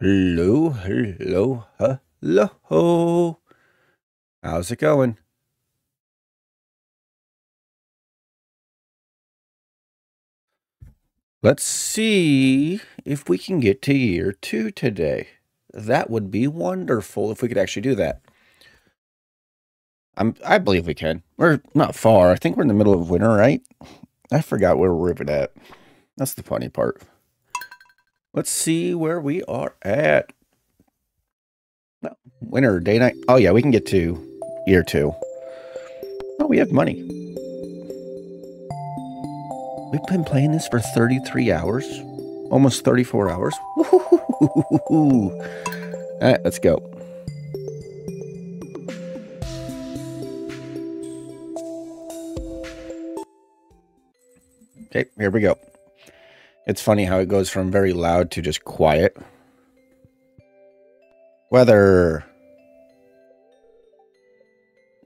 Hello, hello, hello. How's it going? Let's see if we can get to year two today. That would be wonderful if we could actually do that. I'm, I believe we can. We're not far. I think we're in the middle of winter, right? I forgot where we're at. That's the funny part. Let's see where we are at. Winter, day, night. Oh, yeah, we can get to year two. Oh, we have money. We've been playing this for 33 hours, almost 34 hours. All right, let's go. Okay, here we go. It's funny how it goes from very loud to just quiet. Weather.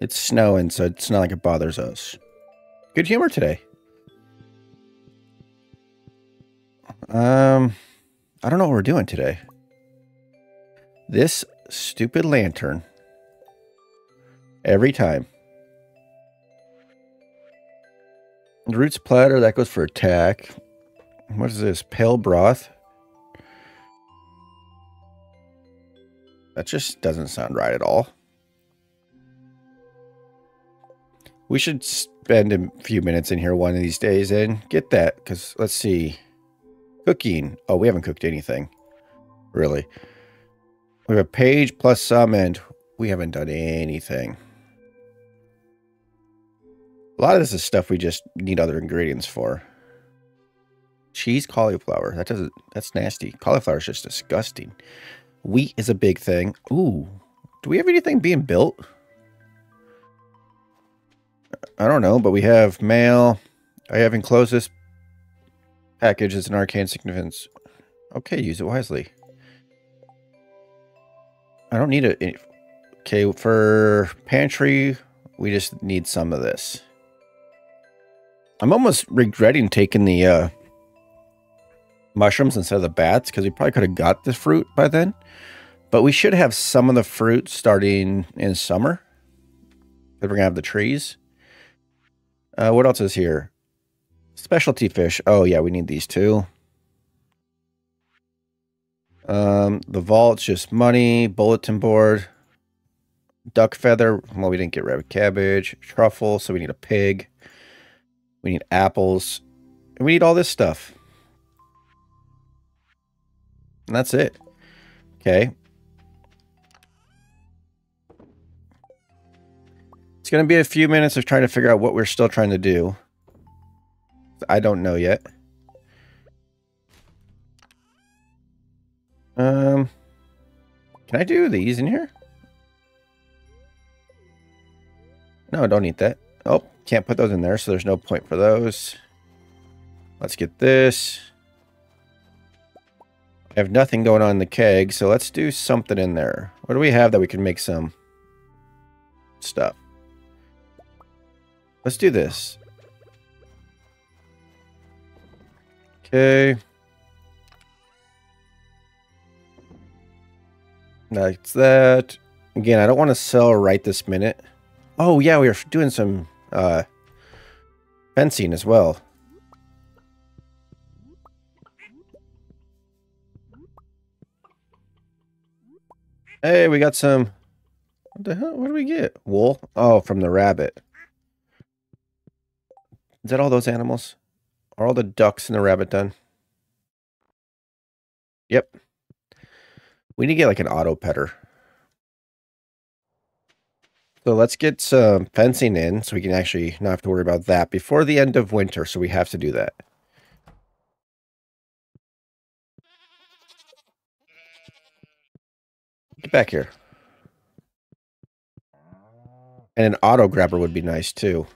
It's snowing, so it's not like it bothers us. Good humor today. Um, I don't know what we're doing today. This stupid lantern. Every time. Roots platter, that goes for attack. What is this? Pale broth? That just doesn't sound right at all. We should spend a few minutes in here one of these days and get that. Because, let's see. Cooking. Oh, we haven't cooked anything. Really. We have a page plus some, and we haven't done anything. A lot of this is stuff we just need other ingredients for. Cheese cauliflower. That doesn't that's nasty. Cauliflower is just disgusting. Wheat is a big thing. Ooh. Do we have anything being built? I don't know, but we have mail. I have enclosed this package as an arcane significance. Okay, use it wisely. I don't need it. Okay, for pantry, we just need some of this. I'm almost regretting taking the uh, mushrooms instead of the bats because we probably could have got the fruit by then. But we should have some of the fruit starting in summer. We're going to have the trees. Uh, what else is here? Specialty fish. Oh, yeah, we need these too. Um, the vault's just money, bulletin board, duck feather. Well, we didn't get rabbit cabbage, truffle, so we need a pig. We need apples. And we need all this stuff. And that's it. Okay. It's going to be a few minutes of trying to figure out what we're still trying to do. I don't know yet. Um, can I do these in here? No, don't eat that. Oh, can't put those in there, so there's no point for those. Let's get this. I have nothing going on in the keg, so let's do something in there. What do we have that we can make some stuff? Let's do this. Okay. That's that. Again, I don't want to sell right this minute. Oh, yeah, we are doing some uh, fencing as well. Hey, we got some... What the hell? What do we get? Wool? Oh, from the rabbit. Is that all those animals? Are all the ducks and the rabbit done? Yep. We need to get like an auto petter. So let's get some fencing in so we can actually not have to worry about that before the end of winter. So we have to do that. Get back here. And an auto grabber would be nice too.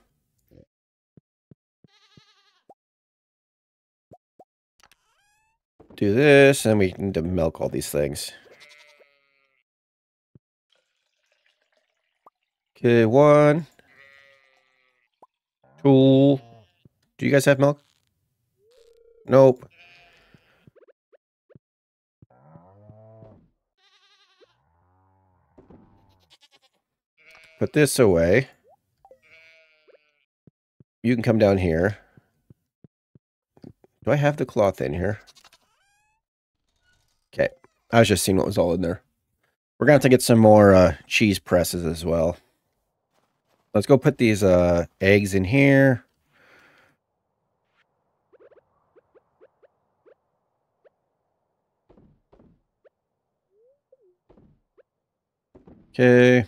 Do this, and we need to milk all these things. Okay, one. Two. Do you guys have milk? Nope. Put this away. You can come down here. Do I have the cloth in here? Okay. I was just seeing what was all in there. We're going to have to get some more uh, cheese presses as well. Let's go put these uh, eggs in here. Okay.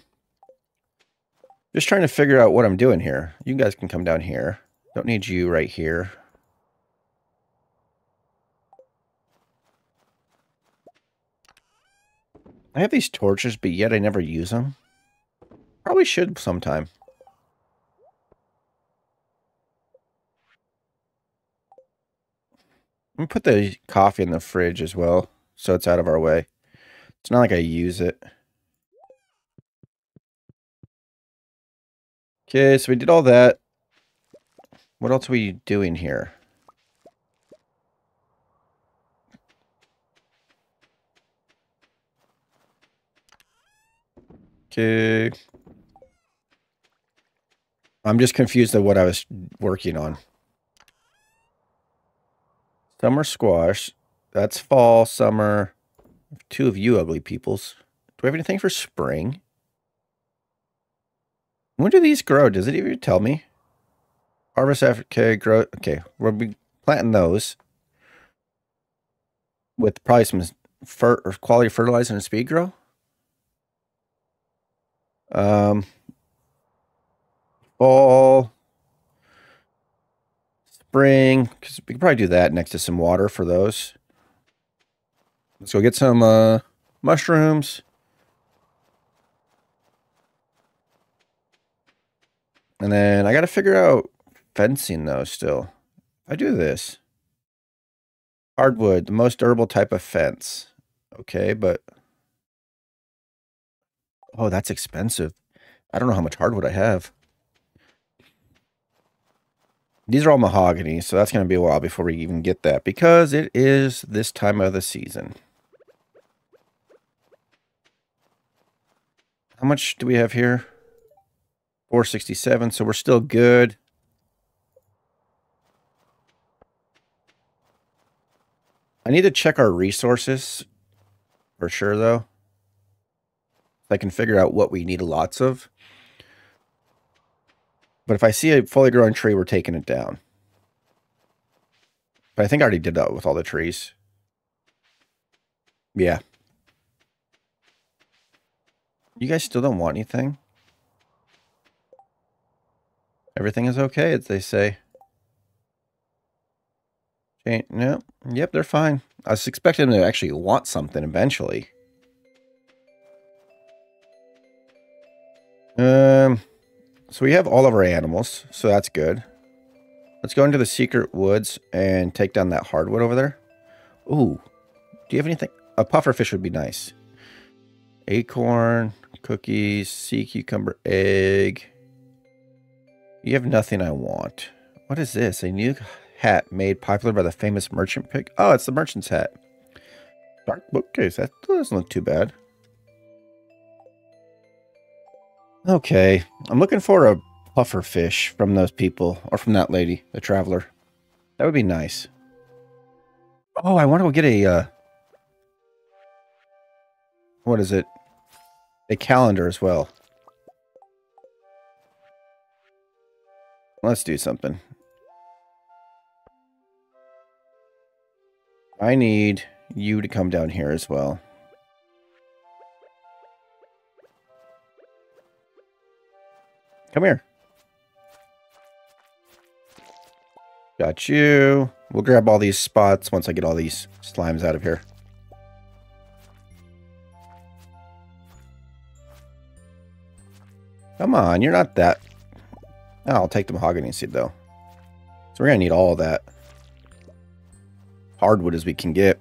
Just trying to figure out what I'm doing here. You guys can come down here. Don't need you right here. I have these torches, but yet I never use them. Probably should sometime. I'm put the coffee in the fridge as well, so it's out of our way. It's not like I use it. Okay, so we did all that. What else are we doing here? Okay. I'm just confused at what I was working on. Summer squash. That's fall, summer. Two of you ugly peoples. Do we have anything for spring? When do these grow? Does it even tell me? Harvest okay, grow, okay. We'll be planting those. With probably some fer quality fertilizer and speed grow. Um, fall, spring, because we could probably do that next to some water for those. Let's go get some uh, mushrooms. And then I got to figure out fencing though still. I do this. Hardwood, the most durable type of fence. Okay, but Oh, that's expensive. I don't know how much hardwood I have. These are all mahogany, so that's going to be a while before we even get that because it is this time of the season. How much do we have here? 467, so we're still good. I need to check our resources for sure, though. I can figure out what we need lots of. But if I see a fully grown tree, we're taking it down. But I think I already did that with all the trees. Yeah. You guys still don't want anything? Everything is okay, as they say. no, yep, they're fine. I was expecting them to actually want something eventually. Um, so we have all of our animals, so that's good. Let's go into the secret woods and take down that hardwood over there. Ooh, do you have anything? A puffer fish would be nice. Acorn, cookies, sea cucumber, egg. You have nothing I want. What is this? A new hat made popular by the famous merchant pick? Oh, it's the merchant's hat. Dark bookcase. That doesn't look too bad. Okay, I'm looking for a puffer fish from those people, or from that lady, the traveler. That would be nice. Oh, I want to go get a, uh, what is it? A calendar as well. Let's do something. I need you to come down here as well. Come here. Got you. We'll grab all these spots once I get all these slimes out of here. Come on, you're not that... Oh, I'll take the mahogany seed, though. So we're going to need all of that. Hardwood as we can get.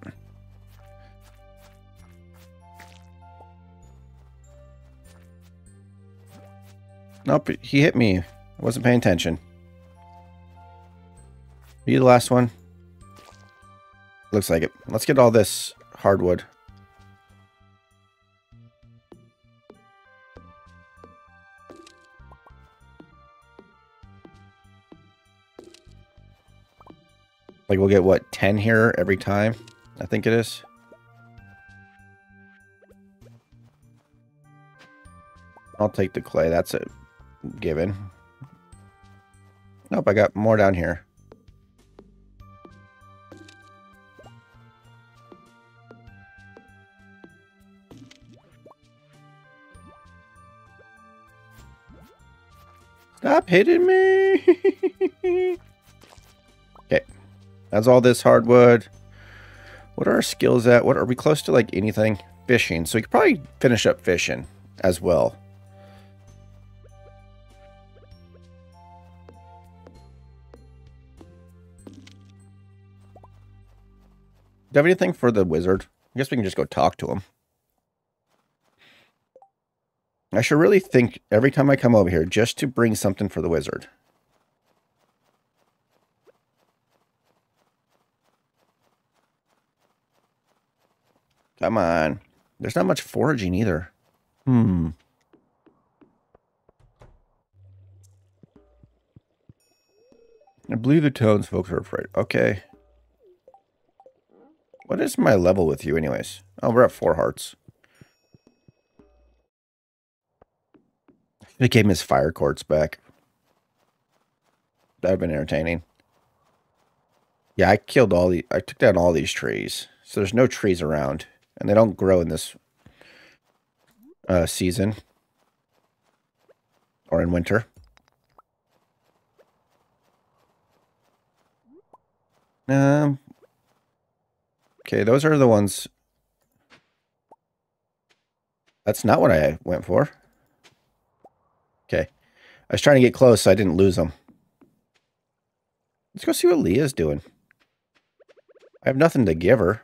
Nope, he hit me. I wasn't paying attention. Are you the last one? Looks like it. Let's get all this hardwood. Like we'll get what, 10 here every time? I think it is. I'll take the clay. That's a given. Nope, I got more down here. Stop hitting me. That's all this hardwood. What are our skills at? What are we close to like anything? Fishing. So we could probably finish up fishing as well. Do you have anything for the wizard? I guess we can just go talk to him. I should really think every time I come over here just to bring something for the wizard. Come on. There's not much foraging either. Hmm. I believe the tones folks are afraid. Okay. What is my level with you anyways? Oh, we're at four hearts. They gave him his fire quartz back. That would have been entertaining. Yeah, I killed all the... I took down all these trees. So there's no trees around. And they don't grow in this uh, season. Or in winter. Um, okay, those are the ones... That's not what I went for. Okay. I was trying to get close so I didn't lose them. Let's go see what Leah's doing. I have nothing to give her.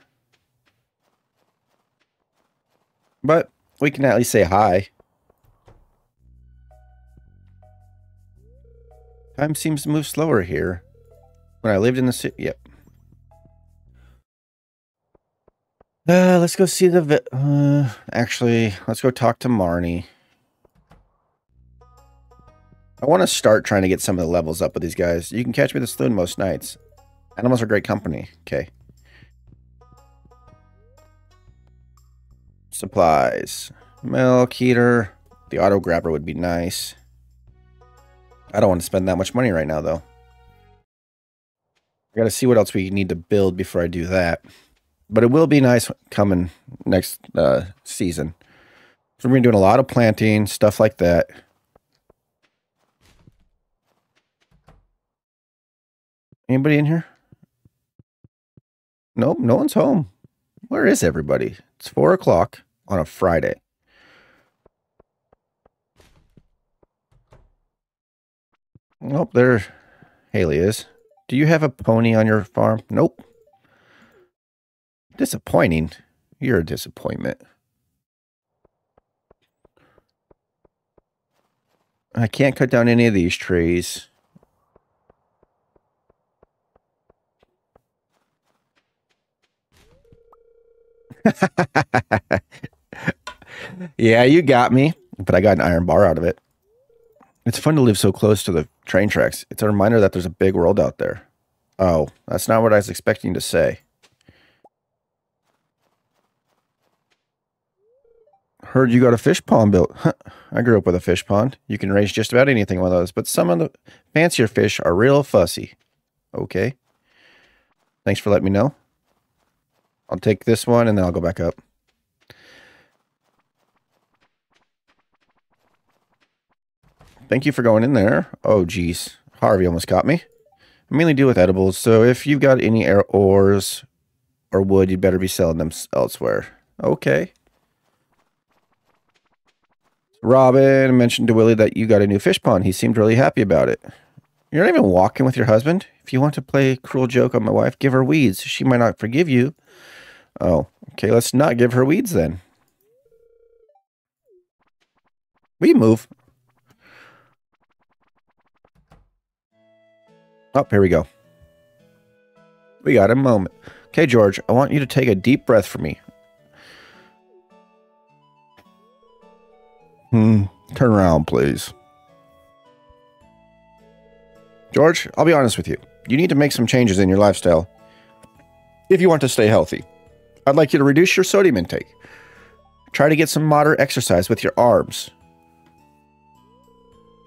But we can at least say hi. Time seems to move slower here. When I lived in the city, yep. Uh, let's go see the, uh, actually, let's go talk to Marnie. I want to start trying to get some of the levels up with these guys. You can catch me the saloon most nights. Animals are great company. Okay. Supplies. Milk heater. The auto grabber would be nice. I don't want to spend that much money right now, though. I got to see what else we need to build before I do that. But it will be nice coming next uh, season. So we're going to doing a lot of planting, stuff like that. Anybody in here? Nope, no one's home. Where is everybody? It's four o'clock on a Friday. Nope, there Haley is. Do you have a pony on your farm? Nope. Disappointing. You're a disappointment. I can't cut down any of these trees. yeah, you got me. But I got an iron bar out of it. It's fun to live so close to the train tracks. It's a reminder that there's a big world out there. Oh, that's not what I was expecting to say. Heard you got a fish pond built. Huh. I grew up with a fish pond. You can raise just about anything with those, but some of the fancier fish are real fussy. Okay. Thanks for letting me know. I'll take this one and then I'll go back up. Thank you for going in there. Oh, geez. Harvey almost got me. I mainly deal with edibles, so if you've got any ores or wood, you'd better be selling them elsewhere. Okay. Robin mentioned to Willy that you got a new fish pond. He seemed really happy about it. You're not even walking with your husband? If you want to play a cruel joke on my wife, give her weeds. She might not forgive you. Oh, okay. Let's not give her weeds then. We move. Oh, here we go. We got a moment. Okay, George, I want you to take a deep breath for me. Hmm, turn around, please. George, I'll be honest with you. You need to make some changes in your lifestyle. if you want to stay healthy. I'd like you to reduce your sodium intake. Try to get some moderate exercise with your arms.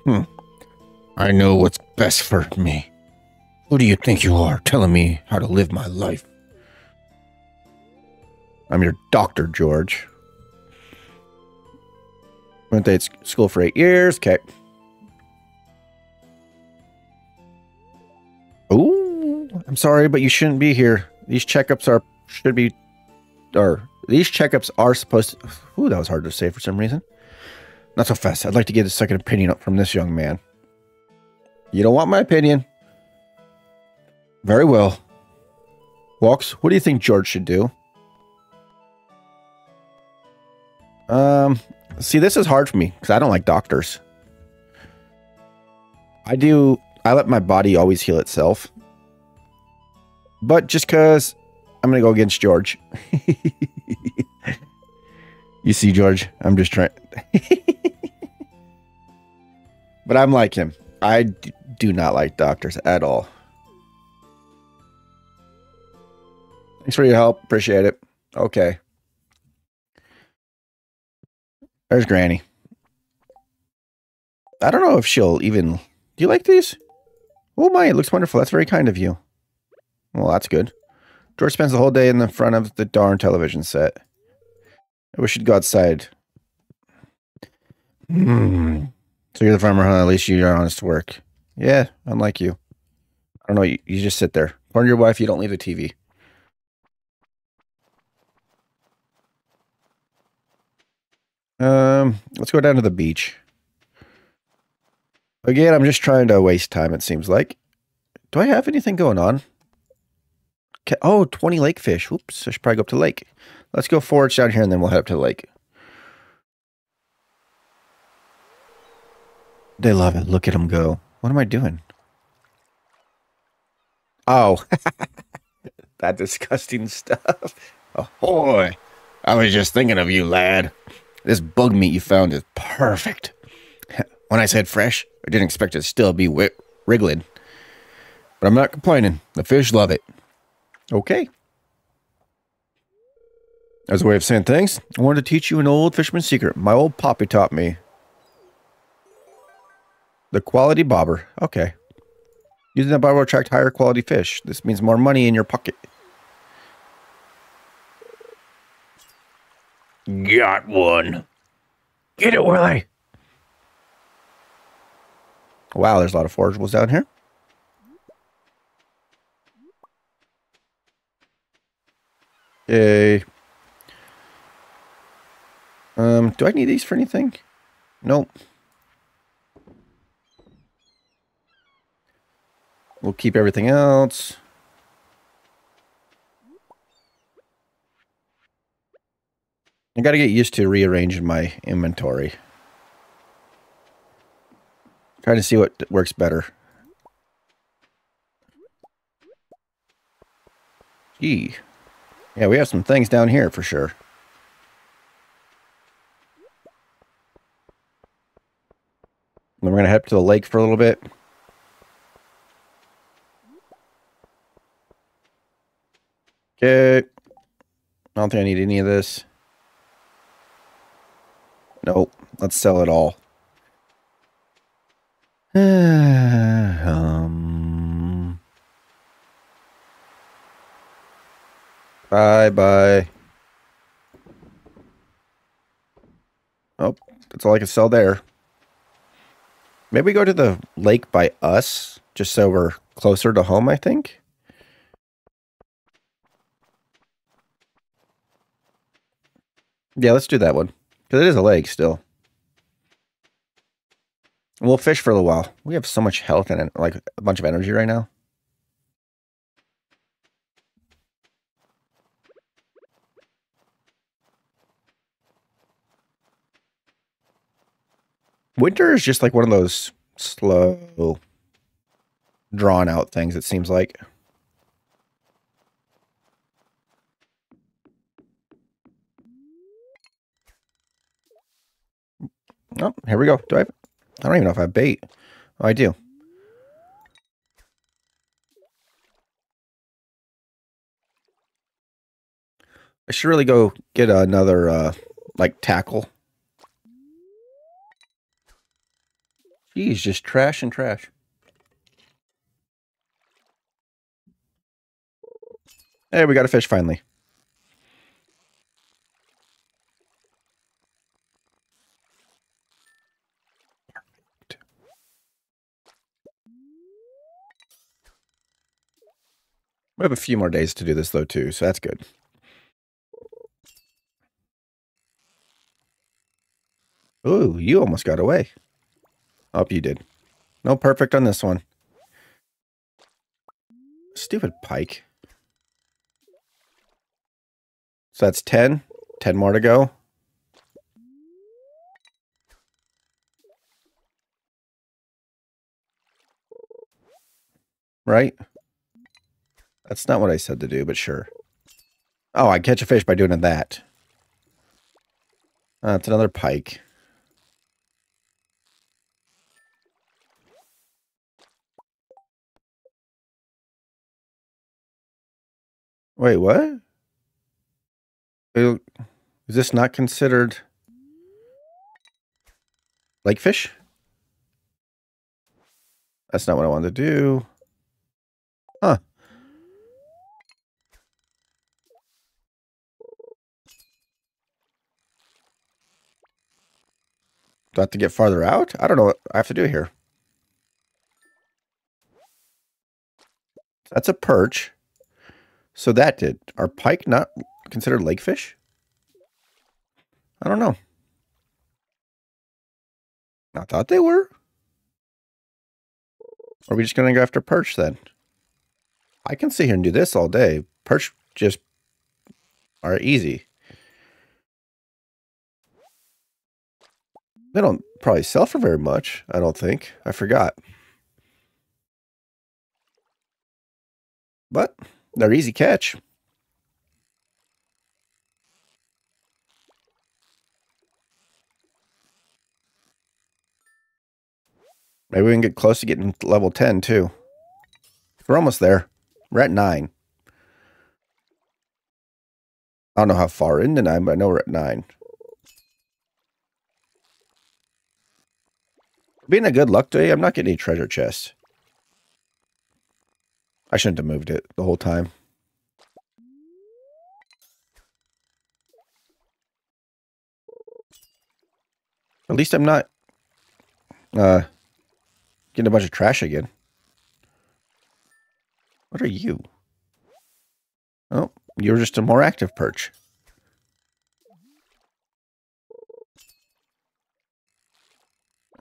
Hmm. I know what's best for me. Who do you think you are telling me how to live my life? I'm your doctor, George. Went to school for eight years. Okay. Ooh, I'm sorry, but you shouldn't be here. These checkups are should be, or these checkups are supposed to. Ooh, that was hard to say for some reason. Not so fast. I'd like to get a second opinion from this young man. You don't want my opinion. Very well. Walks, what do you think George should do? Um, see, this is hard for me because I don't like doctors. I do, I let my body always heal itself. But just because I'm going to go against George. you see, George, I'm just trying. but I'm like him. I do not like doctors at all. Thanks for your help. Appreciate it. Okay. There's Granny. I don't know if she'll even... Do you like these? Oh my, it looks wonderful. That's very kind of you. Well, that's good. George spends the whole day in the front of the darn television set. I wish you'd go outside. Hmm. So you're the farmer, huh? At least you're honest to work. Yeah, unlike you. I don't know. You, you just sit there. Warn your wife you don't leave the TV. Um, let's go down to the beach. Again, I'm just trying to waste time, it seems like. Do I have anything going on? Okay. Oh, 20 lake fish. Oops, I should probably go up to lake. Let's go forage down here and then we'll head up to the lake. They love it. Look at them go. What am I doing? Oh, that disgusting stuff. Ahoy. I was just thinking of you, lad. This bug meat you found is perfect. When I said fresh, I didn't expect it to still be wriggling. But I'm not complaining. The fish love it. Okay. As a way of saying thanks, I wanted to teach you an old fisherman's secret. My old poppy taught me. The quality bobber. Okay. Using that bobber attract higher quality fish. This means more money in your pocket. Got one. Get it, Willy. Wow, there's a lot of forageables down here. Yay. Um, do I need these for anything? Nope. We'll keep everything else. I got to get used to rearranging my inventory. Trying to see what works better. Gee. Yeah, we have some things down here for sure. Then we're going to head up to the lake for a little bit. Okay. I don't think I need any of this. Nope. Let's sell it all. um. Bye bye. Oh, that's all I can sell there. Maybe we go to the lake by us, just so we're closer to home, I think. Yeah, let's do that one. Because it is a lake still. We'll fish for a little while. We have so much health and like a bunch of energy right now. Winter is just like one of those slow, drawn out things, it seems like. Oh, here we go. Do I have, I don't even know if I have bait. Oh, I do. I should really go get another, uh, like, tackle. Geez, just trash and trash. Hey, we got a fish finally. We have a few more days to do this, though, too, so that's good. Ooh, you almost got away. Oh, you did. No perfect on this one. Stupid pike. So that's 10. 10 more to go. Right? That's not what I said to do, but sure. Oh, I catch a fish by doing that. Uh, That's another pike. Wait, what? Is this not considered lake fish? That's not what I wanted to do. Huh. Do I have to get farther out? I don't know what I have to do here. That's a perch. So that did. Are pike not considered lake fish? I don't know. I thought they were. Are we just going to go after perch then? I can sit here and do this all day. Perch just are easy. They don't probably sell for very much, I don't think. I forgot. But they're easy catch. Maybe we can get close to getting level 10 too. We're almost there. We're at 9. I don't know how far into 9, but I know we're at 9. Being a good luck day, I'm not getting any treasure chests. I shouldn't have moved it the whole time. At least I'm not uh, getting a bunch of trash again. What are you? Oh, you're just a more active perch.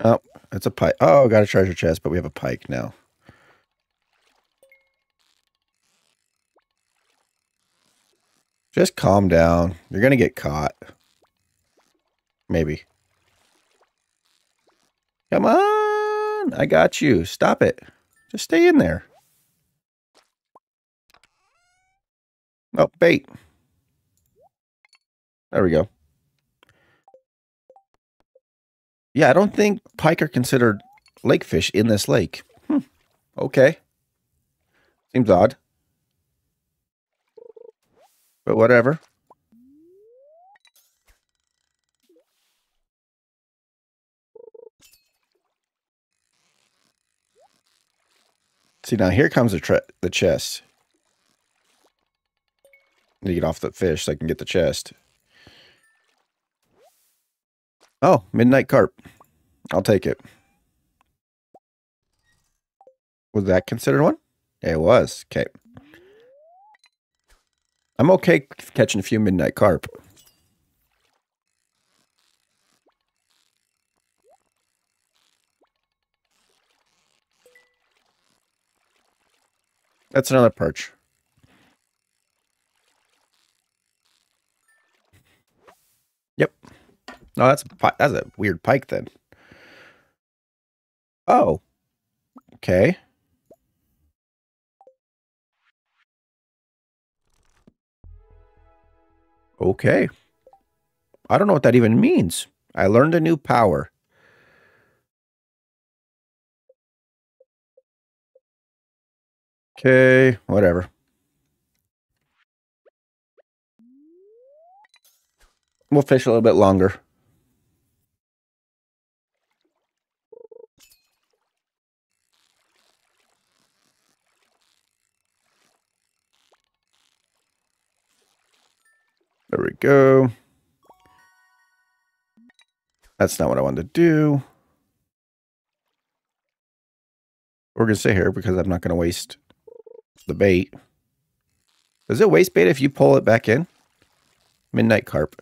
Oh, it's a pike. Oh, got a treasure chest, but we have a pike now. Just calm down. You're going to get caught. Maybe. Come on. I got you. Stop it. Just stay in there. Oh, bait. There we go. Yeah, I don't think pike are considered lake fish in this lake. Hmm. Okay. Seems odd. But whatever. See, now here comes the, the chest. Need to get off the fish so I can get the chest. Oh, midnight carp. I'll take it. Was that considered one? It was. Okay. I'm okay catching a few midnight carp. That's another perch. Yep. No, that's a, that's a weird pike then. Oh. Okay. Okay. I don't know what that even means. I learned a new power. Okay, whatever. We'll fish a little bit longer. There we go. That's not what I wanted to do. We're going to sit here because I'm not going to waste the bait. Does it waste bait if you pull it back in? Midnight carp.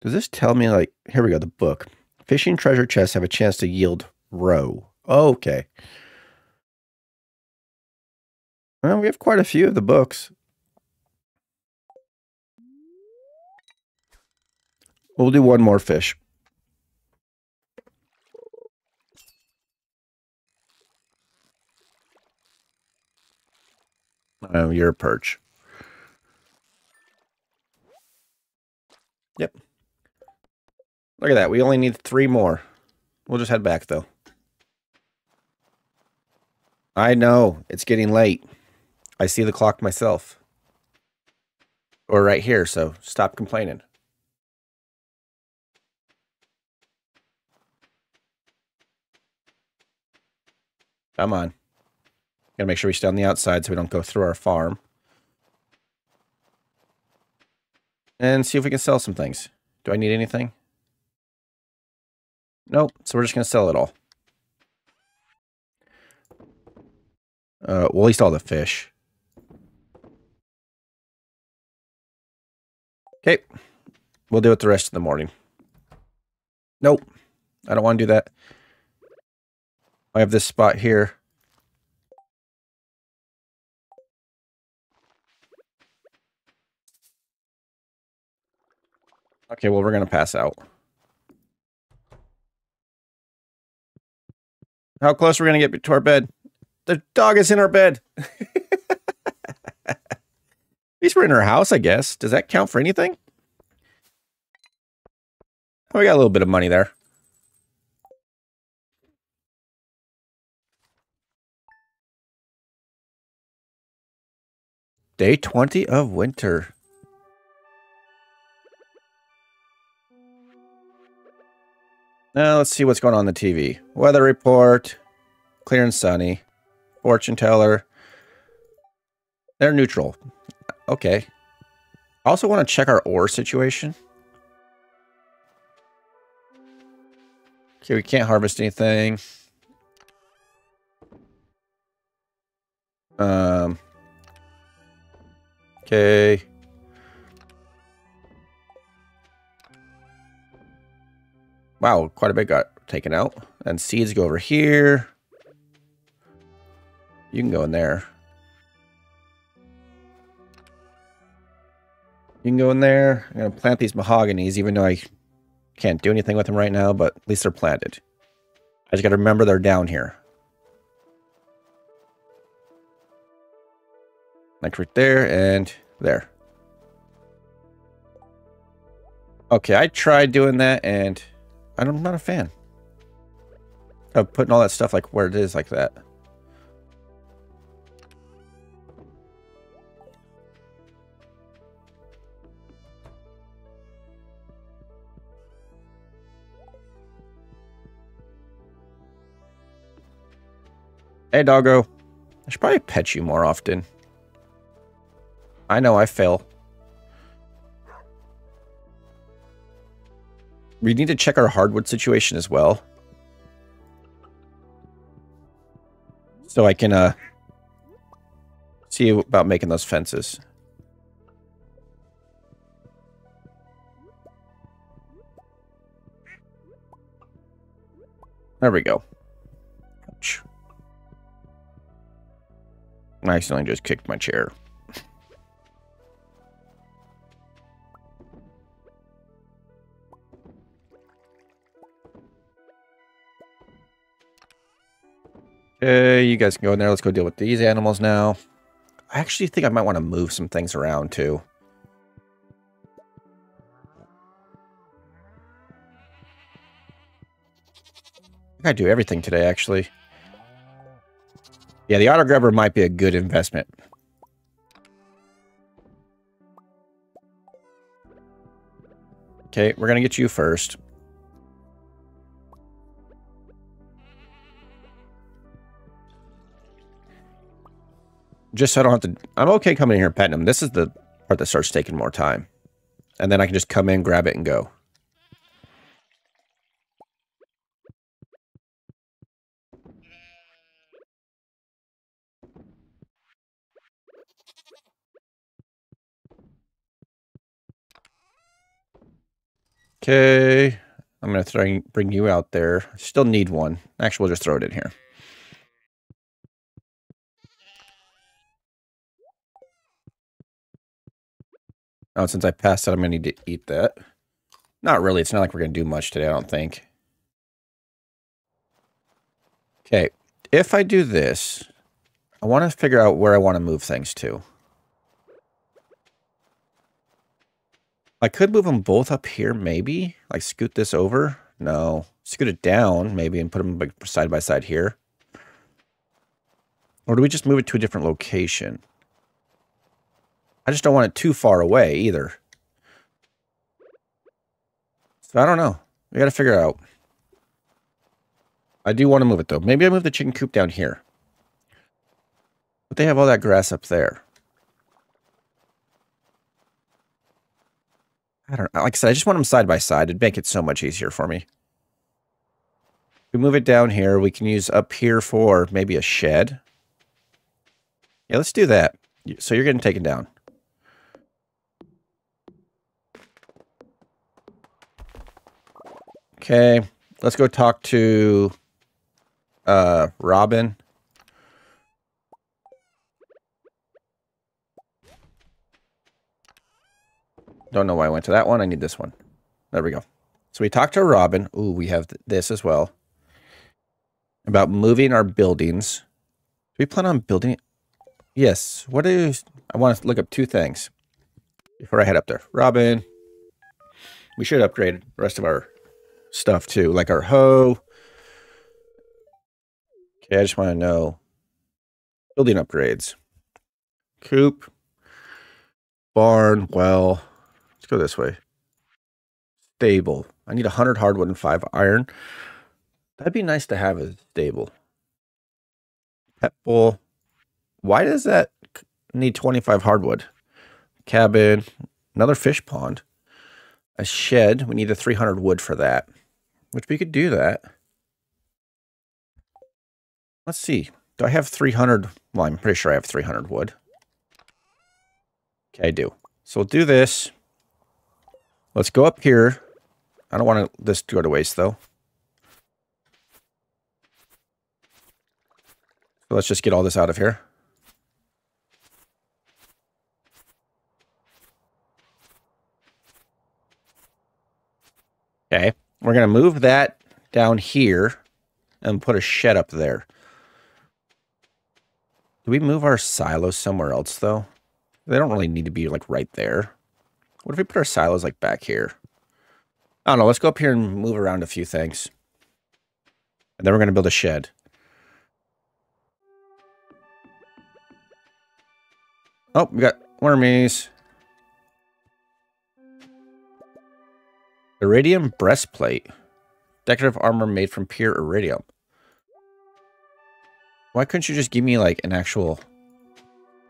Does this tell me like, here we go, the book. Fishing treasure chests have a chance to yield roe. okay. Well, we have quite a few of the books. We'll do one more fish. Oh, you're a perch. Yep. Look at that. We only need three more. We'll just head back, though. I know. It's getting late. I see the clock myself. Or right here, so stop complaining. Come on. Gotta make sure we stay on the outside so we don't go through our farm. And see if we can sell some things. Do I need anything? Nope. So we're just to sell it all. Uh, well, at least all the fish. Okay. We'll do it the rest of the morning. Nope. I don't want to do that. I have this spot here. Okay, well, we're going to pass out. How close are we going to get to our bed? The dog is in our bed. At least we're in our house, I guess. Does that count for anything? Oh, we got a little bit of money there. Day 20 of winter. Now let's see what's going on, on the TV. Weather report, clear and sunny, fortune teller. They're neutral. Okay. I also want to check our ore situation. Okay, we can't harvest anything. Um. Okay. Wow, quite a bit got taken out. And seeds go over here. You can go in there. You can go in there. I'm going to plant these mahoganies, even though I can't do anything with them right now, but at least they're planted. I just got to remember they're down here. Like right there and there. Okay, I tried doing that and I'm not a fan of putting all that stuff like where it is like that. Hey, doggo. I should probably pet you more often. I know I fail. We need to check our hardwood situation as well. So I can uh, see about making those fences. There we go. I accidentally just kicked my chair. Okay, you guys can go in there. Let's go deal with these animals now. I actually think I might want to move some things around too. I do everything today, actually. Yeah, the auto grabber might be a good investment. Okay, we're going to get you first. Just so I don't have to... I'm okay coming in here petting them. This is the part that starts taking more time. And then I can just come in, grab it, and go. Okay. I'm going to bring you out there. Still need one. Actually, we'll just throw it in here. Oh, since I passed it, I'm going to need to eat that. Not really. It's not like we're going to do much today, I don't think. Okay. If I do this, I want to figure out where I want to move things to. I could move them both up here, maybe. Like scoot this over. No. Scoot it down, maybe, and put them like side by side here. Or do we just move it to a different location? I just don't want it too far away either. So I don't know. We got to figure out. I do want to move it though. Maybe I move the chicken coop down here. But they have all that grass up there. I don't know. Like I said, I just want them side by side. It'd make it so much easier for me. We move it down here. We can use up here for maybe a shed. Yeah, let's do that. So you're getting taken down. Okay, let's go talk to uh, Robin. Don't know why I went to that one. I need this one. There we go. So we talked to Robin. Ooh, we have this as well. About moving our buildings. Do we plan on building? Yes. What is... I want to look up two things before I head up there. Robin. We should upgrade the rest of our stuff too, like our hoe. Okay, I just want to know building upgrades. Coop, barn, well, go this way. Stable. I need 100 hardwood and 5 iron. That'd be nice to have a stable. Pet bowl. Why does that need 25 hardwood? Cabin. Another fish pond. A shed. We need the 300 wood for that. Which we could do that. Let's see. Do I have 300? Well, I'm pretty sure I have 300 wood. Okay, I do. So we'll do this. Let's go up here. I don't want this to go to waste, though. So let's just get all this out of here. Okay. We're going to move that down here and put a shed up there. Do we move our silos somewhere else, though? They don't really need to be, like, right there. What if we put our silos like back here? I don't know. Let's go up here and move around a few things. And then we're going to build a shed. Oh, we got wormies. Iridium breastplate. Decorative armor made from pure iridium. Why couldn't you just give me like an actual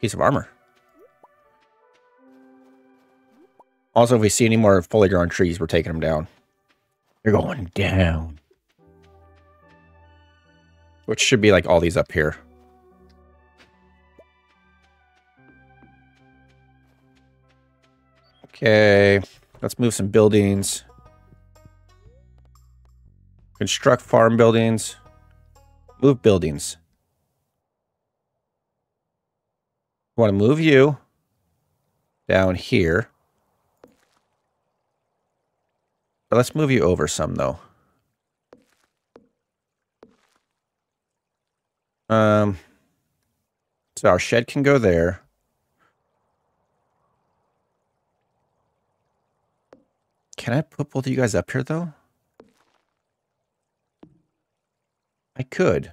piece of armor? Also, if we see any more fully grown trees, we're taking them down. They're going down. Which should be like all these up here. Okay, let's move some buildings. Construct farm buildings. Move buildings. Want to move you down here. But let's move you over some, though. Um, so our shed can go there. Can I put both of you guys up here, though? I could.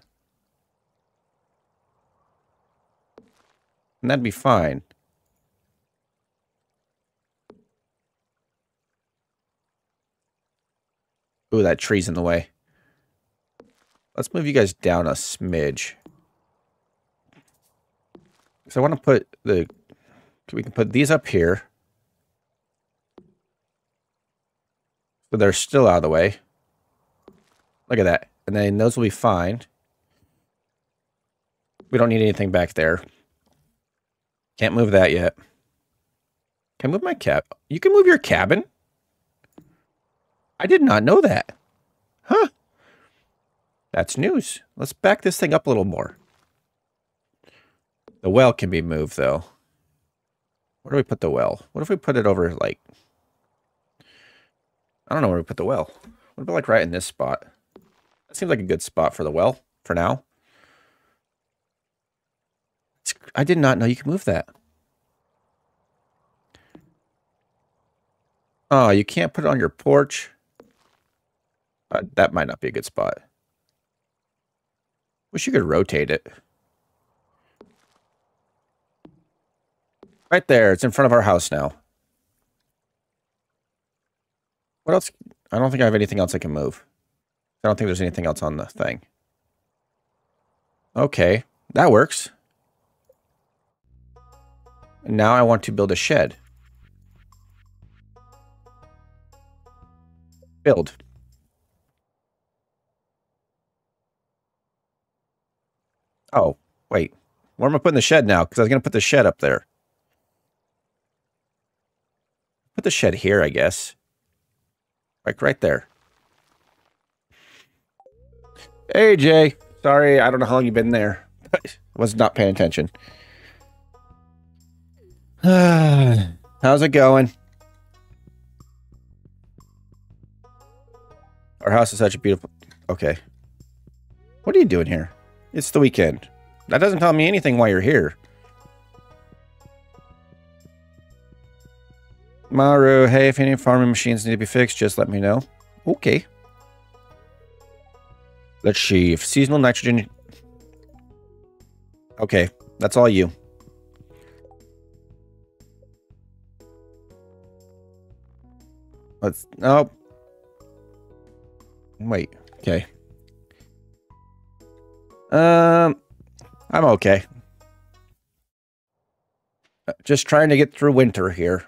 And that'd be fine. Ooh, that tree's in the way. Let's move you guys down a smidge. So I want to put the... We can put these up here. So they're still out of the way. Look at that. And then those will be fine. We don't need anything back there. Can't move that yet. Can I move my cab? You can move your cabin? I did not know that. Huh. That's news. Let's back this thing up a little more. The well can be moved, though. Where do we put the well? What if we put it over, like... I don't know where we put the well. What about, like, right in this spot? That seems like a good spot for the well, for now. I did not know you could move that. Oh, you can't put it on your porch? Uh, that might not be a good spot. Wish you could rotate it. Right there. It's in front of our house now. What else? I don't think I have anything else I can move. I don't think there's anything else on the thing. Okay, that works. now I want to build a shed. Build. Oh, wait. Where am I putting the shed now? Because I was going to put the shed up there. Put the shed here, I guess. Like right there. Hey, Jay. Sorry, I don't know how long you've been there. I was not paying attention. How's it going? Our house is such a beautiful... Okay. What are you doing here? It's the weekend. That doesn't tell me anything why you're here. Maru, hey, if any farming machines need to be fixed, just let me know. Okay. Let's see. If seasonal nitrogen... Okay, that's all you. Let's... Oh. Wait. Okay. Um, I'm okay. Just trying to get through winter here.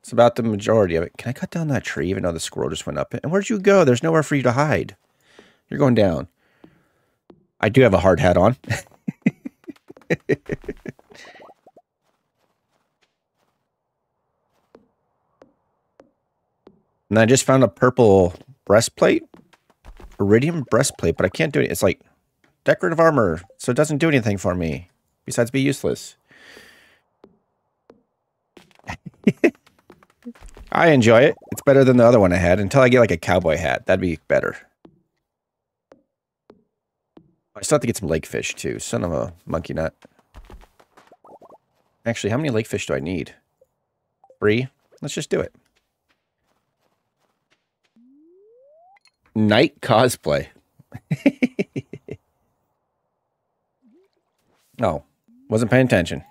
It's about the majority of it. Can I cut down that tree even though the squirrel just went up? And where'd you go? There's nowhere for you to hide. You're going down. I do have a hard hat on. and I just found a purple breastplate. Iridium breastplate, but I can't do it. It's like decorative armor, so it doesn't do anything for me besides be useless. I enjoy it. It's better than the other one I had until I get like a cowboy hat. That'd be better. I still have to get some lake fish too. Son of a monkey nut. Actually, how many lake fish do I need? Three? Let's just do it. Knight cosplay. oh, wasn't paying attention.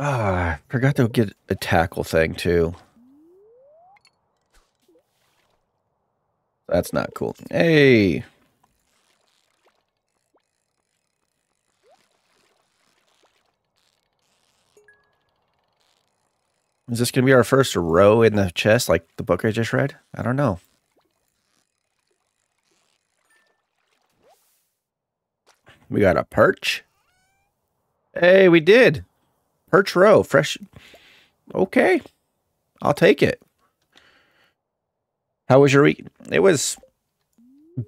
Ah, forgot to get a tackle thing too. That's not cool. Hey. Is this going to be our first roe in the chest like the book I just read? I don't know. We got a perch. Hey, we did. Perch roe. Fresh. Okay. I'll take it. How was your week? It was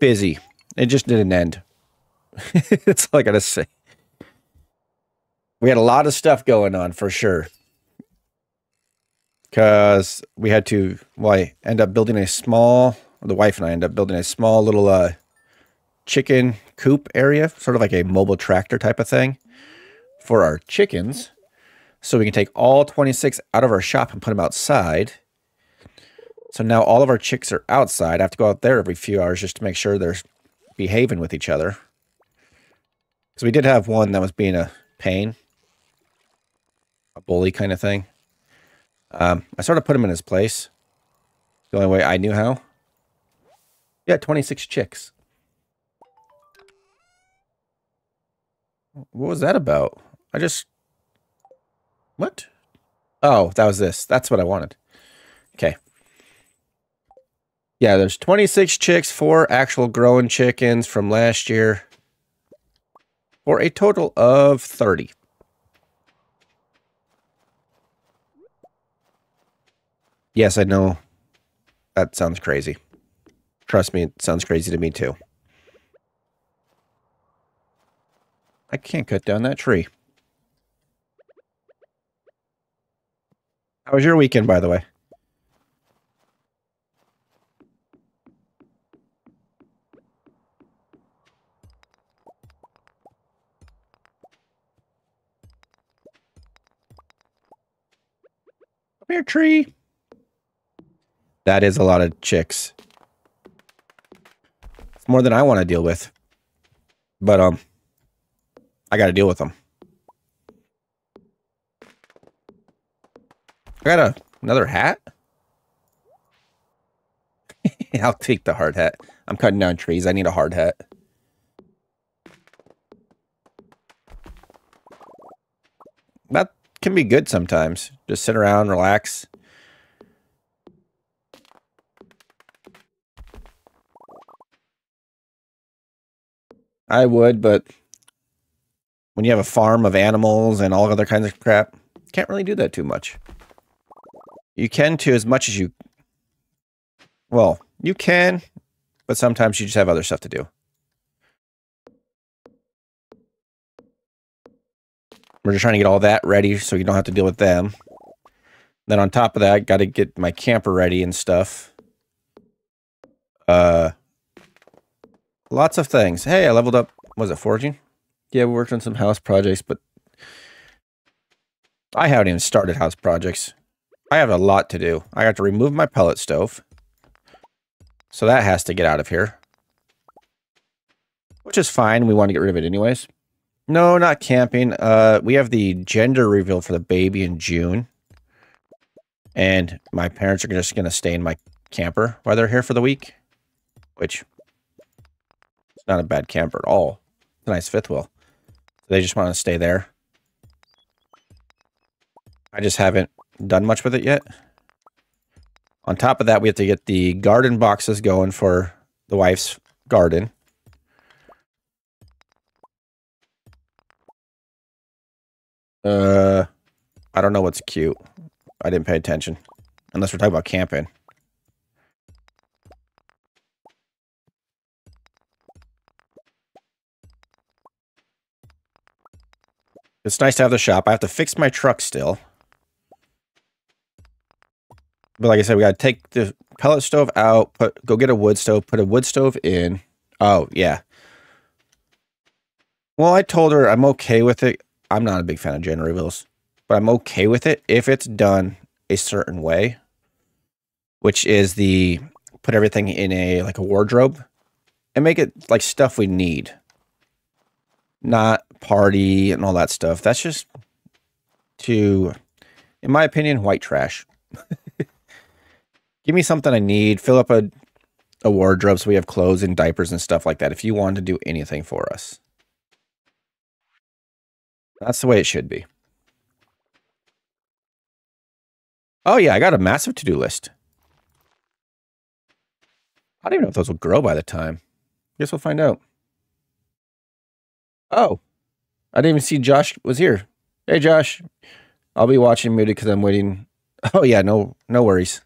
busy. It just didn't end. That's all I got to say. We had a lot of stuff going on for sure because we had to, well, I end up building a small, the wife and I end up building a small little uh, chicken coop area, sort of like a mobile tractor type of thing for our chickens. So we can take all 26 out of our shop and put them outside. So now all of our chicks are outside. I have to go out there every few hours just to make sure they're behaving with each other. Because we did have one that was being a pain. A bully kind of thing. Um, I sort of put him in his place. The only way I knew how. Yeah, 26 chicks. What was that about? I just... What? Oh, that was this. That's what I wanted. Okay. Yeah, there's 26 chicks, four actual growing chickens from last year. For a total of 30. Yes, I know. That sounds crazy. Trust me, it sounds crazy to me too. I can't cut down that tree. How was your weekend, by the way? Come here, tree. That is a lot of chicks. It's more than I want to deal with. But, um, I got to deal with them. I got a, another hat? I'll take the hard hat. I'm cutting down trees. I need a hard hat. That can be good sometimes. Just sit around, relax. I would, but when you have a farm of animals and all other kinds of crap, can't really do that too much. You can to as much as you... Well, you can, but sometimes you just have other stuff to do. We're just trying to get all that ready so you don't have to deal with them. Then on top of that, got to get my camper ready and stuff. Uh, Lots of things. Hey, I leveled up. Was it forging? Yeah, we worked on some house projects, but I haven't even started house projects. I have a lot to do. I have to remove my pellet stove. So that has to get out of here. Which is fine. We want to get rid of it anyways. No, not camping. Uh, we have the gender reveal for the baby in June. And my parents are just going to stay in my camper while they're here for the week. Which not a bad camper at all. It's a nice fifth wheel. They just want to stay there. I just haven't done much with it yet. On top of that, we have to get the garden boxes going for the wife's garden. Uh, I don't know what's cute. I didn't pay attention. Unless we're talking about camping. It's nice to have the shop. I have to fix my truck still. But like I said, we got to take the pellet stove out, put go get a wood stove, put a wood stove in. Oh, yeah. Well, I told her I'm okay with it. I'm not a big fan of gender reveals, but I'm okay with it if it's done a certain way, which is the put everything in a like a wardrobe and make it like stuff we need not party and all that stuff. That's just to, in my opinion, white trash. Give me something I need. Fill up a, a wardrobe so we have clothes and diapers and stuff like that if you want to do anything for us. That's the way it should be. Oh, yeah, I got a massive to-do list. I don't even know if those will grow by the time. Guess we'll find out. Oh, I didn't even see Josh was here. Hey, Josh. I'll be watching muted because I'm waiting. Oh, yeah, no, no worries.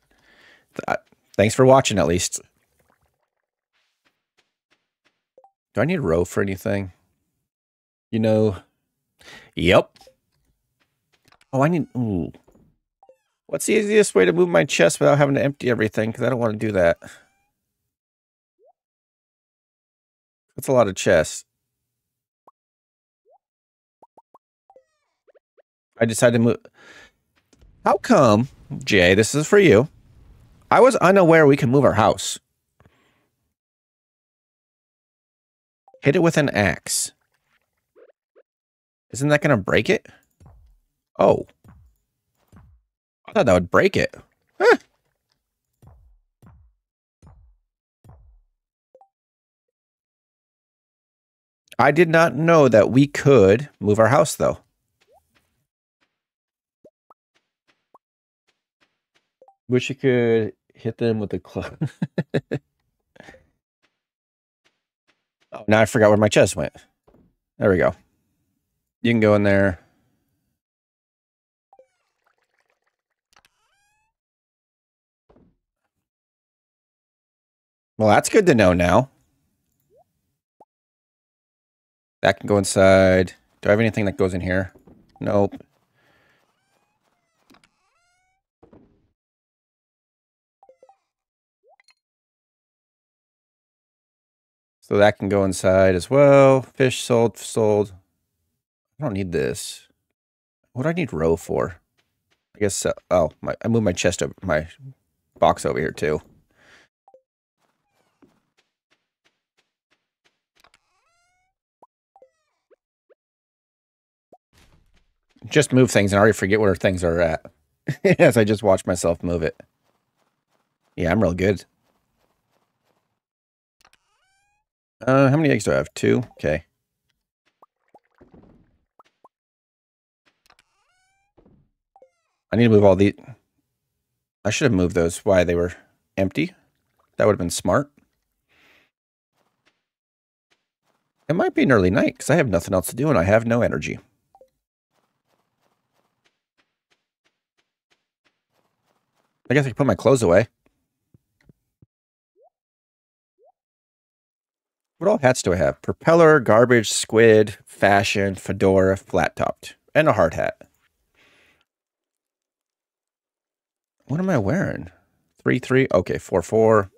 Thanks for watching, at least. Do I need a roe for anything? You know, yep. Oh, I need, ooh. What's the easiest way to move my chest without having to empty everything? Because I don't want to do that. That's a lot of chests. I decided to move. How come, Jay, this is for you. I was unaware we can move our house. Hit it with an axe. Isn't that going to break it? Oh. I thought that would break it. Huh. I did not know that we could move our house, though. Wish you could hit them with a club. oh, now I forgot where my chest went. There we go. You can go in there. Well, that's good to know now. That can go inside. Do I have anything that goes in here? Nope. So that can go inside as well. Fish sold, sold. I don't need this. What do I need roe for? I guess, uh, oh, my, I moved my chest over, my box over here too. Just move things and I already forget where things are at. As I just watch myself move it. Yeah, I'm real good. Uh, how many eggs do I have? Two? Okay. I need to move all the... I should have moved those Why they were empty. That would have been smart. It might be an early night because I have nothing else to do and I have no energy. I guess I can put my clothes away. What all hats do I have? Propeller, garbage, squid, fashion, fedora, flat topped, and a hard hat. What am I wearing? Three, three. Okay, four, four.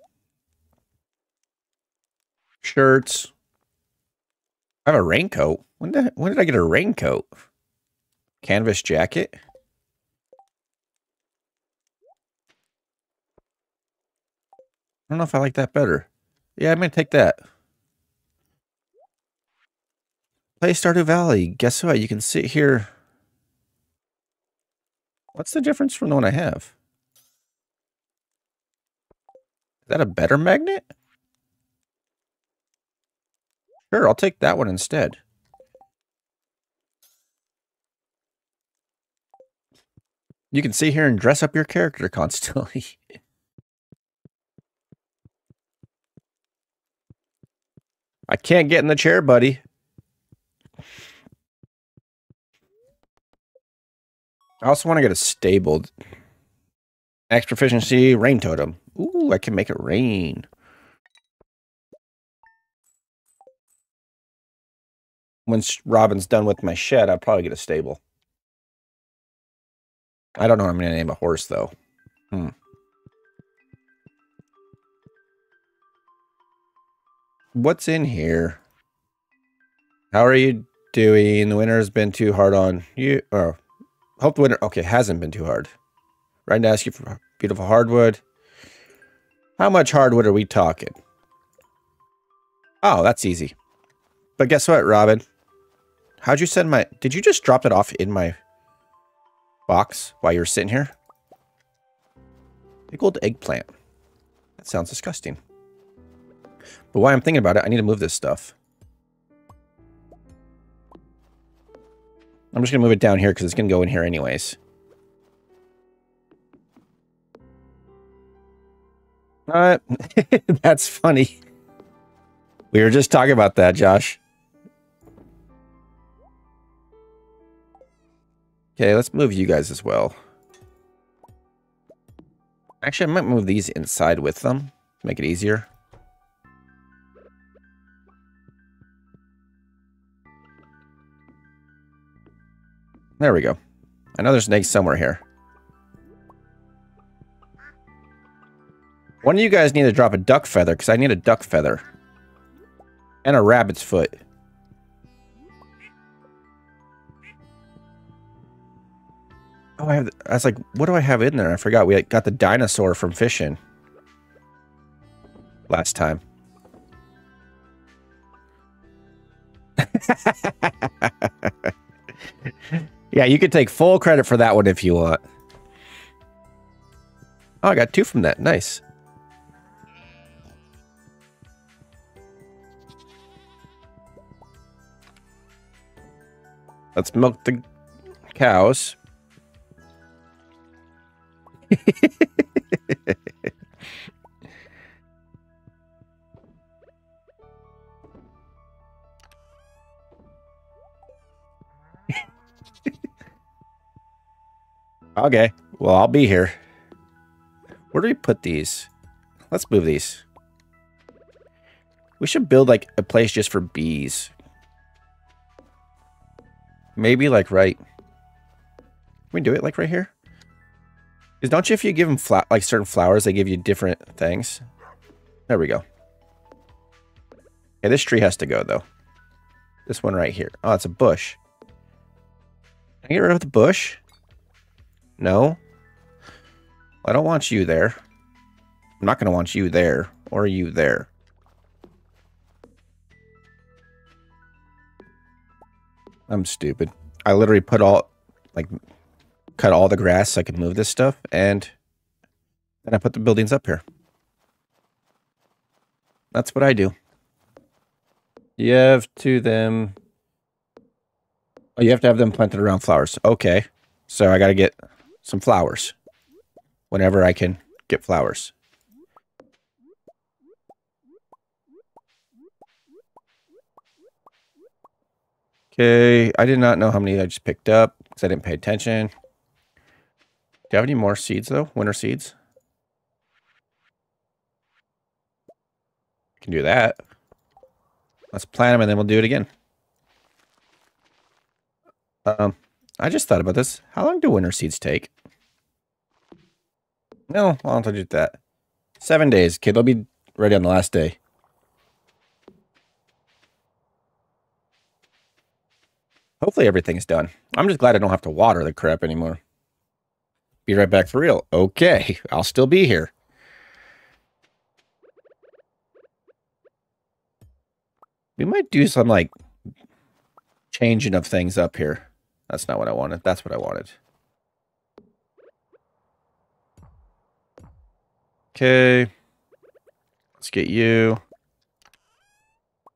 Shirts. I have a raincoat. When did, when did I get a raincoat? Canvas jacket. I don't know if I like that better. Yeah, I'm going to take that. Play Stardew Valley. Guess what? You can sit here. What's the difference from the one I have? Is that a better magnet? Sure, I'll take that one instead. You can sit here and dress up your character constantly. I can't get in the chair, buddy. I also want to get a stabled. Max proficiency, rain totem. Ooh, I can make it rain. Once Robin's done with my shed, I'll probably get a stable. I don't know I'm going to name a horse, though. Hmm. what's in here? How are you doing? The winter has been too hard on you. Oh, hope the winter, okay, hasn't been too hard. Right now, ask you for beautiful hardwood. How much hardwood are we talking? Oh, that's easy. But guess what, Robin? How'd you send my... Did you just drop it off in my box while you were sitting here? Pickled eggplant. That sounds disgusting. But while I'm thinking about it, I need to move this stuff. I'm just going to move it down here because it's going to go in here anyways. Uh, that's funny. We were just talking about that, Josh. Okay, let's move you guys as well. Actually, I might move these inside with them. Make it easier. There we go. I know there's an egg somewhere here. One of you guys need to drop a duck feather, because I need a duck feather. And a rabbit's foot. Oh, I have. I was like, what do I have in there? I forgot. We got the dinosaur from fishing last time. yeah, you could take full credit for that one if you want. Oh, I got two from that. Nice. Let's milk the cows. okay. Well, I'll be here. Where do we put these? Let's move these. We should build like a place just for bees. Maybe like right. Can we do it like right here? Because don't you, if you give them like certain flowers, they give you different things? There we go. Okay, this tree has to go though. This one right here. Oh, it's a bush. Can I get rid of the bush? No. I don't want you there. I'm not going to want you there or you there. I'm stupid. I literally put all, like, cut all the grass so I could move this stuff, and then I put the buildings up here. That's what I do. You have to them... Oh, you have to have them planted around flowers. Okay. So I got to get some flowers. Whenever I can get flowers. Okay, I did not know how many I just picked up because I didn't pay attention. Do you have any more seeds though? Winter seeds? Can do that. Let's plant them and then we'll do it again. Um, I just thought about this. How long do winter seeds take? No, why don't I do that? Seven days, kid. They'll be ready on the last day. Hopefully everything's done. I'm just glad I don't have to water the crap anymore. Be right back for real. Okay, I'll still be here. We might do some, like, changing of things up here. That's not what I wanted. That's what I wanted. Okay. Let's get you.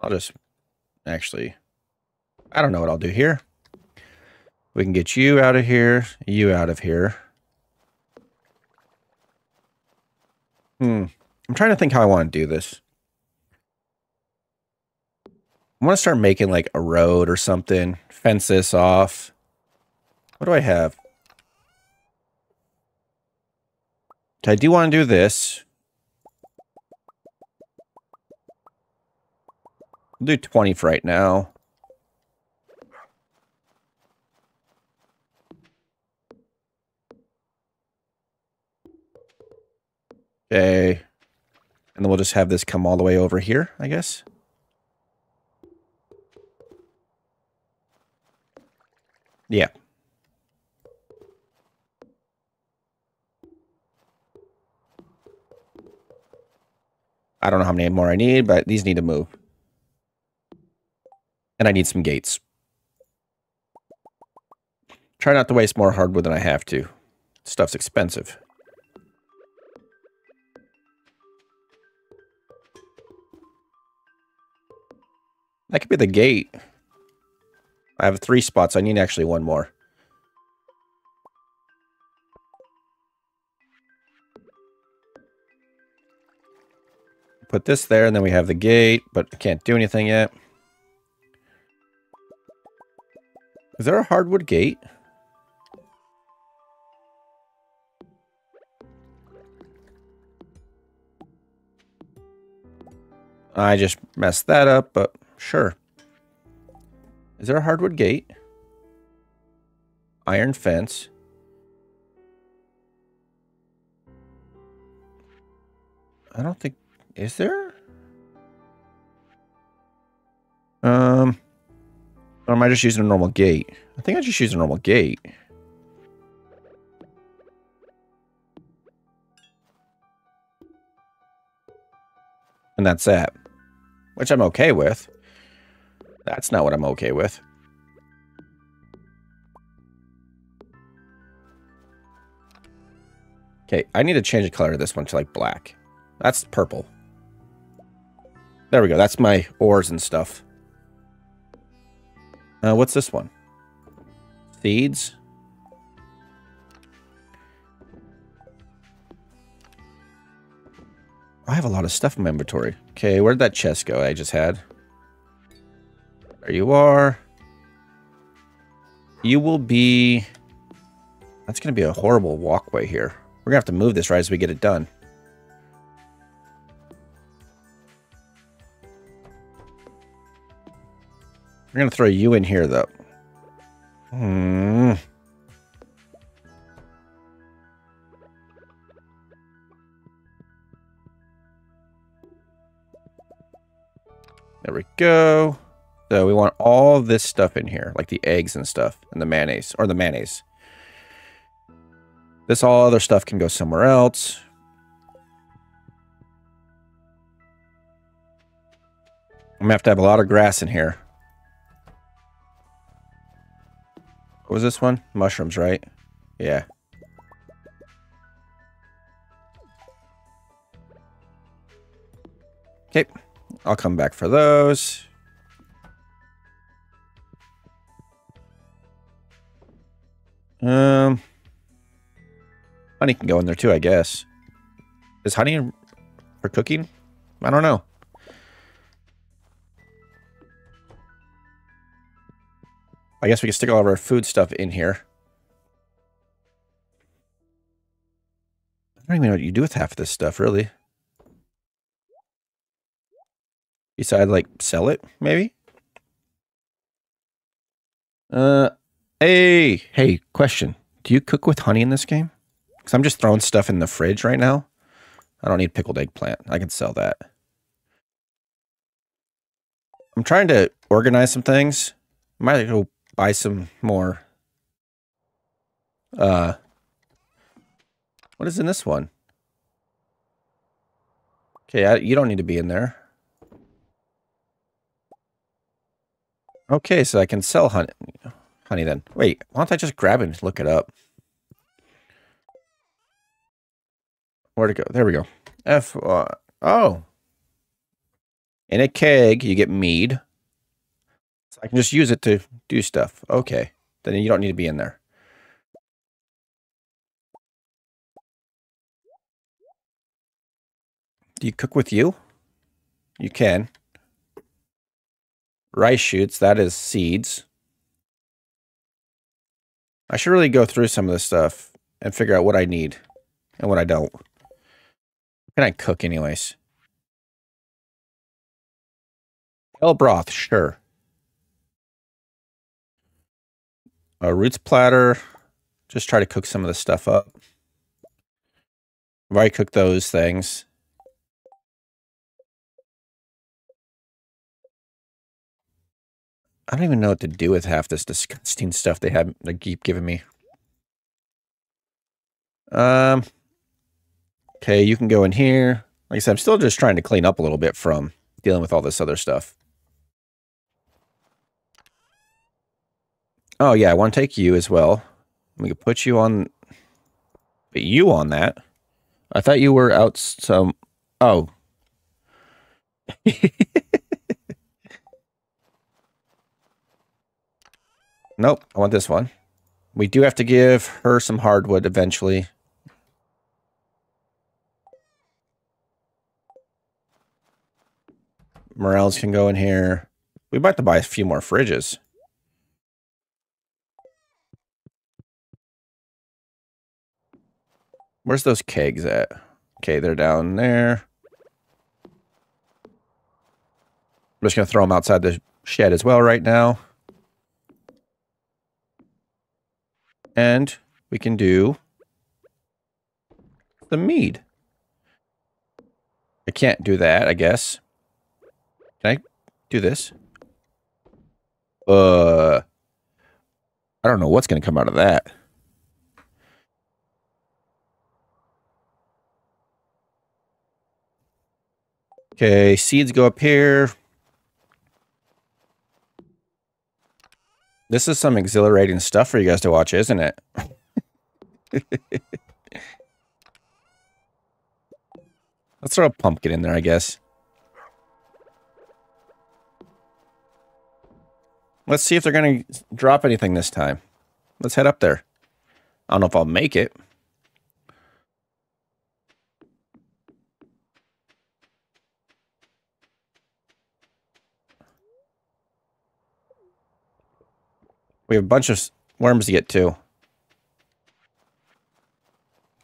I'll just actually I don't know what I'll do here. We can get you out of here, you out of here. Hmm. I'm trying to think how I want to do this. I want to start making like a road or something. Fence this off. What do I have? I do want to do this. I'll do 20 for right now. Okay. And then we'll just have this come all the way over here, I guess. Yeah. I don't know how many more I need, but these need to move. And I need some gates. Try not to waste more hardwood than I have to. Stuff's expensive. That could be the gate. I have three spots. I need actually one more. Put this there, and then we have the gate, but I can't do anything yet. Is there a hardwood gate? I just messed that up, but Sure. Is there a hardwood gate? Iron fence. I don't think... Is there? Um... Or am I just using a normal gate? I think I just use a normal gate. And that's that. Which I'm okay with. That's not what I'm okay with. Okay, I need to change the color of this one to like black. That's purple. There we go. That's my ores and stuff. Uh, what's this one? Seeds. I have a lot of stuff in my inventory. Okay, where did that chest go I just had? There you are. You will be... That's going to be a horrible walkway here. We're going to have to move this right as we get it done. We're going to throw you in here, though. Hmm. There we go. So we want all this stuff in here, like the eggs and stuff, and the mayonnaise, or the mayonnaise. This all other stuff can go somewhere else. I'm to have to have a lot of grass in here. What was this one? Mushrooms, right? Yeah. Okay. I'll come back for those. Um, honey can go in there too, I guess. Is honey for cooking? I don't know. I guess we can stick all of our food stuff in here. I don't even know what you do with half of this stuff, really. Besides, like, sell it, maybe? Uh, hey, hey, question. Do you cook with honey in this game? Because I'm just throwing stuff in the fridge right now. I don't need pickled eggplant. I can sell that. I'm trying to organize some things. Might go buy some more. Uh, what is in this one? Okay, I, you don't need to be in there. Okay, so I can sell honey, honey then. Wait, why don't I just grab it and look it up? Where'd it go? There we go. F. Uh, oh. In a keg, you get mead. So I can just use it to do stuff. Okay. Then you don't need to be in there. Do you cook with you? You can rice shoots, that is seeds. I should really go through some of this stuff and figure out what I need and what I don't. What can I cook anyways? Kale broth, sure. A roots platter. Just try to cook some of the stuff up. I've already cooked those things. I don't even know what to do with half this disgusting stuff they have they keep giving me. Um Okay, you can go in here. Like I said, I'm still just trying to clean up a little bit from dealing with all this other stuff. Oh yeah, I want to take you as well. We could put you on put you on that. I thought you were out some oh. Nope, I want this one. We do have to give her some hardwood eventually. Morels can go in here. We might have to buy a few more fridges. Where's those kegs at? Okay, they're down there. I'm just going to throw them outside the shed as well right now. And we can do the mead. I can't do that, I guess. Can I do this? Uh, I don't know what's going to come out of that. Okay, seeds go up here. This is some exhilarating stuff for you guys to watch, isn't it? Let's throw a pumpkin in there, I guess. Let's see if they're going to drop anything this time. Let's head up there. I don't know if I'll make it. We have a bunch of worms to get to.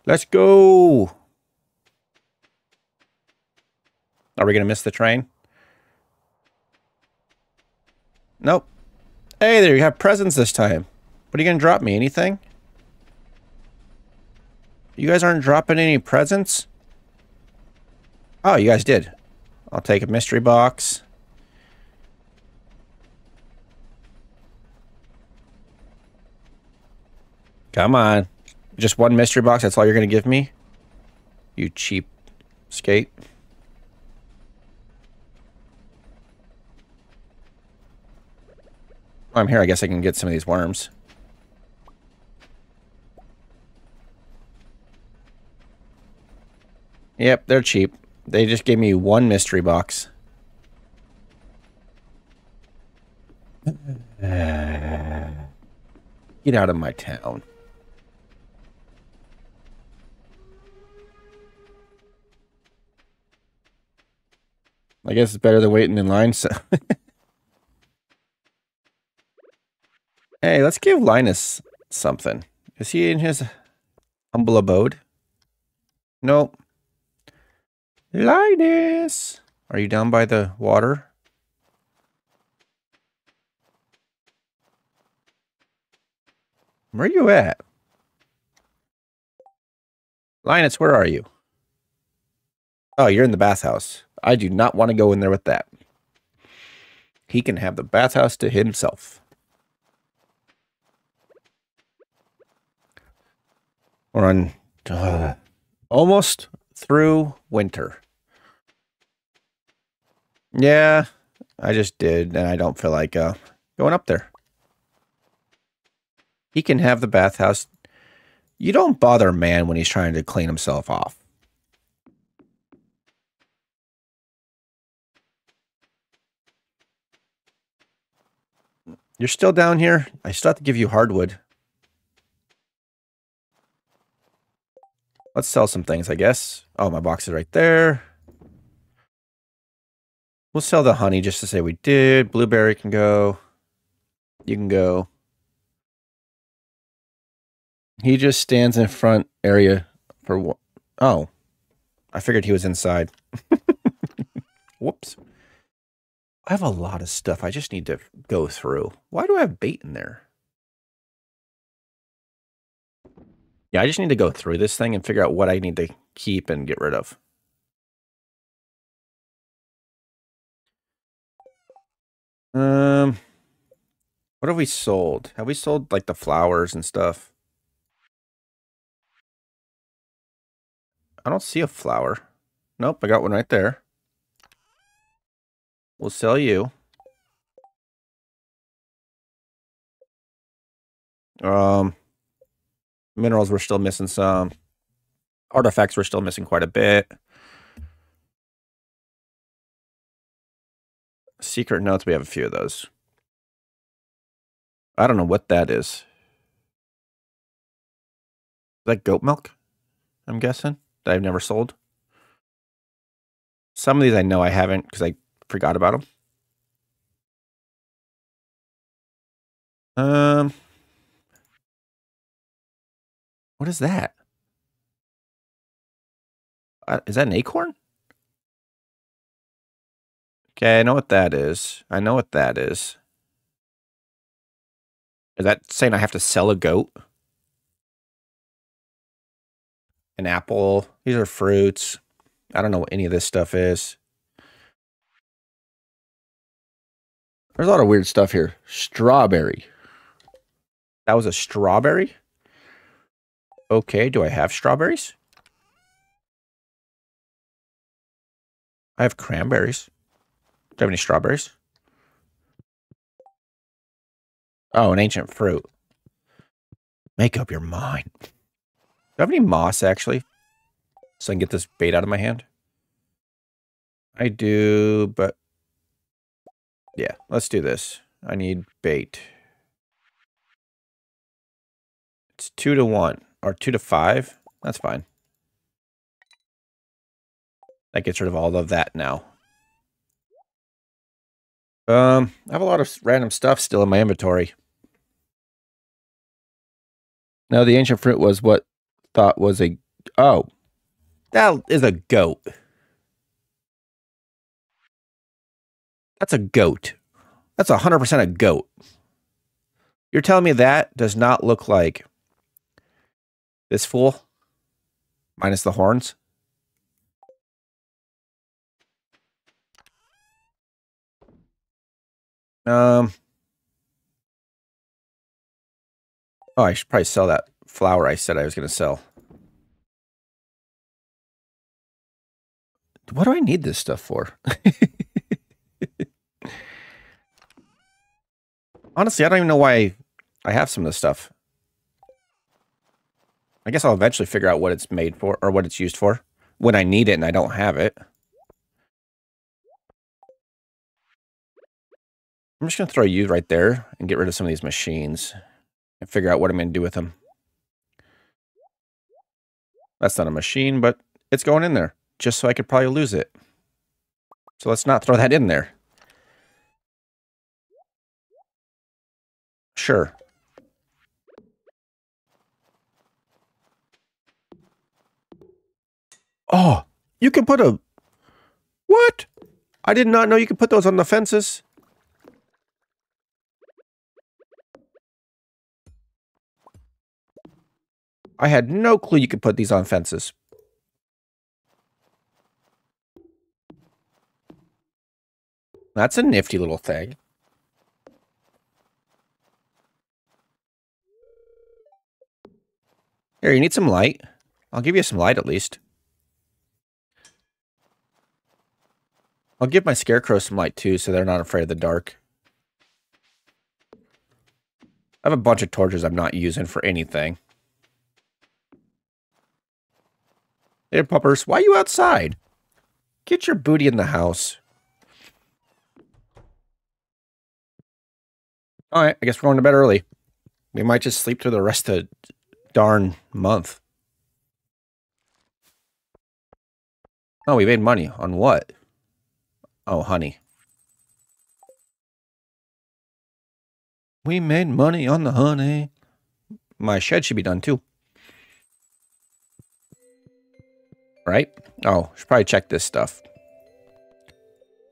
Let's go. Are we going to miss the train? Nope. Hey there, you have presents this time. What are you going to drop me? Anything? You guys aren't dropping any presents? Oh, you guys did. I'll take a mystery box. Come on. Just one mystery box, that's all you're going to give me? You cheap skate. I'm here, I guess I can get some of these worms. Yep, they're cheap. They just gave me one mystery box. Get out of my town. I guess it's better than waiting in line, so... hey, let's give Linus something. Is he in his humble abode? Nope. Linus! Are you down by the water? Where are you at? Linus, where are you? Oh, you're in the bathhouse. I do not want to go in there with that. He can have the bathhouse to himself. We're on uh, almost through winter. Yeah, I just did, and I don't feel like uh, going up there. He can have the bathhouse. You don't bother a man when he's trying to clean himself off. You're still down here? I still have to give you hardwood. Let's sell some things, I guess. Oh, my box is right there. We'll sell the honey just to say we did. Blueberry can go. You can go. He just stands in front area for what? Oh, I figured he was inside. Whoops. I have a lot of stuff I just need to go through. Why do I have bait in there? Yeah, I just need to go through this thing and figure out what I need to keep and get rid of. Um, what have we sold? Have we sold like the flowers and stuff? I don't see a flower. Nope, I got one right there. We'll sell you. Um, minerals, we're still missing some. Artifacts, we're still missing quite a bit. Secret notes, we have a few of those. I don't know what that is. Is that goat milk? I'm guessing that I've never sold. Some of these I know I haven't because I forgot about them. Um, what is that? Uh, is that an acorn? Okay, I know what that is. I know what that is. Is that saying I have to sell a goat? An apple. These are fruits. I don't know what any of this stuff is. There's a lot of weird stuff here. Strawberry. That was a strawberry? Okay, do I have strawberries? I have cranberries. Do I have any strawberries? Oh, an ancient fruit. Make up your mind. Do I have any moss, actually? So I can get this bait out of my hand? I do, but... Yeah, let's do this. I need bait. It's two to one, or two to five. That's fine. I gets rid of all of that now. Um, I have a lot of random stuff still in my inventory. Now, the ancient fruit was what thought was a... Oh, that is a goat. That's a goat. That's 100% a goat. You're telling me that does not look like this fool? Minus the horns? Um. Oh, I should probably sell that flower I said I was going to sell. What do I need this stuff for? Honestly, I don't even know why I have some of this stuff. I guess I'll eventually figure out what it's made for or what it's used for when I need it and I don't have it. I'm just going to throw you right there and get rid of some of these machines and figure out what I'm going to do with them. That's not a machine, but it's going in there just so I could probably lose it. So let's not throw that in there. Sure. Oh, you can put a... What? I did not know you could put those on the fences. I had no clue you could put these on fences. That's a nifty little thing. Here, you need some light. I'll give you some light at least. I'll give my scarecrow some light too, so they're not afraid of the dark. I have a bunch of torches I'm not using for anything. Hey, puppers, why are you outside? Get your booty in the house. All right, I guess we're going to bed early. We might just sleep through the rest of darn month. Oh, we made money. On what? Oh, honey. We made money on the honey. My shed should be done too. Right? Oh, should probably check this stuff.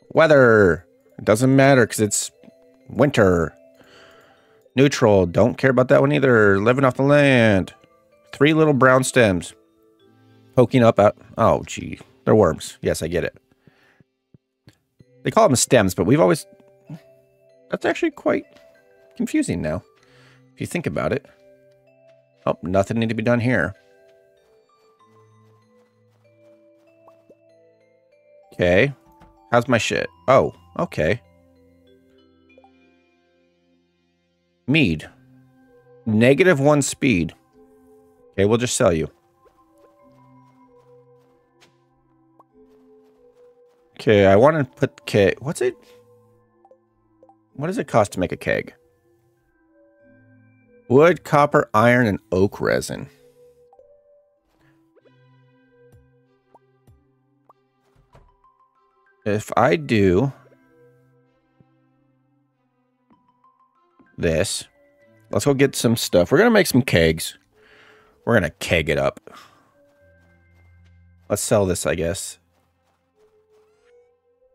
Weather. It doesn't matter because it's winter. Neutral. Don't care about that one either. Living off the land. Three little brown stems. Poking up out. Oh, gee. They're worms. Yes, I get it. They call them stems, but we've always... That's actually quite confusing now. If you think about it. Oh, nothing need to be done here. Okay. How's my shit? Oh, okay. Mead. Negative one speed. Okay, we'll just sell you. Okay, I want to put keg. What's it? What does it cost to make a keg? Wood, copper, iron, and oak resin. If I do this, let's go get some stuff. We're going to make some kegs. We're going to keg it up. Let's sell this, I guess.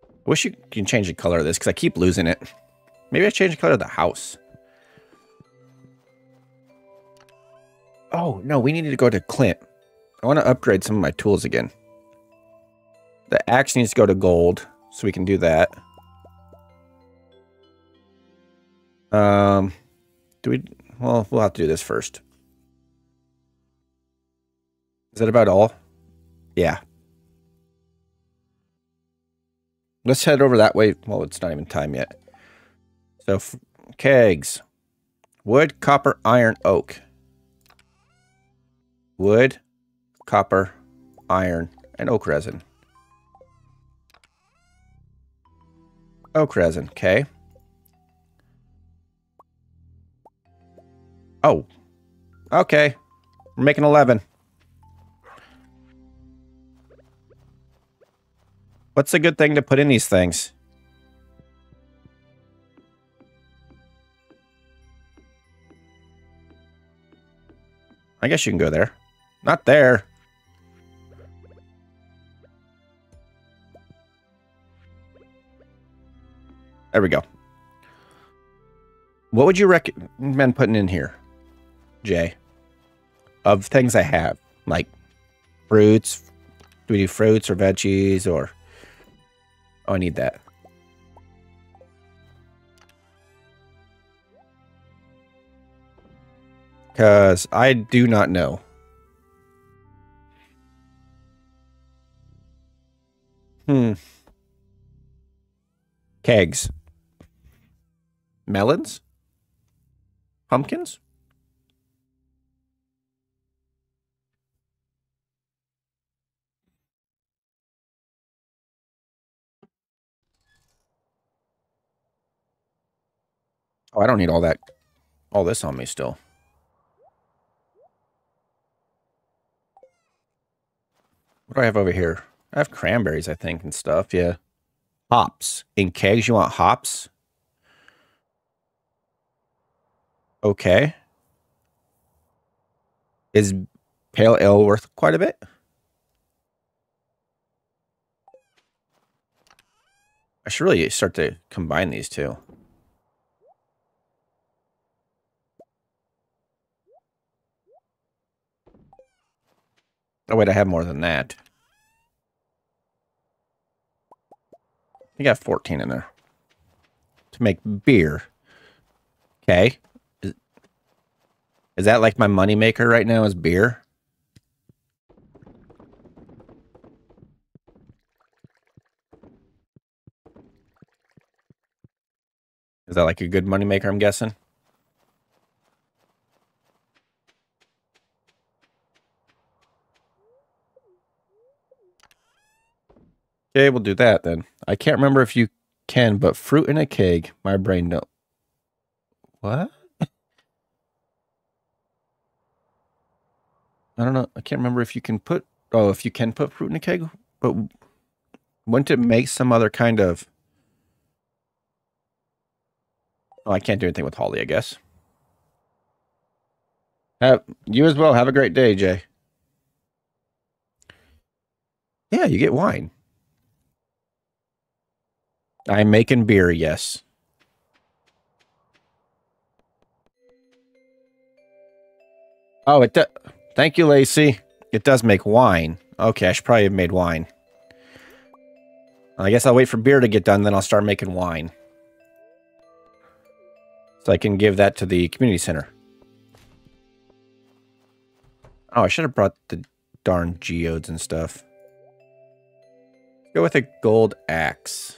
I wish you can change the color of this because I keep losing it. Maybe I change the color of the house. Oh, no, we need to go to Clint. I want to upgrade some of my tools again. The axe needs to go to gold, so we can do that. Um, do we... Well, we'll have to do this first. Is that about all? Yeah. Let's head over that way. Well, it's not even time yet. So, kegs. Wood, copper, iron, oak. Wood, copper, iron, and oak resin. Oak resin, okay. Oh. Okay. We're making 11. What's a good thing to put in these things? I guess you can go there. Not there. There we go. What would you recommend putting in here, Jay? Of things I have, like fruits. Do we do fruits or veggies or Oh, I need that. Because I do not know. Hmm. Kegs. Melons? Pumpkins? Oh, I don't need all that, all this on me still. What do I have over here? I have cranberries, I think, and stuff. Yeah. Hops. In kegs, you want hops? Okay. Is pale ale worth quite a bit? I should really start to combine these two. Oh, wait, I have more than that. You got 14 in there. To make beer. Okay. Is, is that like my money maker right now is beer? Is that like a good money maker, I'm guessing? Okay, we'll do that then. I can't remember if you can, but fruit in a keg. My brain no. What? I don't know. I can't remember if you can put. Oh, if you can put fruit in a keg, but wouldn't it make some other kind of? Oh, I can't do anything with Holly. I guess. Have you as well. Have a great day, Jay. Yeah, you get wine. I'm making beer, yes. Oh, it does. Thank you, Lacey. It does make wine. Okay, I should probably have made wine. I guess I'll wait for beer to get done, then I'll start making wine. So I can give that to the community center. Oh, I should have brought the darn geodes and stuff. Go with a gold axe.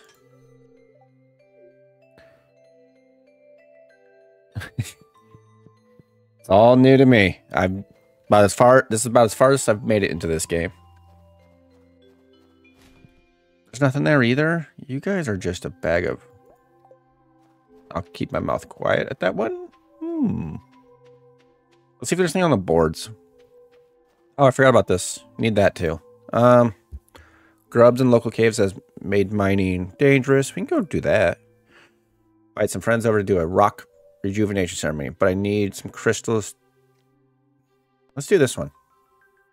It's all new to me. I'm about as far. This is about as far as I've made it into this game. There's nothing there either. You guys are just a bag of. I'll keep my mouth quiet at that one. Hmm. Let's see if there's anything on the boards. Oh, I forgot about this. Need that too. Um, grubs in local caves has made mining dangerous. We can go do that. Invite some friends over to do a rock rejuvenation ceremony, but I need some crystals. Let's do this one.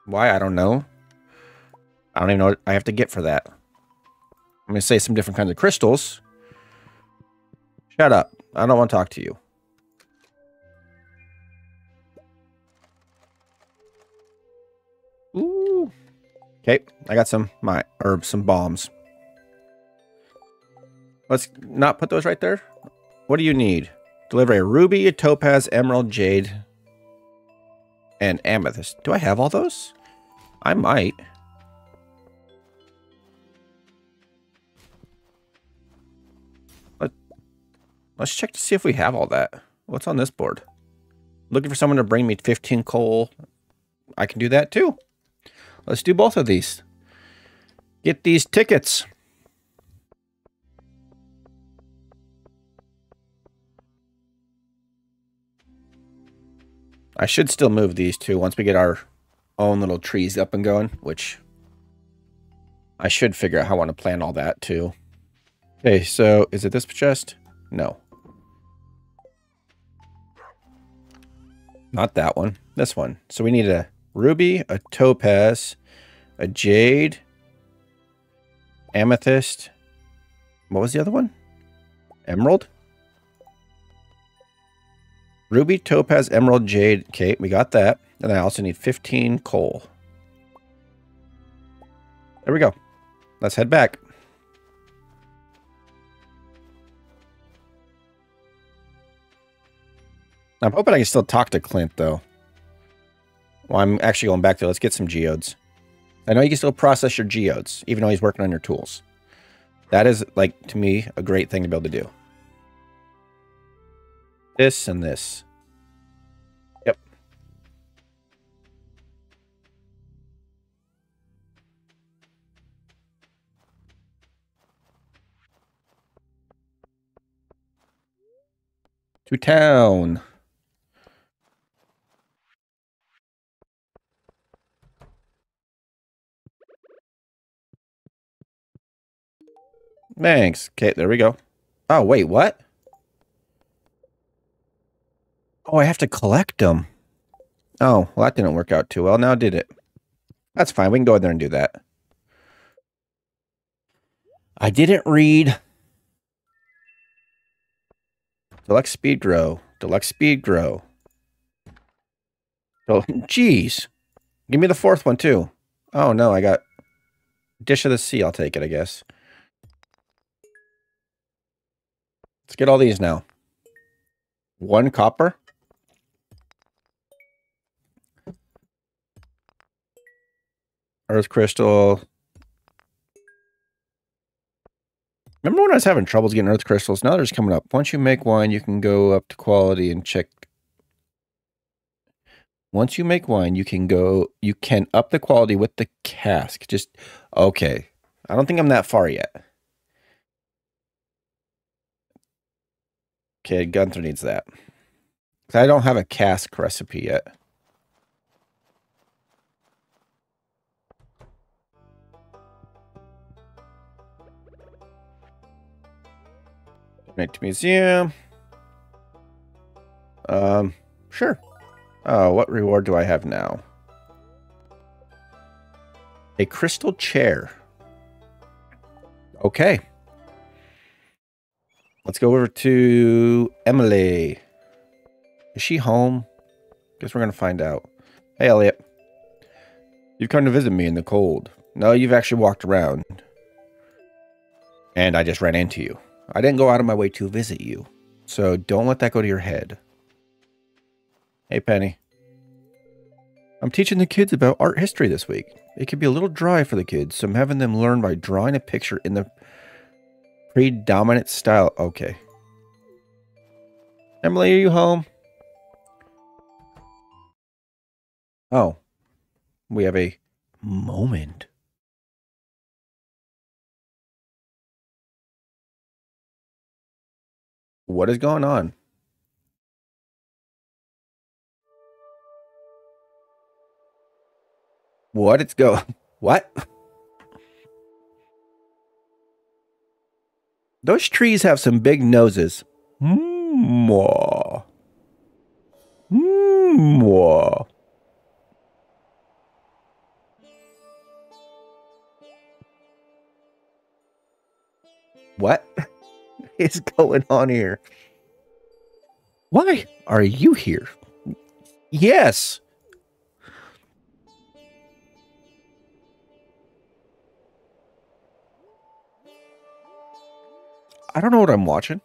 Why? I don't know. I don't even know what I have to get for that. I'm going to say some different kinds of crystals. Shut up. I don't want to talk to you. Ooh. Okay, I got some my herbs, some bombs. Let's not put those right there. What do you need? Deliver a ruby, a topaz, emerald, jade, and amethyst. Do I have all those? I might. Let, let's check to see if we have all that. What's on this board? Looking for someone to bring me 15 coal. I can do that too. Let's do both of these. Get these tickets. I should still move these two once we get our own little trees up and going, which I should figure out how I want to plan all that too. Okay, so is it this chest? No. Not that one. This one. So we need a ruby, a topaz, a jade, amethyst. What was the other one? Emerald? Ruby, topaz, emerald, jade. Okay, we got that. And I also need 15 coal. There we go. Let's head back. I'm hoping I can still talk to Clint, though. Well, I'm actually going back there. Let's get some geodes. I know you can still process your geodes, even though he's working on your tools. That is, like, to me, a great thing to be able to do. This and this. Yep. To town. Thanks. Okay, there we go. Oh, wait, what? Oh, I have to collect them. Oh, well, that didn't work out too well. Now did it? That's fine. We can go in there and do that. I didn't read. Deluxe Speed-Gro. Deluxe Speed-Gro. Oh, jeez. Give me the fourth one, too. Oh, no, I got Dish of the Sea. I'll take it, I guess. Let's get all these now. One copper. Earth crystal. Remember when I was having troubles getting earth crystals? Now they're just coming up. Once you make wine, you can go up to quality and check. Once you make wine, you can go, you can up the quality with the cask. Just, okay. I don't think I'm that far yet. Okay, Gunther needs that. I don't have a cask recipe yet. Donate to museum. Um, sure. Oh, what reward do I have now? A crystal chair. Okay. Let's go over to Emily. Is she home? Guess we're going to find out. Hey, Elliott. You've come to visit me in the cold. No, you've actually walked around. And I just ran into you. I didn't go out of my way to visit you. So don't let that go to your head. Hey, Penny. I'm teaching the kids about art history this week. It can be a little dry for the kids, so I'm having them learn by drawing a picture in the Predominant style. Okay. Emily, are you home? Oh. We have a moment. What is going on? What? It's go. What? Those trees have some big noses. Mwah. What is going on here? Why are you here? Yes. I don't know what I'm watching.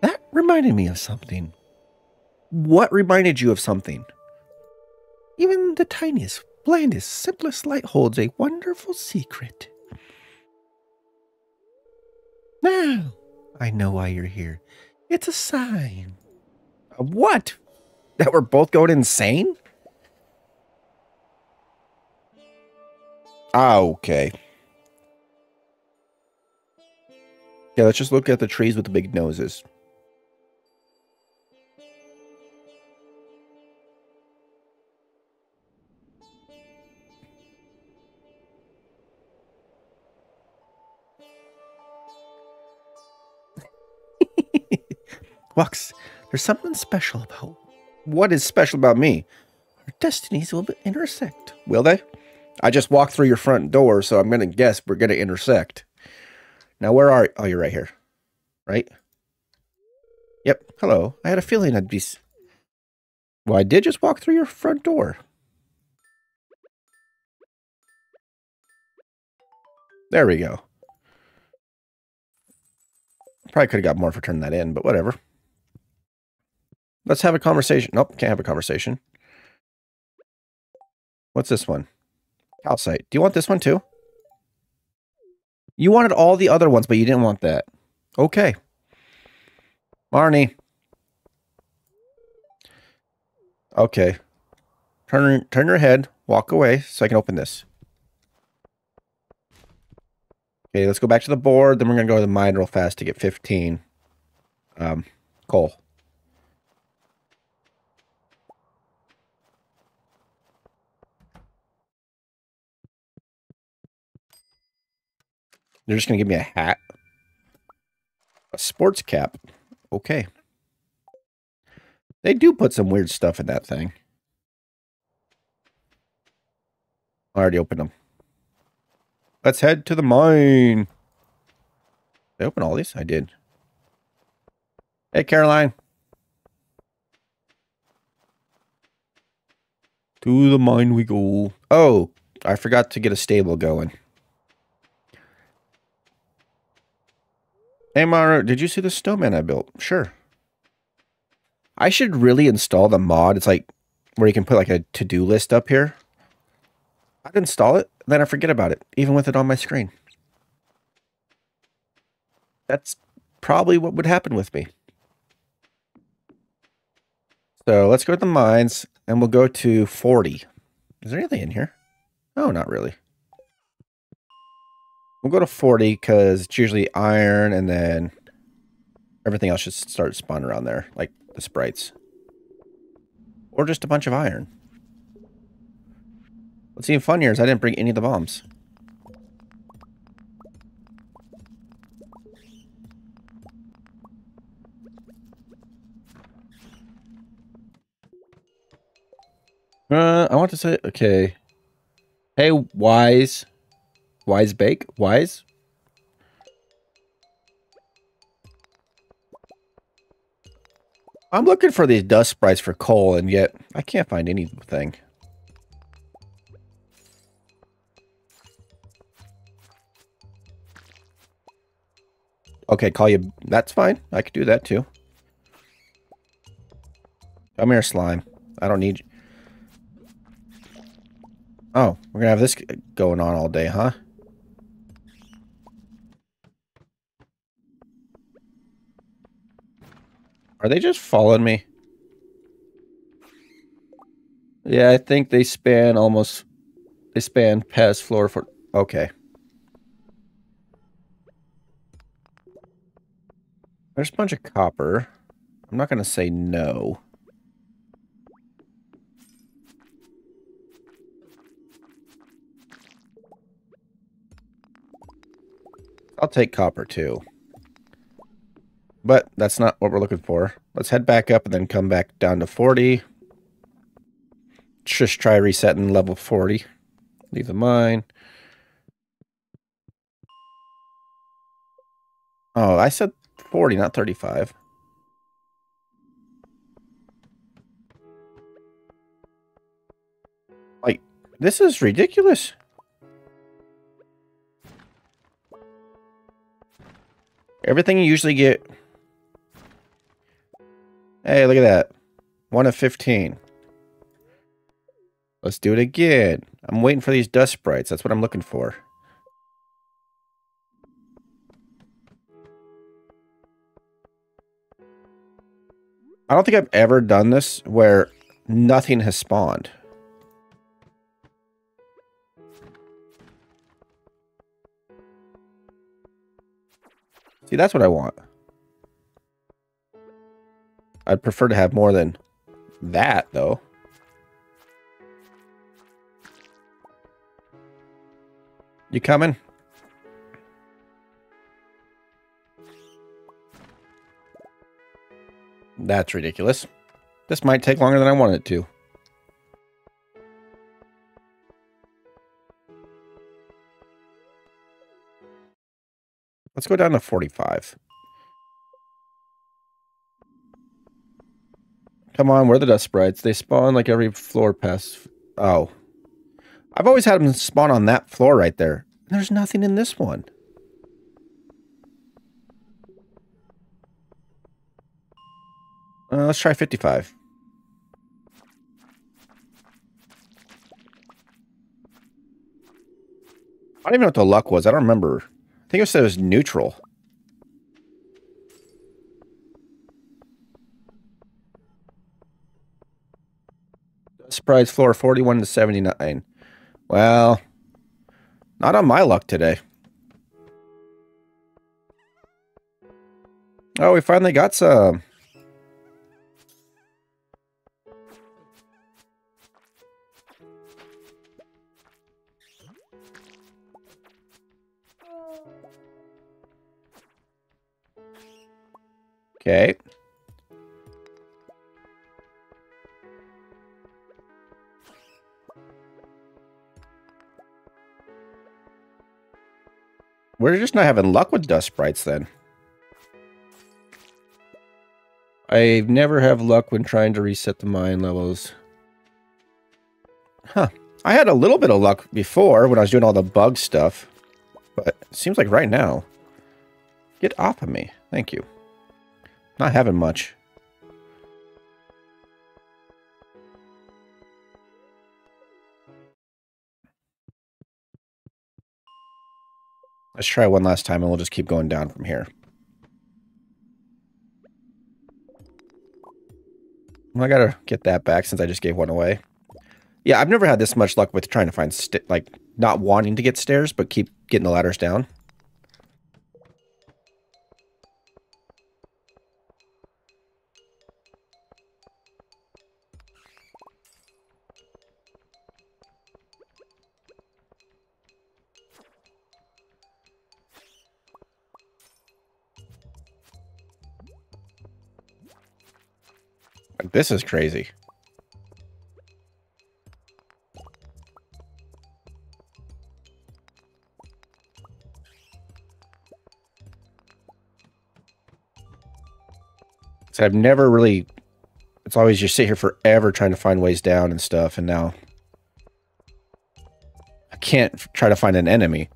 That reminded me of something. What reminded you of something? Even the tiniest blandest, simplest light holds a wonderful secret. Now, I know why you're here. It's a sign. Of what? That we're both going insane? Ah, okay. Yeah, let's just look at the trees with the big noses. Wux, there's something special about. What is special about me? Our destinies will intersect. Will they? I just walked through your front door, so I'm going to guess we're going to intersect. Now, where are... Oh, you're right here. Right? Yep. Hello. I had a feeling I'd be... Well, I did just walk through your front door. There we go. Probably could have got more for turning that in, but whatever. Let's have a conversation. Nope, can't have a conversation. What's this one? Calcite. Do you want this one too? You wanted all the other ones, but you didn't want that. Okay. Marnie. Okay. Turn turn your head, walk away so I can open this. Okay, let's go back to the board. Then we're going to go to the mine real fast to get 15. Um, coal. They're just going to give me a hat. A sports cap. Okay. They do put some weird stuff in that thing. I already opened them. Let's head to the mine. Did I open all these? I did. Hey, Caroline. To the mine we go. Oh, I forgot to get a stable going. Hey, Mara, did you see the snowman I built? Sure. I should really install the mod. It's like where you can put like a to-do list up here. I'd install it, then I forget about it, even with it on my screen. That's probably what would happen with me. So let's go to the mines, and we'll go to 40. Is there anything in here? Oh, not really. We'll go to 40 because it's usually iron and then everything else should start spawning around there, like the sprites. Or just a bunch of iron. What's even funnier is I didn't bring any of the bombs. Uh, I want to say, okay. Hey, Wise. Wise Bake? Wise? I'm looking for these dust sprites for coal, and yet I can't find anything. Okay, call you. That's fine. I could do that too. Come here, slime. I don't need you. Oh, we're gonna have this going on all day, huh? Are they just following me? Yeah, I think they span almost... They span past floor for... Okay. There's a bunch of copper. I'm not going to say no. I'll take copper too. But that's not what we're looking for. Let's head back up and then come back down to 40. Just try resetting level 40. Leave the mine. Oh, I said 40, not 35. Like, this is ridiculous. Everything you usually get Hey, look at that. 1 of 15. Let's do it again. I'm waiting for these dust sprites. That's what I'm looking for. I don't think I've ever done this where nothing has spawned. See, that's what I want. I'd prefer to have more than that, though. You coming? That's ridiculous. This might take longer than I wanted it to. Let's go down to 45. Come on, where are the dust sprites? They spawn like every floor past... Oh. I've always had them spawn on that floor right there. There's nothing in this one. Uh, let's try 55. I don't even know what the luck was. I don't remember. I think it said it was neutral. Surprise floor 41 to 79. Well, not on my luck today. Oh, we finally got some. Okay. We're just not having luck with dust sprites then. I never have luck when trying to reset the mine levels. Huh. I had a little bit of luck before when I was doing all the bug stuff. But it seems like right now. Get off of me. Thank you. Not having much. Let's try one last time and we'll just keep going down from here. I gotta get that back since I just gave one away. Yeah, I've never had this much luck with trying to find, like, not wanting to get stairs, but keep getting the ladders down. This is crazy. So I've never really, it's always you sit here forever trying to find ways down and stuff. And now I can't try to find an enemy.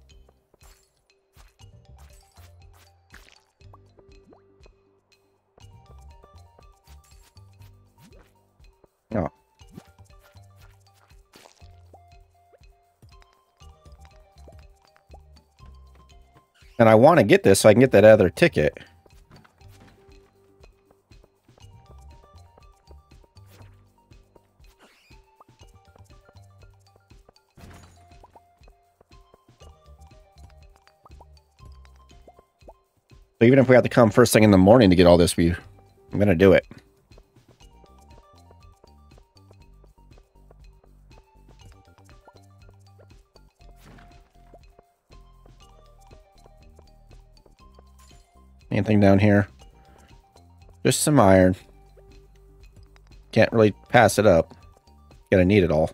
And I want to get this so I can get that other ticket. So even if we have to come first thing in the morning to get all this, we, I'm going to do it. Anything down here? Just some iron. Can't really pass it up. Gonna need it all.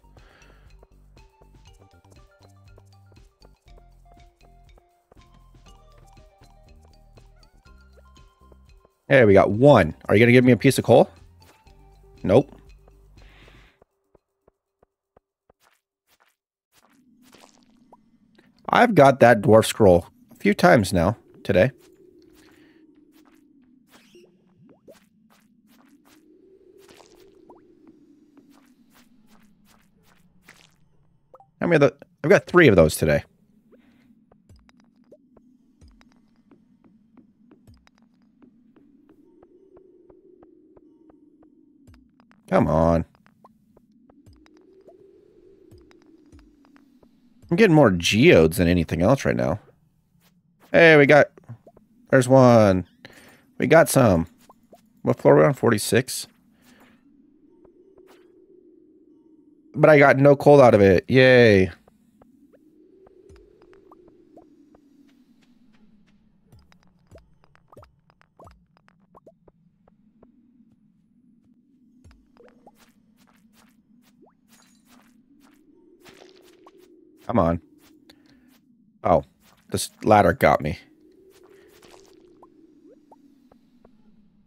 Hey, we got one. Are you gonna give me a piece of coal? Nope. I've got that dwarf scroll a few times now today. How many of the? I've got three of those today. Come on. I'm getting more geodes than anything else right now. Hey, we got... There's one. We got some. What floor are we on? 46? But I got no coal out of it. Yay. Come on. Oh, this ladder got me.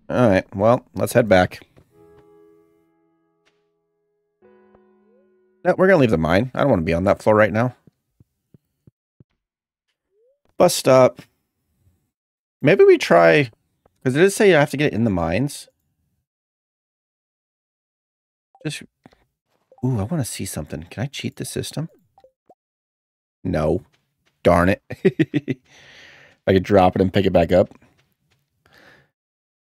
All right, well, let's head back. No, we're going to leave the mine. I don't want to be on that floor right now. Bus stop. Maybe we try... Because it does say you have to get in the mines. Just... Ooh, I want to see something. Can I cheat the system? No. Darn it. I could drop it and pick it back up.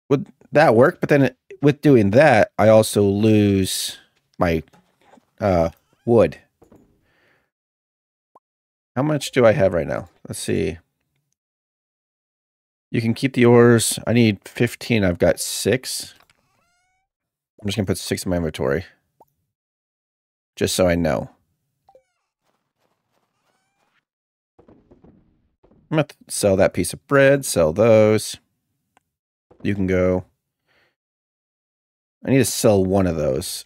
Would that work? But then it, with doing that, I also lose my uh, wood. How much do I have right now? Let's see. You can keep the ores. I need 15. I've got six. I'm just going to put six in my inventory. Just so I know. I'm going to sell that piece of bread, sell those. You can go. I need to sell one of those.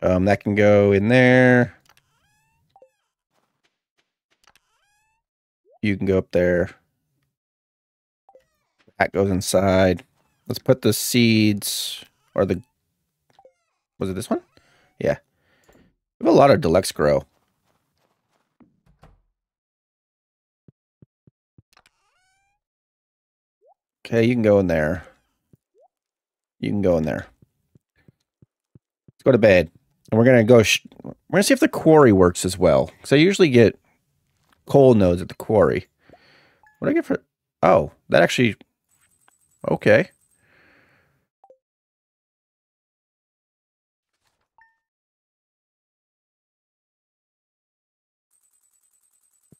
Um, that can go in there. You can go up there. That goes inside. Let's put the seeds or the was it this one? Yeah. We have a lot of deluxe grow. Okay, you can go in there. You can go in there. Let's go to bed. And we're going to go... we're going to see if the quarry works as well. Because I usually get coal nodes at the quarry. What do I get for... Oh, that actually... Okay.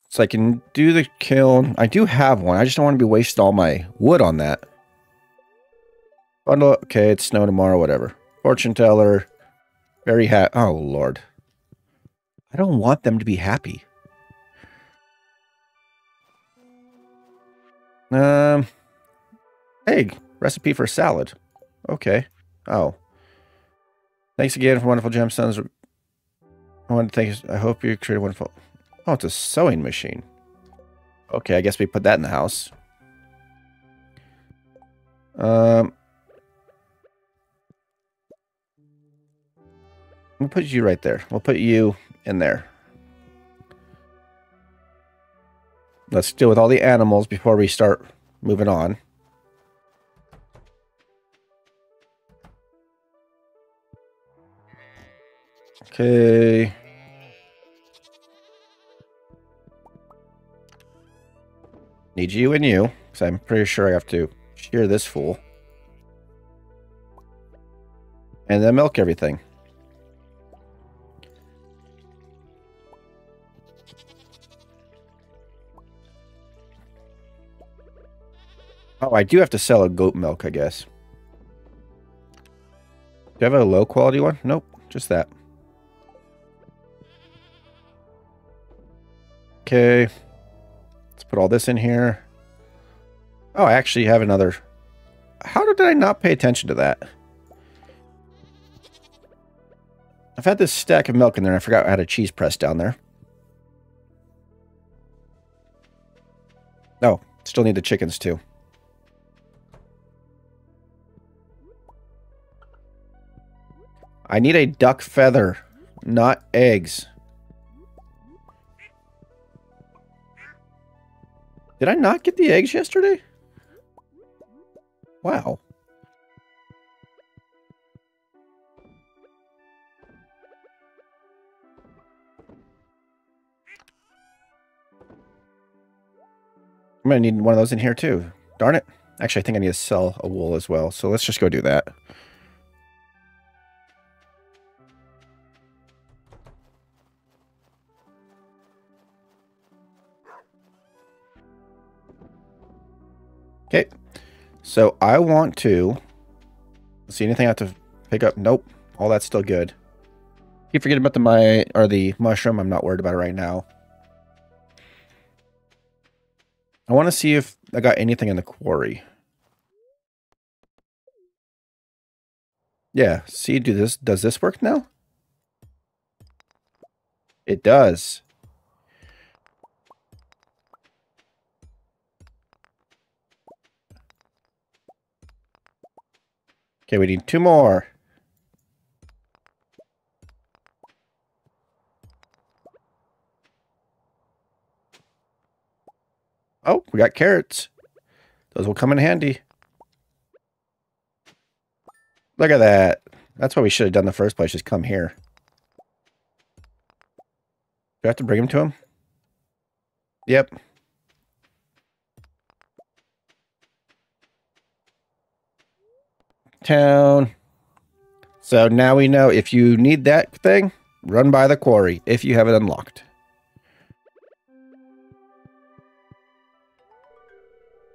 So I can do the kiln. I do have one. I just don't want to be wasting all my wood on that. Bundle. Okay, it's snow tomorrow, whatever. Fortune teller. Very happy. Oh, Lord. I don't want them to be happy. Um, egg. Recipe for salad. Okay. Oh. Thanks again for wonderful gemstones. I want to thank you. I hope you created wonderful... Oh, it's a sewing machine. Okay, I guess we put that in the house. Um, we'll put you right there. We'll put you in there. Let's deal with all the animals before we start moving on. Okay. Need you and you, because I'm pretty sure I have to shear this fool. And then milk everything. Oh, I do have to sell a goat milk, I guess. Do I have a low quality one? Nope, just that. Okay Let's put all this in here. Oh, I actually have another. How did I not pay attention to that? I've had this stack of milk in there. And I forgot I had a cheese press down there. Oh, still need the chickens too. I need a duck feather, not eggs. Did I not get the eggs yesterday? Wow. I'm going to need one of those in here too. Darn it. Actually, I think I need to sell a wool as well. So let's just go do that. Okay. So I want to see anything I have to pick up. Nope. All that's still good. Keep forgetting about the my or the mushroom. I'm not worried about it right now. I want to see if I got anything in the quarry. Yeah, see, do this. Does this work now? It does. Okay, we need two more. Oh, we got carrots. Those will come in handy. Look at that. That's what we should have done the first place, just come here. Do I have to bring him to him? Yep. Town. So now we know if you need that thing, run by the quarry if you have it unlocked.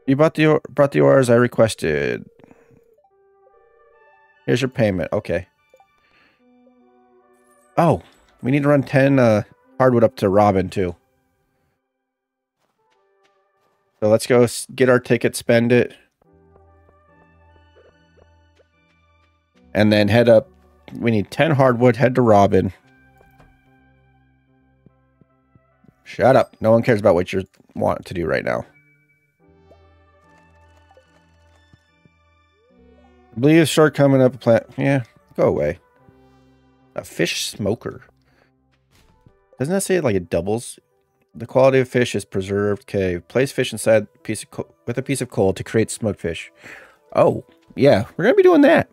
You bought the brought the ores I requested. Here's your payment. Okay. Oh, we need to run 10 uh, hardwood up to Robin, too. So let's go get our ticket, spend it. And then head up. We need 10 hardwood, head to Robin. Shut up. No one cares about what you want to do right now. I believe a shark coming up a plant. Yeah, go away. A fish smoker. Doesn't that say like it doubles? The quality of fish is preserved. Okay, place fish inside piece of with a piece of coal to create smoked fish. Oh, yeah, we're gonna be doing that.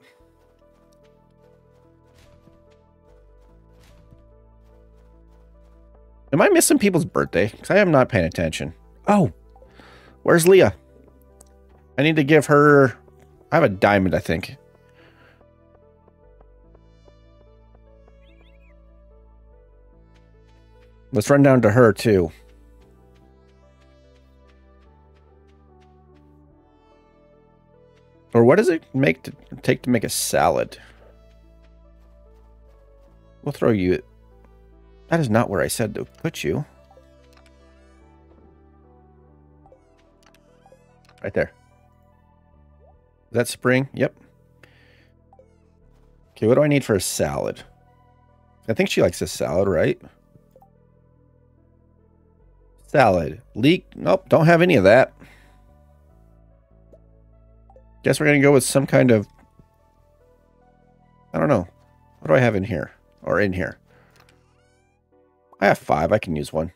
Am I missing people's birthday? Because I am not paying attention. Oh, where's Leah? I need to give her I have a diamond, I think. Let's run down to her, too. Or what does it make to take to make a salad? We'll throw you. That is not where I said to put you. Right there that spring? Yep. Okay, what do I need for a salad? I think she likes a salad, right? Salad. Leek. Nope, don't have any of that. Guess we're going to go with some kind of... I don't know. What do I have in here? Or in here? I have five. I can use one.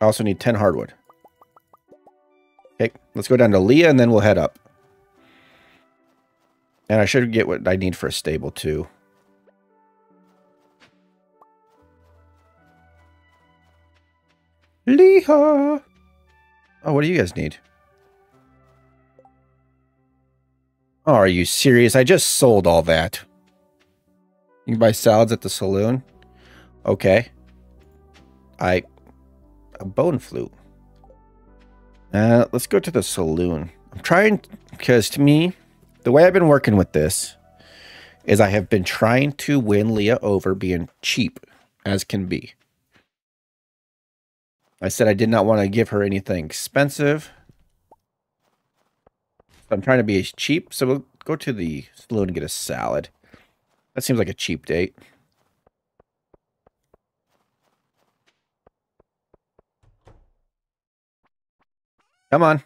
I also need 10 hardwood. Okay, let's go down to Leah and then we'll head up. And I should get what I need for a stable too. Leah! Oh, what do you guys need? Oh, are you serious? I just sold all that. You can buy salads at the saloon? Okay. I... A bone flute. Uh, let's go to the saloon. I'm trying... Because to me, the way I've been working with this is I have been trying to win Leah over being cheap as can be. I said I did not want to give her anything expensive. I'm trying to be cheap, so we'll go to the saloon and get a salad. That seems like a cheap date. Come on.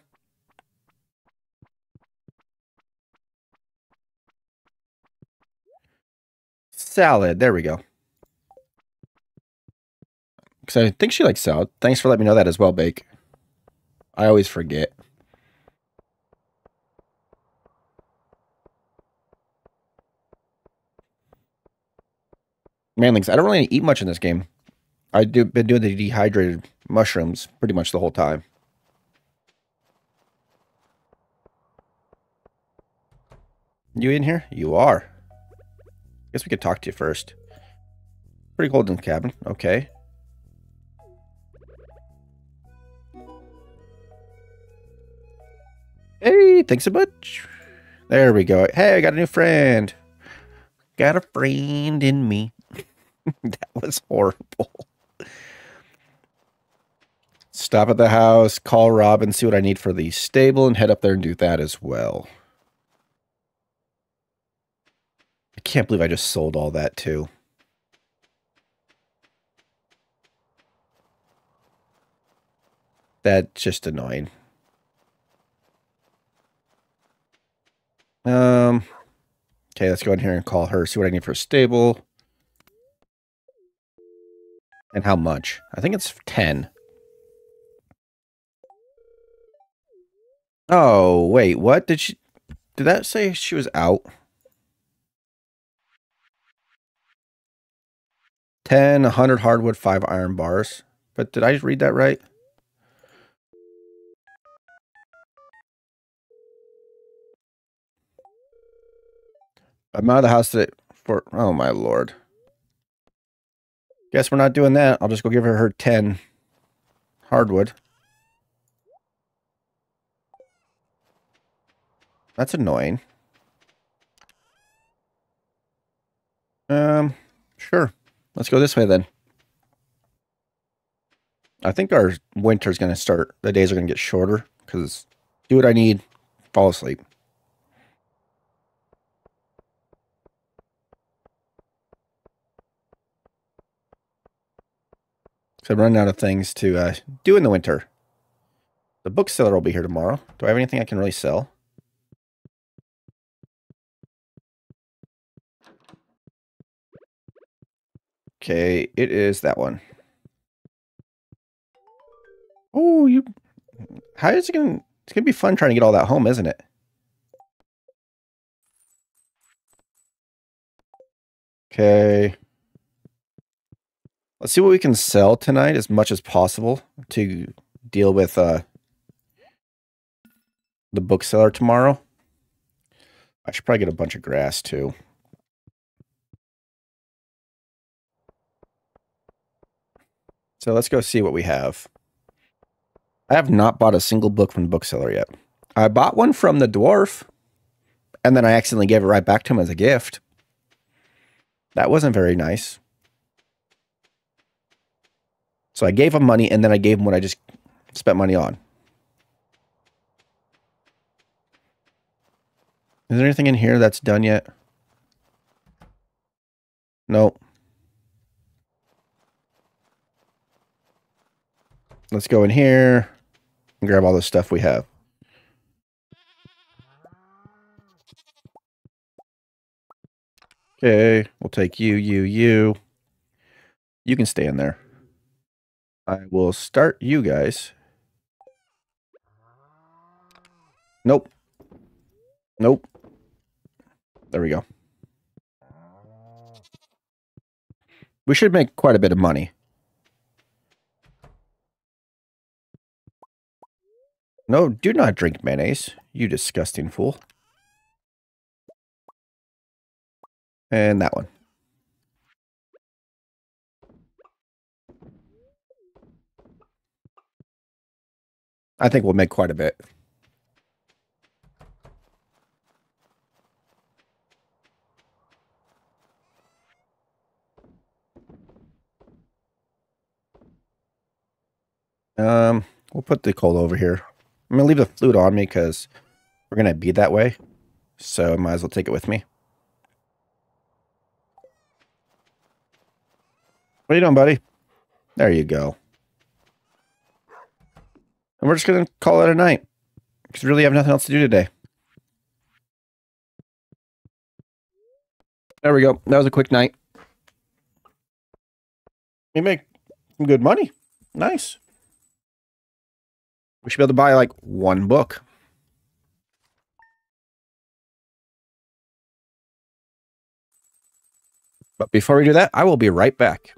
salad. There we go. Because I think she likes salad. Thanks for letting me know that as well, Bake. I always forget. Manlings, I don't really eat much in this game. I've been doing the dehydrated mushrooms pretty much the whole time. You in here? You are. Guess we could talk to you first. Pretty cold in the cabin. Okay. Hey, thanks so much. There we go. Hey, I got a new friend. Got a friend in me. that was horrible. Stop at the house, call Rob and see what I need for the stable and head up there and do that as well. I can't believe I just sold all that too. That's just annoying. Um, okay, let's go in here and call her, see what I need for a stable. And how much? I think it's 10. Oh, wait, what? Did she... Did that say she was out? 10, 100 hardwood, 5 iron bars. But did I read that right? I'm out of the house today for... Oh, my lord. Guess we're not doing that. I'll just go give her her 10 hardwood. That's annoying. Um, sure. Let's go this way then. I think our winter's going to start. The days are going to get shorter because do what I need, fall asleep. So I'm running out of things to uh, do in the winter. The bookseller will be here tomorrow. Do I have anything I can really sell? Okay, it is that one. Oh, you... How is it going to... It's going to be fun trying to get all that home, isn't it? Okay. Let's see what we can sell tonight as much as possible to deal with uh, the bookseller tomorrow. I should probably get a bunch of grass too. So let's go see what we have. I have not bought a single book from the bookseller yet. I bought one from the dwarf, and then I accidentally gave it right back to him as a gift. That wasn't very nice. So I gave him money and then I gave him what I just spent money on. Is there anything in here that's done yet? Nope. Let's go in here and grab all the stuff we have. Okay, we'll take you, you, you. You can stay in there. I will start you guys. Nope. Nope. There we go. We should make quite a bit of money. No, do not drink mayonnaise, you disgusting fool. And that one. I think we'll make quite a bit. Um, we'll put the coal over here. I'm going to leave the flute on me because we're going to be that way. So might as well take it with me. What are you doing, buddy? There you go. And we're just going to call it a night. Because we really have nothing else to do today. There we go. That was a quick night. We make some good money. Nice. We should be able to buy like one book. But before we do that, I will be right back.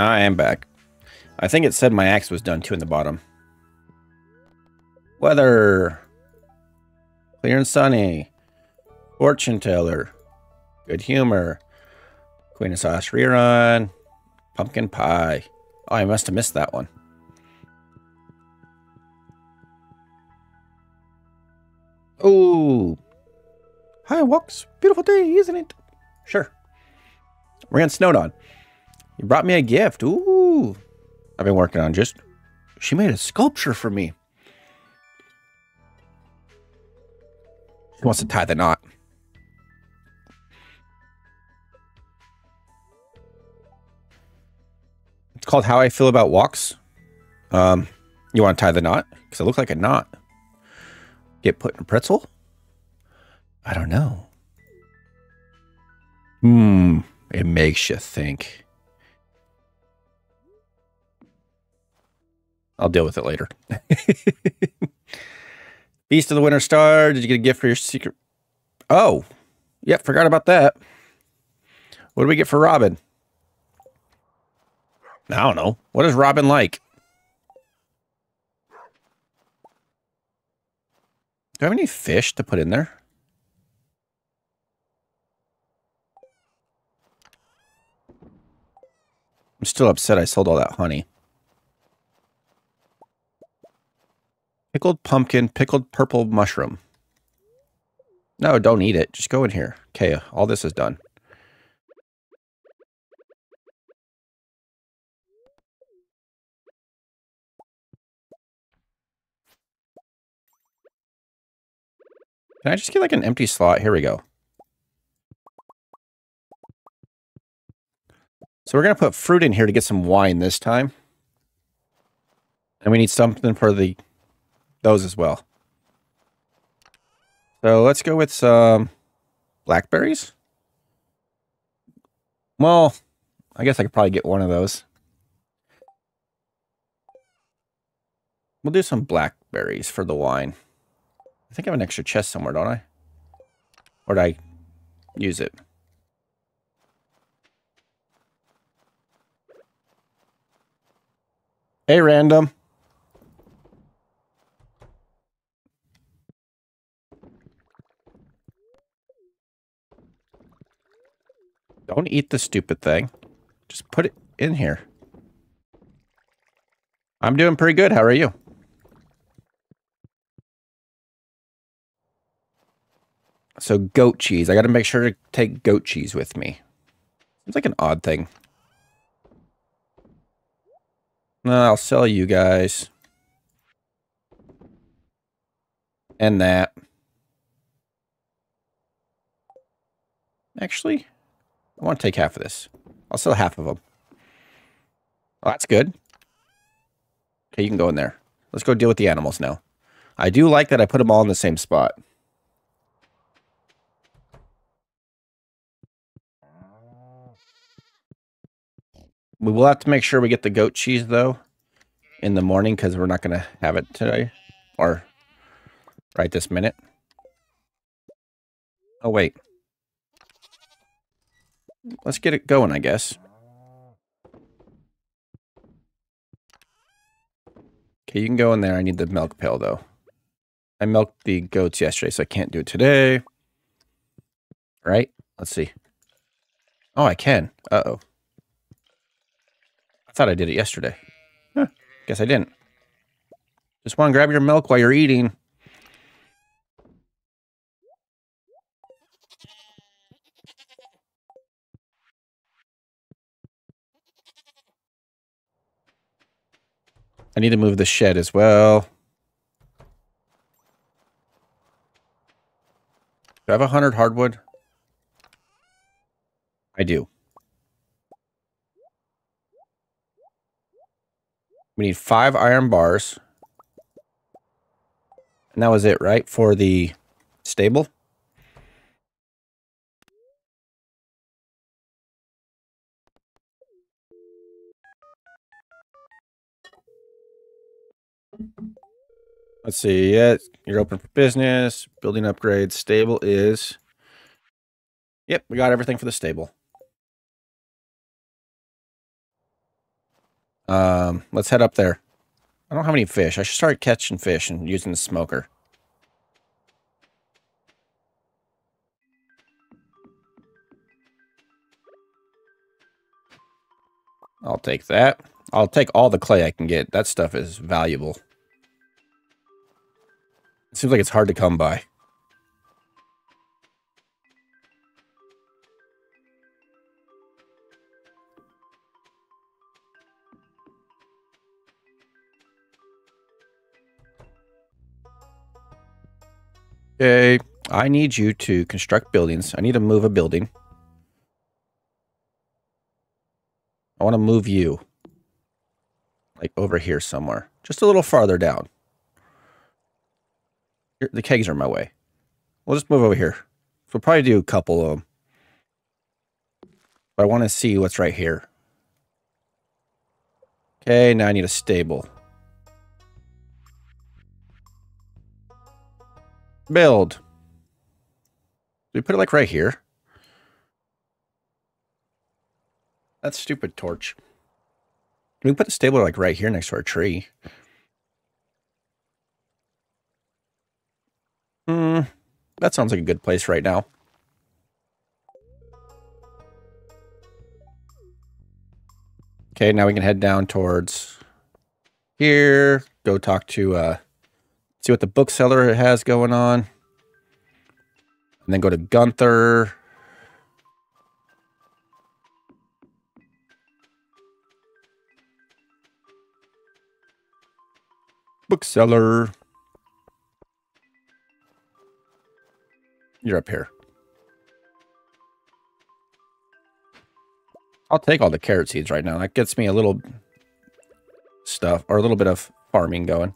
I am back. I think it said my axe was done too in the bottom. Weather. Clear and sunny. Fortune teller. Good humor. Queen of sauce rerun. Pumpkin pie. Oh, I must have missed that one. Oh. Hi, Walks. Beautiful day, isn't it? Sure. We're getting snowed on. You brought me a gift. Ooh. I've been working on just... She made a sculpture for me. She wants to tie the knot. It's called How I Feel About Walks. Um, you want to tie the knot? Because it looks like a knot. Get put in a pretzel? I don't know. Hmm, it makes you think. I'll deal with it later. Feast of the Winter Star. Did you get a gift for your secret? Oh, yep, forgot about that. What do we get for Robin? I don't know. What is Robin like? Do I have any fish to put in there? I'm still upset I sold all that honey. Pickled pumpkin, pickled purple mushroom. No, don't eat it. Just go in here. Okay, all this is done. Can I just get like an empty slot? Here we go. So we're going to put fruit in here to get some wine this time. And we need something for the those as well. So let's go with some blackberries. Well, I guess I could probably get one of those. We'll do some blackberries for the wine. I think I have an extra chest somewhere, don't I? Or did I use it? Hey, random. Don't eat the stupid thing. Just put it in here. I'm doing pretty good. How are you? So goat cheese. I got to make sure to take goat cheese with me. It's like an odd thing. No, I'll sell you guys. And that. Actually, I want to take half of this. I'll sell half of them. Oh, that's good. Okay, you can go in there. Let's go deal with the animals now. I do like that I put them all in the same spot. We will have to make sure we get the goat cheese, though, in the morning, because we're not going to have it today. Or right this minute. Oh, wait. Let's get it going, I guess. Okay, you can go in there. I need the milk pail, though. I milked the goats yesterday, so I can't do it today. Right? Let's see. Oh, I can. Uh-oh. I thought I did it yesterday. Huh, guess I didn't. Just want to grab your milk while you're eating. I need to move the shed as well. Do I have a hundred hardwood? I do. We need five iron bars. And that was it, right? For the stable? Let's see. Yeah, you're open for business. Building upgrades. Stable is. Yep, we got everything for the stable. Um, let's head up there. I don't have any fish. I should start catching fish and using the smoker. I'll take that. I'll take all the clay I can get. That stuff is valuable. It seems like it's hard to come by. Okay, I need you to construct buildings. I need to move a building. I want to move you. Like over here somewhere. Just a little farther down. The kegs are in my way. We'll just move over here. We'll probably do a couple of them. But I want to see what's right here. Okay, now I need a stable. Build. we put it like right here? That's stupid torch. We put the stable like right here next to our tree. Hmm. That sounds like a good place right now. Okay, now we can head down towards here. Go talk to uh, see what the bookseller has going on. And then go to Gunther. Bookseller. You're up here. I'll take all the carrot seeds right now. That gets me a little stuff or a little bit of farming going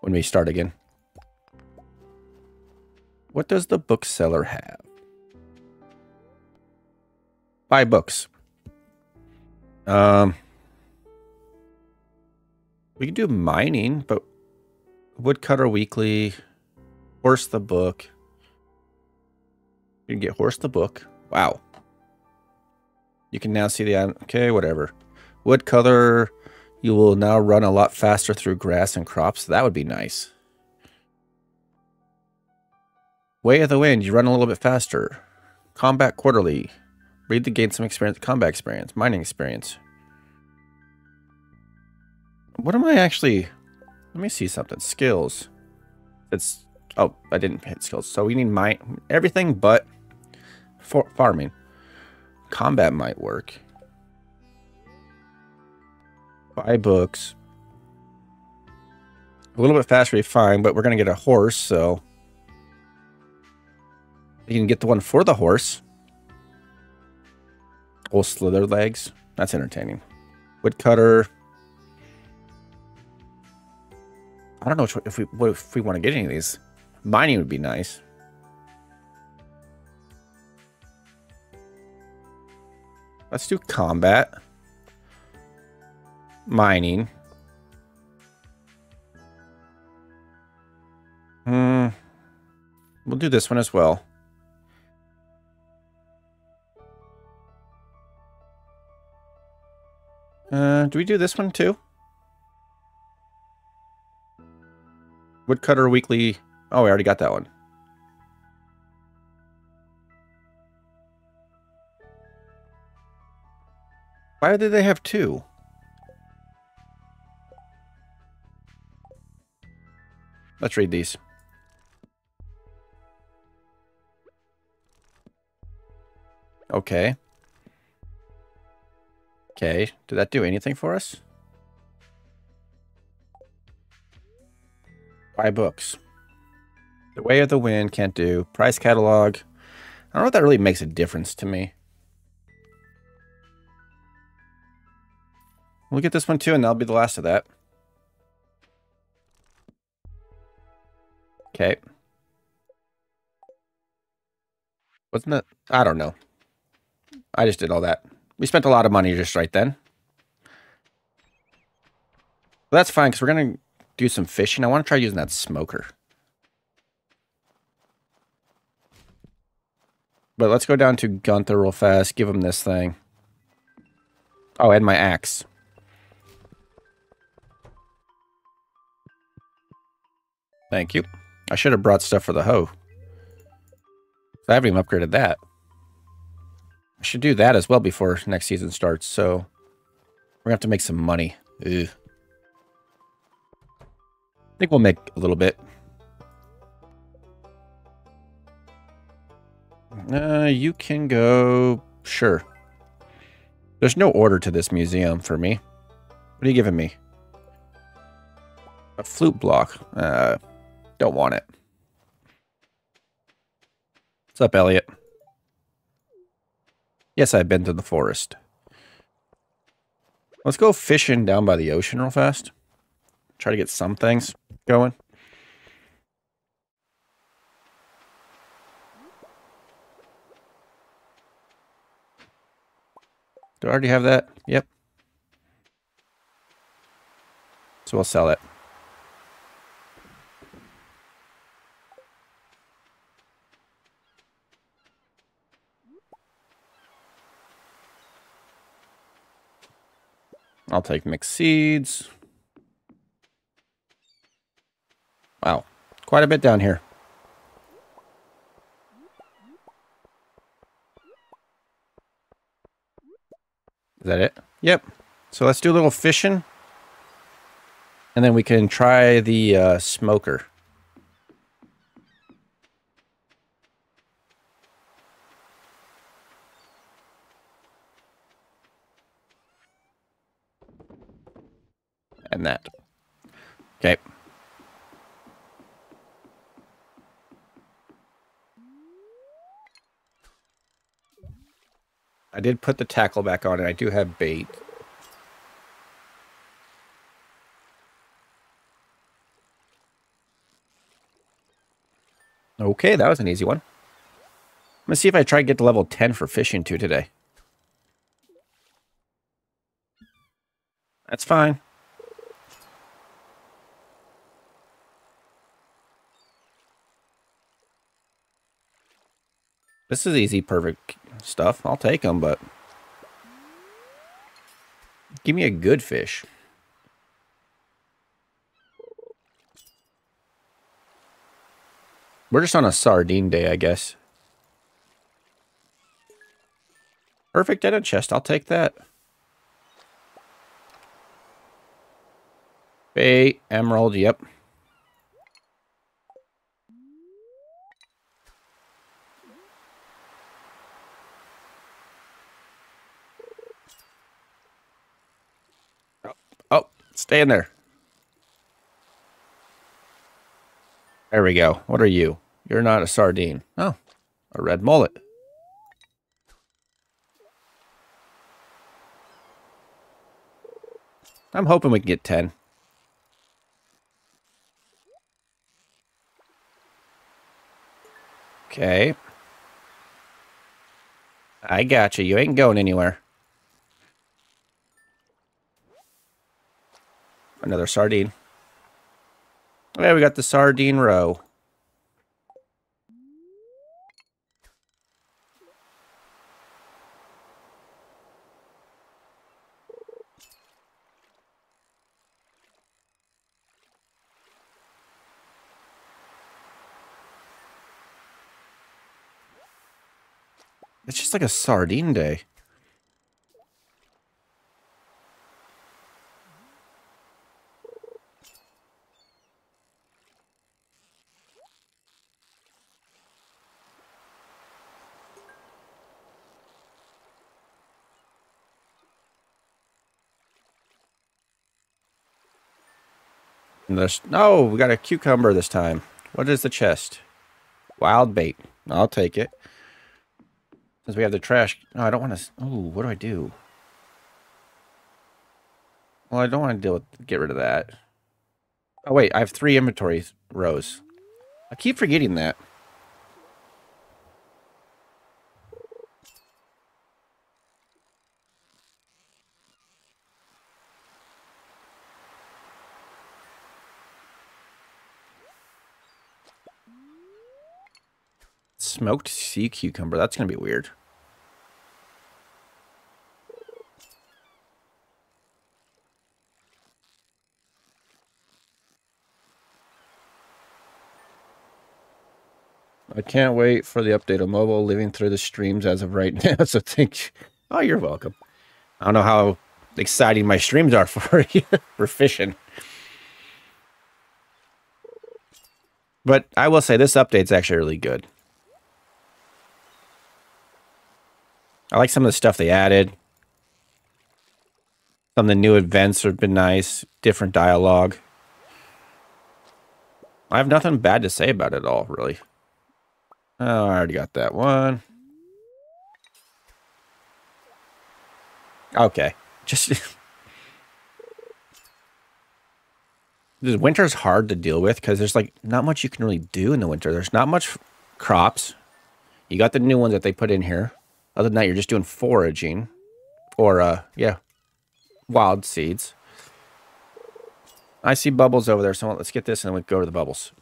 when we start again. What does the bookseller have? Buy books. Um, we can do mining, but Woodcutter Weekly, Horse the Book. You can get Horse the Book. Wow. You can now see the, okay, whatever. Wood color. you will now run a lot faster through grass and crops. That would be nice. Way of the Wind, you run a little bit faster. Combat Quarterly. Read to gain some experience, combat experience, mining experience. What am I actually... Let me see something. Skills. It's... Oh, I didn't hit skills. So we need mine... Everything but for farming. Combat might work. Buy books. A little bit faster would be fine, but we're going to get a horse, so... You can get the one for the horse. Old slither legs. That's entertaining. Woodcutter. I don't know if we if we want to get any of these. Mining would be nice. Let's do combat mining. Hmm. We'll do this one as well. Uh, do we do this one too? Woodcutter Weekly. Oh, we already got that one. Why did they have two? Let's read these. Okay. Okay, did that do anything for us? Buy books. The Way of the Wind can't do. Price catalog. I don't know if that really makes a difference to me. We'll get this one too, and that'll be the last of that. Okay. Wasn't it? I don't know. I just did all that. We spent a lot of money just right then. But that's fine, because we're going to do some fishing. I want to try using that smoker. But let's go down to Gunther real fast. Give him this thing. Oh, and my axe. Thank you. I should have brought stuff for the hoe. I haven't even upgraded that. I should do that as well before next season starts, so we're gonna have to make some money. Ugh. I think we'll make a little bit. Uh, you can go... Sure. There's no order to this museum for me. What are you giving me? A flute block. Uh, don't want it. What's up, Elliott? Yes, I've been to the forest. Let's go fishing down by the ocean real fast. Try to get some things going. Do I already have that? Yep. So we'll sell it. I'll take mixed seeds. Wow, quite a bit down here. Is that it? Yep. So let's do a little fishing. And then we can try the uh, smoker. And that. Okay. I did put the tackle back on, and I do have bait. Okay, that was an easy one. I'm going to see if I try to get to level 10 for fishing too today. That's fine. This is easy, perfect stuff. I'll take them, but give me a good fish. We're just on a sardine day, I guess. Perfect edit chest. I'll take that. Bay, emerald, yep. Stay in there. There we go. What are you? You're not a sardine. Oh, a red mullet. I'm hoping we can get 10. Okay. I got you. You ain't going anywhere. Another sardine. Okay, we got the sardine roe. It's just like a sardine day. This, no, we got a cucumber this time. What is the chest? Wild bait. I'll take it. Since we have the trash. No, I don't want to. Oh, what do I do? Well, I don't want to deal with. Get rid of that. Oh, wait. I have three inventory rows. I keep forgetting that. Smoked sea cucumber. That's going to be weird. I can't wait for the update of mobile living through the streams as of right now. So thank you. Oh, you're welcome. I don't know how exciting my streams are for you for fishing. But I will say this update's actually really good. I like some of the stuff they added. Some of the new events have been nice. Different dialogue. I have nothing bad to say about it all, really. Oh, I already got that one. Okay. Just... the winter's hard to deal with because there's like not much you can really do in the winter. There's not much crops. You got the new ones that they put in here. Other than that, you're just doing foraging. Or, uh, yeah, wild seeds. I see bubbles over there, so let's get this and then we go to the bubbles.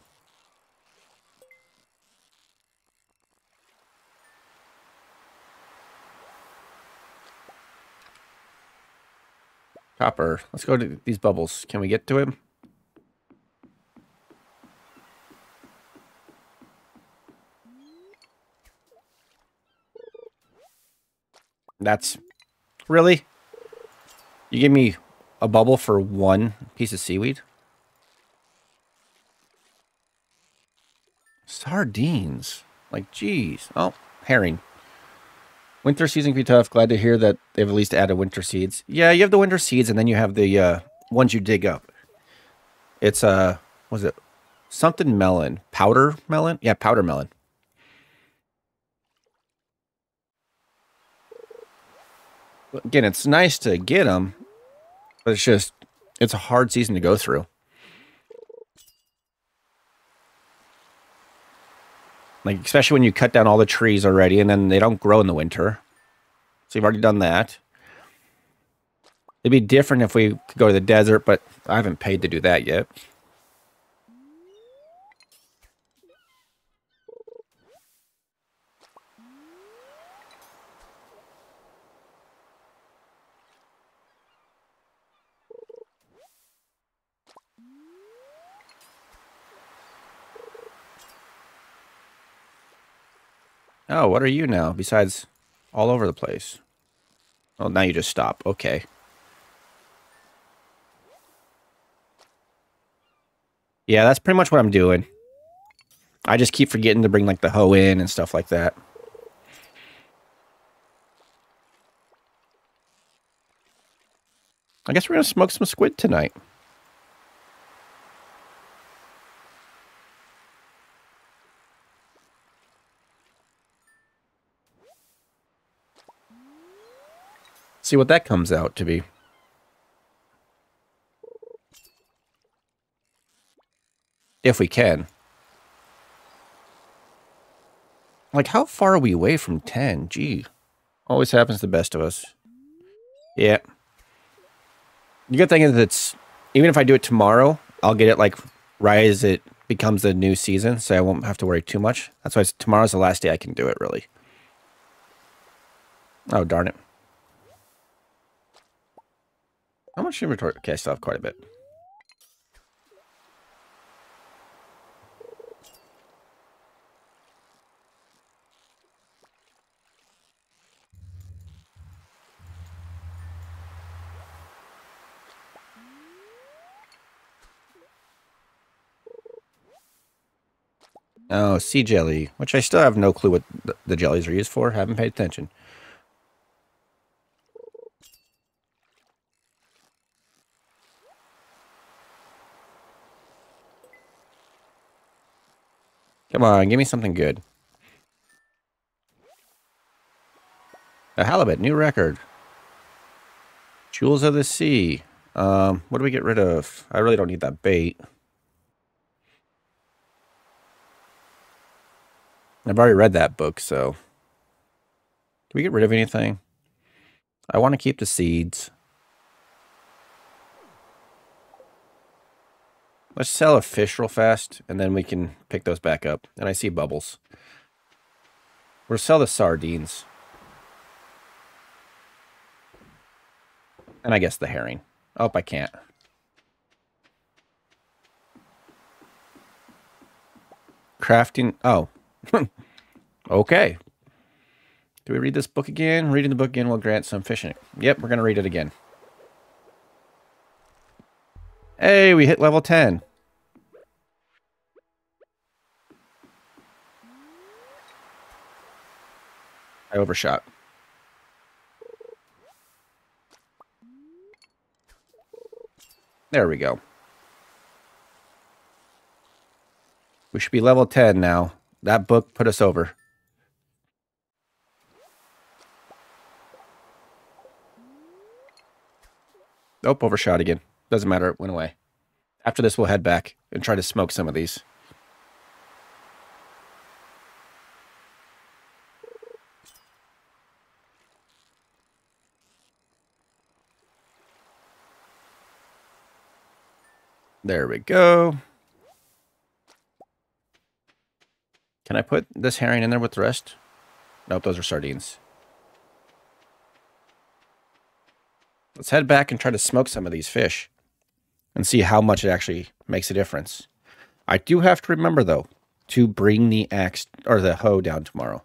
Copper. Let's go to these bubbles. Can we get to him? That's... Really? You give me a bubble for one piece of seaweed? Sardines. Like, geez. Oh, herring. Winter season can be tough. Glad to hear that they've at least added winter seeds. Yeah, you have the winter seeds, and then you have the uh, ones you dig up. It's, uh, was it something melon? Powder melon? Yeah, powdermelon. Again, it's nice to get them, but it's just, it's a hard season to go through. Like, especially when you cut down all the trees already and then they don't grow in the winter. So you've already done that. It'd be different if we could go to the desert, but I haven't paid to do that yet. Oh, what are you now? Besides all over the place. Oh, now you just stop. Okay. Yeah, that's pretty much what I'm doing. I just keep forgetting to bring like the hoe in and stuff like that. I guess we're going to smoke some squid tonight. See what that comes out to be. If we can. Like, how far are we away from 10? Gee. Always happens to the best of us. Yeah. The good thing is it's, even if I do it tomorrow, I'll get it like right as it becomes the new season, so I won't have to worry too much. That's why tomorrow's the last day I can do it, really. Oh, darn it. How much inventory? Okay, I still have quite a bit. Oh, sea jelly, which I still have no clue what the jellies are used for. Haven't paid attention. Come on, give me something good. A halibut, new record. Jewels of the Sea. Um, what do we get rid of? I really don't need that bait. I've already read that book, so... Do we get rid of anything? I want to keep the seeds. Let's sell a fish real fast, and then we can pick those back up. And I see bubbles. We'll sell the sardines. And I guess the herring. Oh, I can't. Crafting. Oh, okay. Do we read this book again? Reading the book again will grant some fishing. Yep, we're going to read it again. Hey, we hit level 10. I overshot. There we go. We should be level 10 now. That book put us over. Nope, overshot again. Doesn't matter, it went away. After this, we'll head back and try to smoke some of these. There we go. Can I put this herring in there with the rest? Nope, those are sardines. Let's head back and try to smoke some of these fish and see how much it actually makes a difference. I do have to remember, though, to bring the axe or the hoe down tomorrow.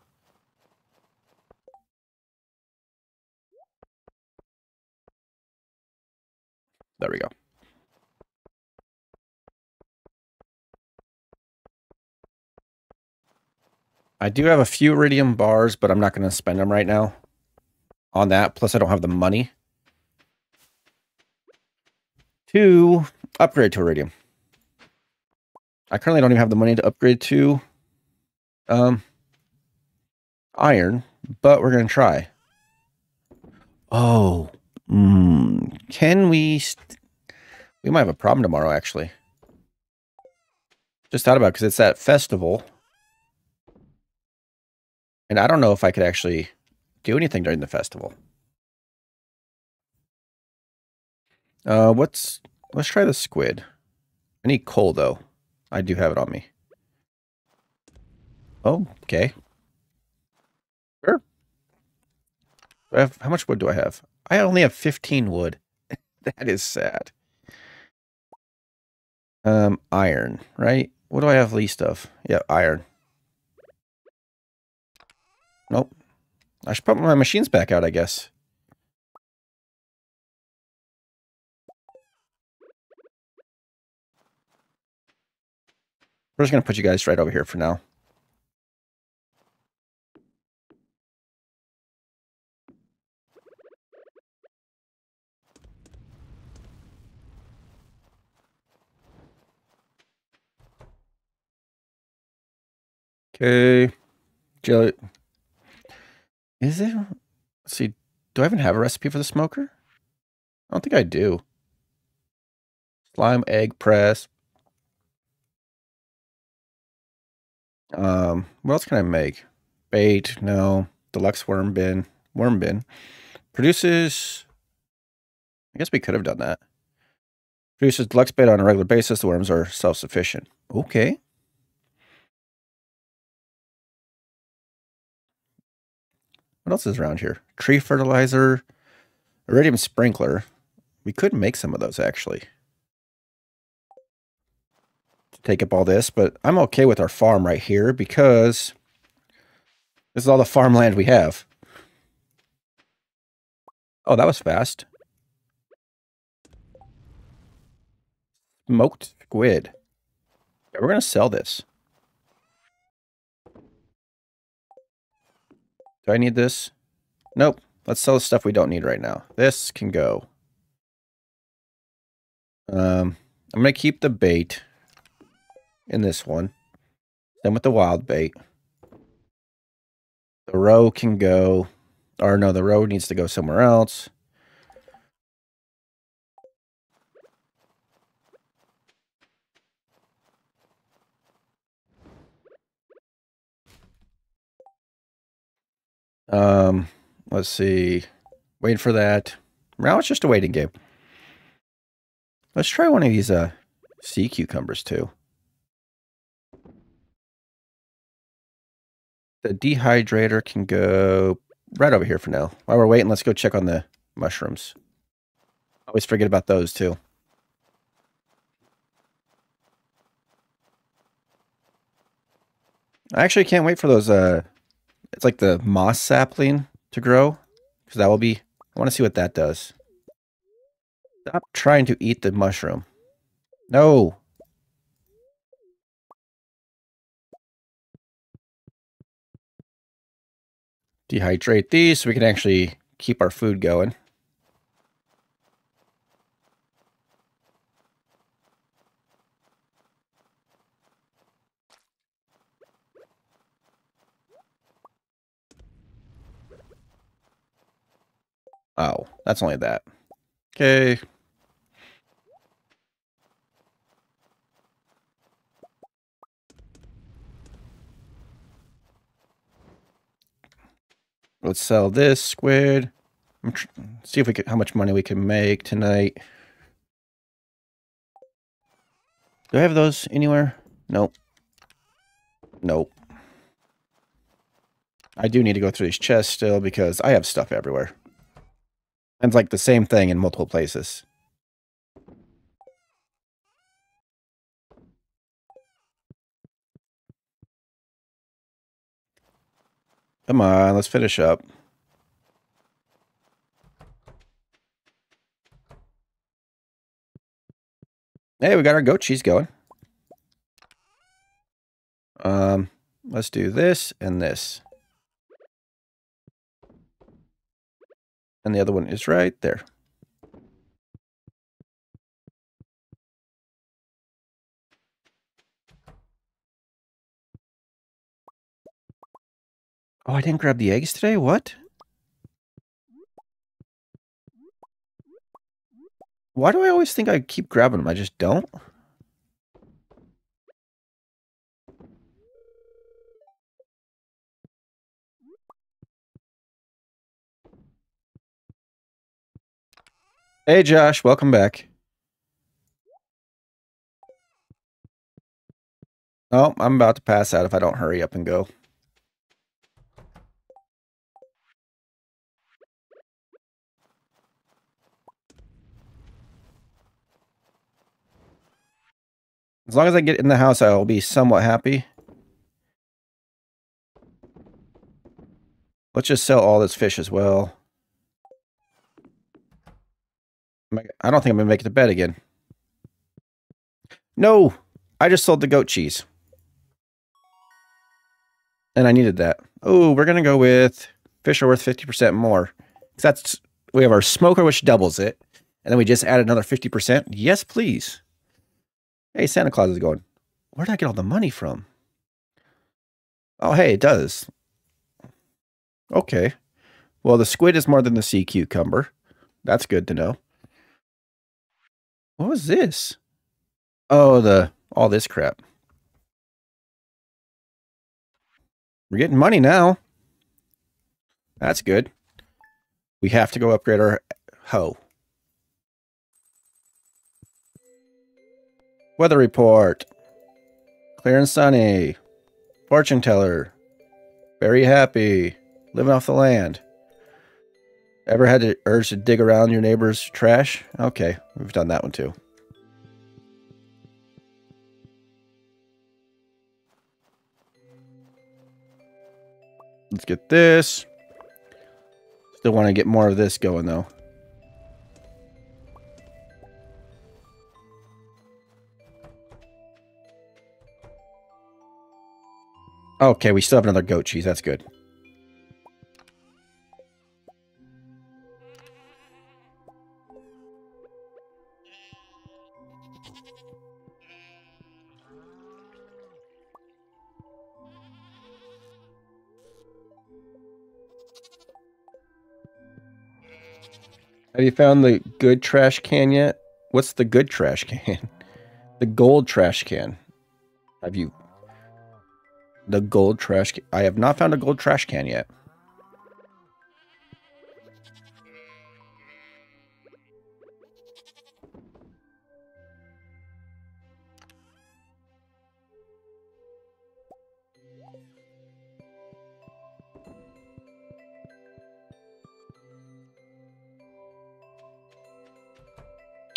There we go. I do have a few iridium bars, but I'm not going to spend them right now on that. Plus, I don't have the money to upgrade to iridium. I currently don't even have the money to upgrade to um, iron, but we're going to try. Oh, mm, can we? we might have a problem tomorrow, actually. Just thought about because it, it's that festival and I don't know if I could actually do anything during the festival. Uh, what's, let's try the squid. I need coal though. I do have it on me. Oh, okay. Sure. Have, how much wood do I have? I only have 15 wood. that is sad. Um, iron, right? What do I have least of? Yeah, iron. Nope. I should put my machines back out, I guess. We're just going to put you guys right over here for now. Okay. Jelly. Is it? Let's see. Do I even have a recipe for the smoker? I don't think I do. Slime egg press. Um, what else can I make? Bait, no. Deluxe worm bin. Worm bin. Produces. I guess we could have done that. Produces deluxe bait on a regular basis. The worms are self sufficient. Okay. What else is around here? Tree fertilizer, iridium sprinkler. We could make some of those actually. To take up all this, but I'm okay with our farm right here because this is all the farmland we have. Oh, that was fast. Smoked squid. Yeah, we're going to sell this. Do I need this? Nope. Let's sell the stuff we don't need right now. This can go. Um, I'm going to keep the bait in this one. Then with the wild bait. The roe can go. Or no, the roe needs to go somewhere else. Um, let's see. Wait for that. Now it's just a waiting game. Let's try one of these uh, sea cucumbers too. The dehydrator can go right over here for now. While we're waiting, let's go check on the mushrooms. Always forget about those too. I actually can't wait for those. Uh, it's like the moss sapling to grow because that will be. I want to see what that does. Stop trying to eat the mushroom. No. Dehydrate these so we can actually keep our food going. Oh, that's only that. Okay. Let's sell this squid. see if we can, how much money we can make tonight. Do I have those anywhere? Nope. Nope. I do need to go through these chests still because I have stuff everywhere. It's like the same thing in multiple places. Come on, let's finish up. Hey, we got our goat cheese going. Um, let's do this and this. And the other one is right there. Oh, I didn't grab the eggs today? What? Why do I always think I keep grabbing them? I just don't? Hey, Josh, welcome back. Oh, I'm about to pass out if I don't hurry up and go. As long as I get in the house, I'll be somewhat happy. Let's just sell all this fish as well. I don't think I'm going to make it to bed again. No! I just sold the goat cheese. And I needed that. Oh, we're going to go with fish are worth 50% more. That's We have our smoker, which doubles it. And then we just add another 50%. Yes, please. Hey, Santa Claus is going, where did I get all the money from? Oh, hey, it does. Okay. Well, the squid is more than the sea cucumber. That's good to know. What was this? Oh, the all this crap. We're getting money now. That's good. We have to go upgrade our hoe. Weather report. Clear and sunny. Fortune teller. Very happy. Living off the land. Ever had the urge to dig around your neighbor's trash? Okay, we've done that one too. Let's get this. Still want to get more of this going though. Okay, we still have another goat cheese. That's good. Have you found the good trash can yet? What's the good trash can? The gold trash can. Have you? The gold trash can. I have not found a gold trash can yet.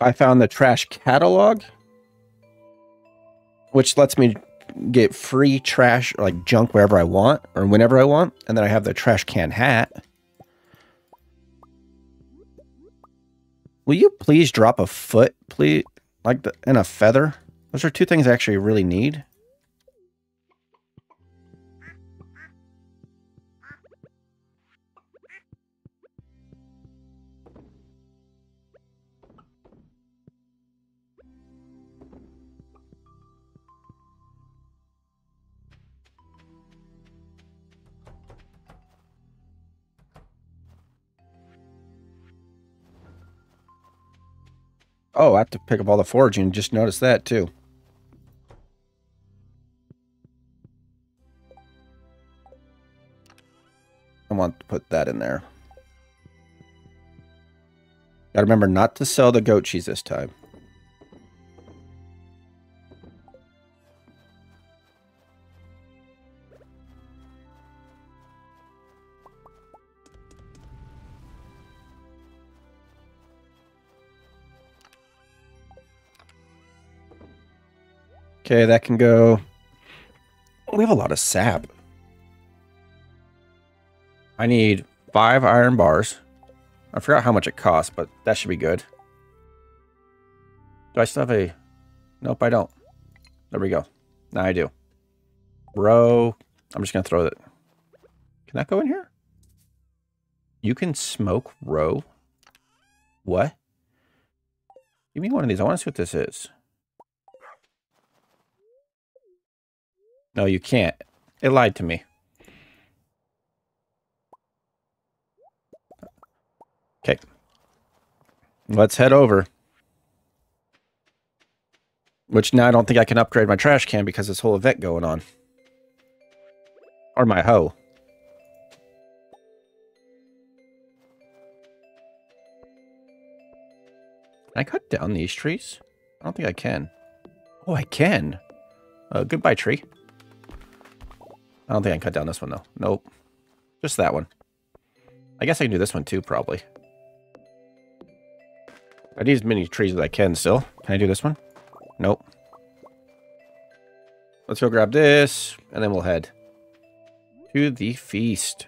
I found the trash catalog, which lets me get free trash, like junk wherever I want or whenever I want. And then I have the trash can hat. Will you please drop a foot, please? Like the, and a feather? Those are two things I actually really need. Oh, I have to pick up all the foraging. And just noticed that too. I want to put that in there. Gotta remember not to sell the goat cheese this time. Okay, that can go. We have a lot of sap. I need five iron bars. I forgot how much it costs, but that should be good. Do I still have a... Nope, I don't. There we go. Now I do. Bro, I'm just going to throw it. Can that go in here? You can smoke roe? What? Give me one of these. I want to see what this is. No, you can't. It lied to me. Okay. Let's head over. Which now I don't think I can upgrade my trash can because this whole event going on. Or my hoe. Can I cut down these trees? I don't think I can. Oh, I can. Uh, goodbye, tree. I don't think I can cut down this one, though. Nope. Just that one. I guess I can do this one, too, probably. I need as many trees as I can still. Can I do this one? Nope. Let's go grab this, and then we'll head to the feast.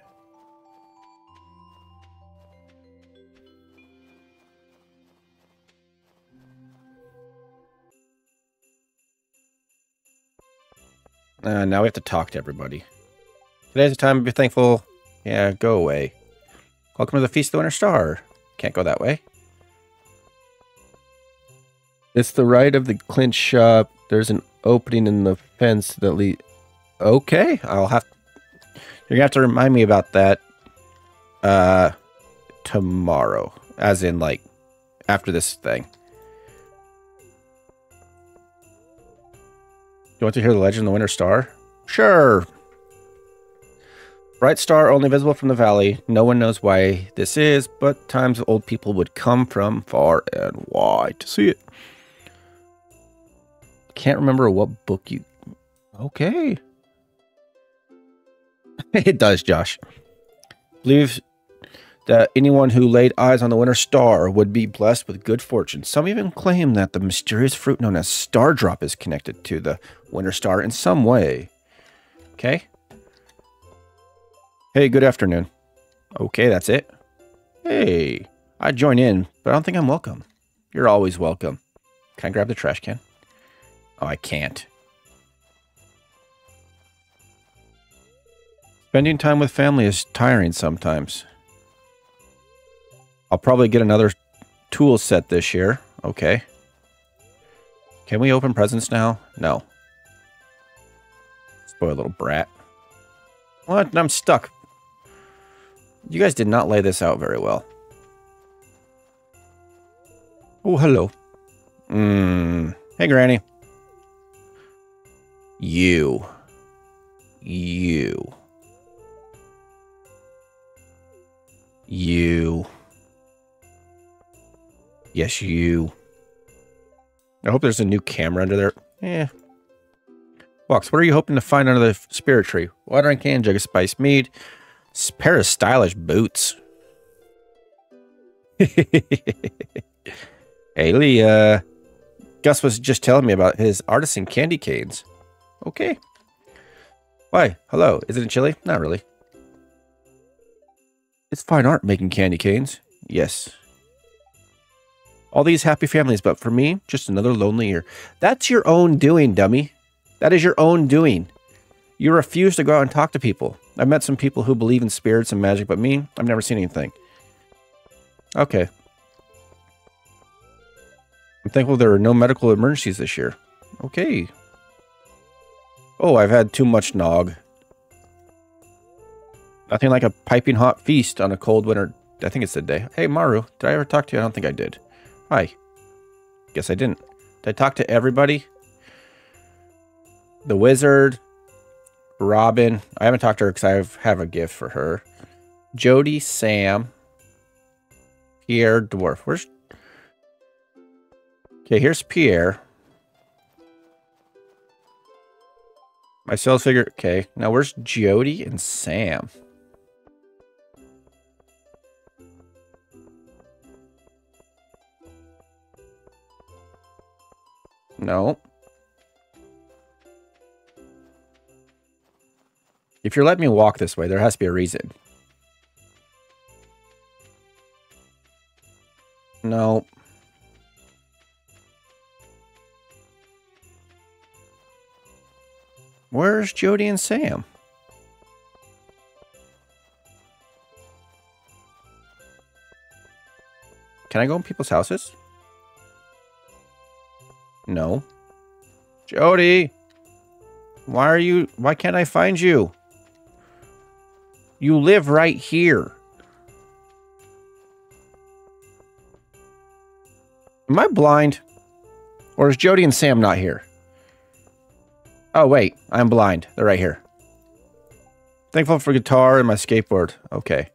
Uh, now we have to talk to everybody. Today's the time to be thankful. Yeah, go away. Welcome to the Feast of the Winter Star. Can't go that way. It's the right of the Clint's shop. There's an opening in the fence that lead. Okay, I'll have. You're gonna have to remind me about that. Uh, tomorrow, as in like after this thing. You want to hear the legend of the Winter Star? Sure. Bright star only visible from the valley. No one knows why this is, but times old people would come from far and wide to see it. Can't remember what book you. Okay. it does, Josh. Believe that anyone who laid eyes on the winter star would be blessed with good fortune. Some even claim that the mysterious fruit known as Stardrop is connected to the winter star in some way. Okay. Hey, good afternoon. Okay, that's it. Hey, I join in, but I don't think I'm welcome. You're always welcome. Can I grab the trash can? Oh, I can't. Spending time with family is tiring sometimes. I'll probably get another tool set this year. Okay. Can we open presents now? No. Spoiled little brat. What? I'm stuck. You guys did not lay this out very well. Oh, hello. Mmm. Hey, Granny. You. You. You. Yes, you. I hope there's a new camera under there. Eh. Box, what are you hoping to find under the spirit tree? Watering can, jug of spiced mead, pair of stylish boots. hey, Lee, uh, Gus was just telling me about his artisan candy canes. Okay. Why? Hello. Isn't it chilly? Not really. It's fine art making candy canes. Yes. All these happy families, but for me, just another lonely year. That's your own doing, dummy. That is your own doing. You refuse to go out and talk to people. I've met some people who believe in spirits and magic, but me, I've never seen anything. Okay. I'm thankful there are no medical emergencies this year. Okay. Oh, I've had too much nog. Nothing like a piping hot feast on a cold winter. I think it's the day. Hey, Maru, did I ever talk to you? I don't think I did. Hi. Guess I didn't. Did I talk to everybody? The wizard, Robin. I haven't talked to her because I have a gift for her. Jodi, Sam, Pierre, Dwarf. Where's... Okay, here's Pierre. My sales figure. Okay, now where's Jodi and Sam? No. If you're letting me walk this way, there has to be a reason. No. Where's Jodi and Sam? Can I go in people's houses? No. Jodi! Why are you... Why can't I find you? You live right here. Am I blind? Or is Jodi and Sam not here? Oh, wait. I'm blind. They're right here. Thankful for guitar and my skateboard. Okay.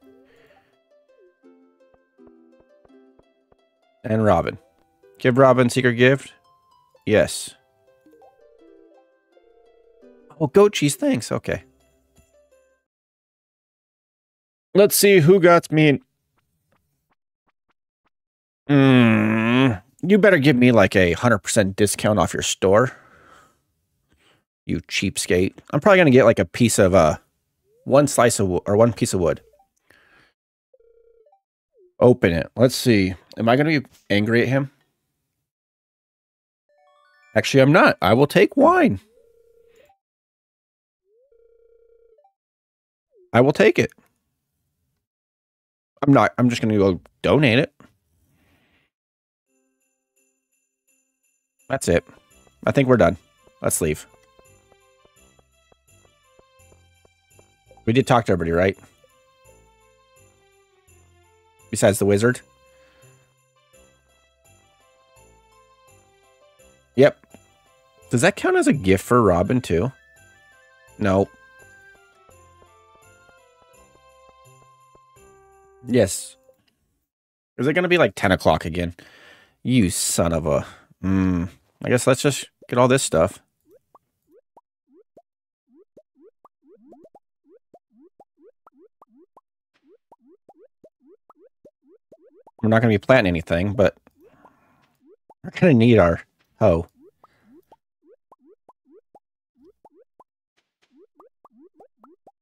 And Robin. Give Robin secret gift. Yes. Oh, goat cheese. Thanks. Okay. Let's see who got me. Hmm. You better give me like a 100% discount off your store. You cheapskate. I'm probably going to get like a piece of, uh, one slice of or one piece of wood. Open it. Let's see. Am I going to be angry at him? Actually, I'm not. I will take wine. I will take it. I'm not. I'm just going to go donate it. That's it. I think we're done. Let's leave. We did talk to everybody, right? Besides the wizard. Yep. Does that count as a gift for Robin, too? No. Yes. Is it going to be like 10 o'clock again? You son of a... Hmm. I guess let's just get all this stuff. We're not going to be planting anything, but we're going to need our hoe.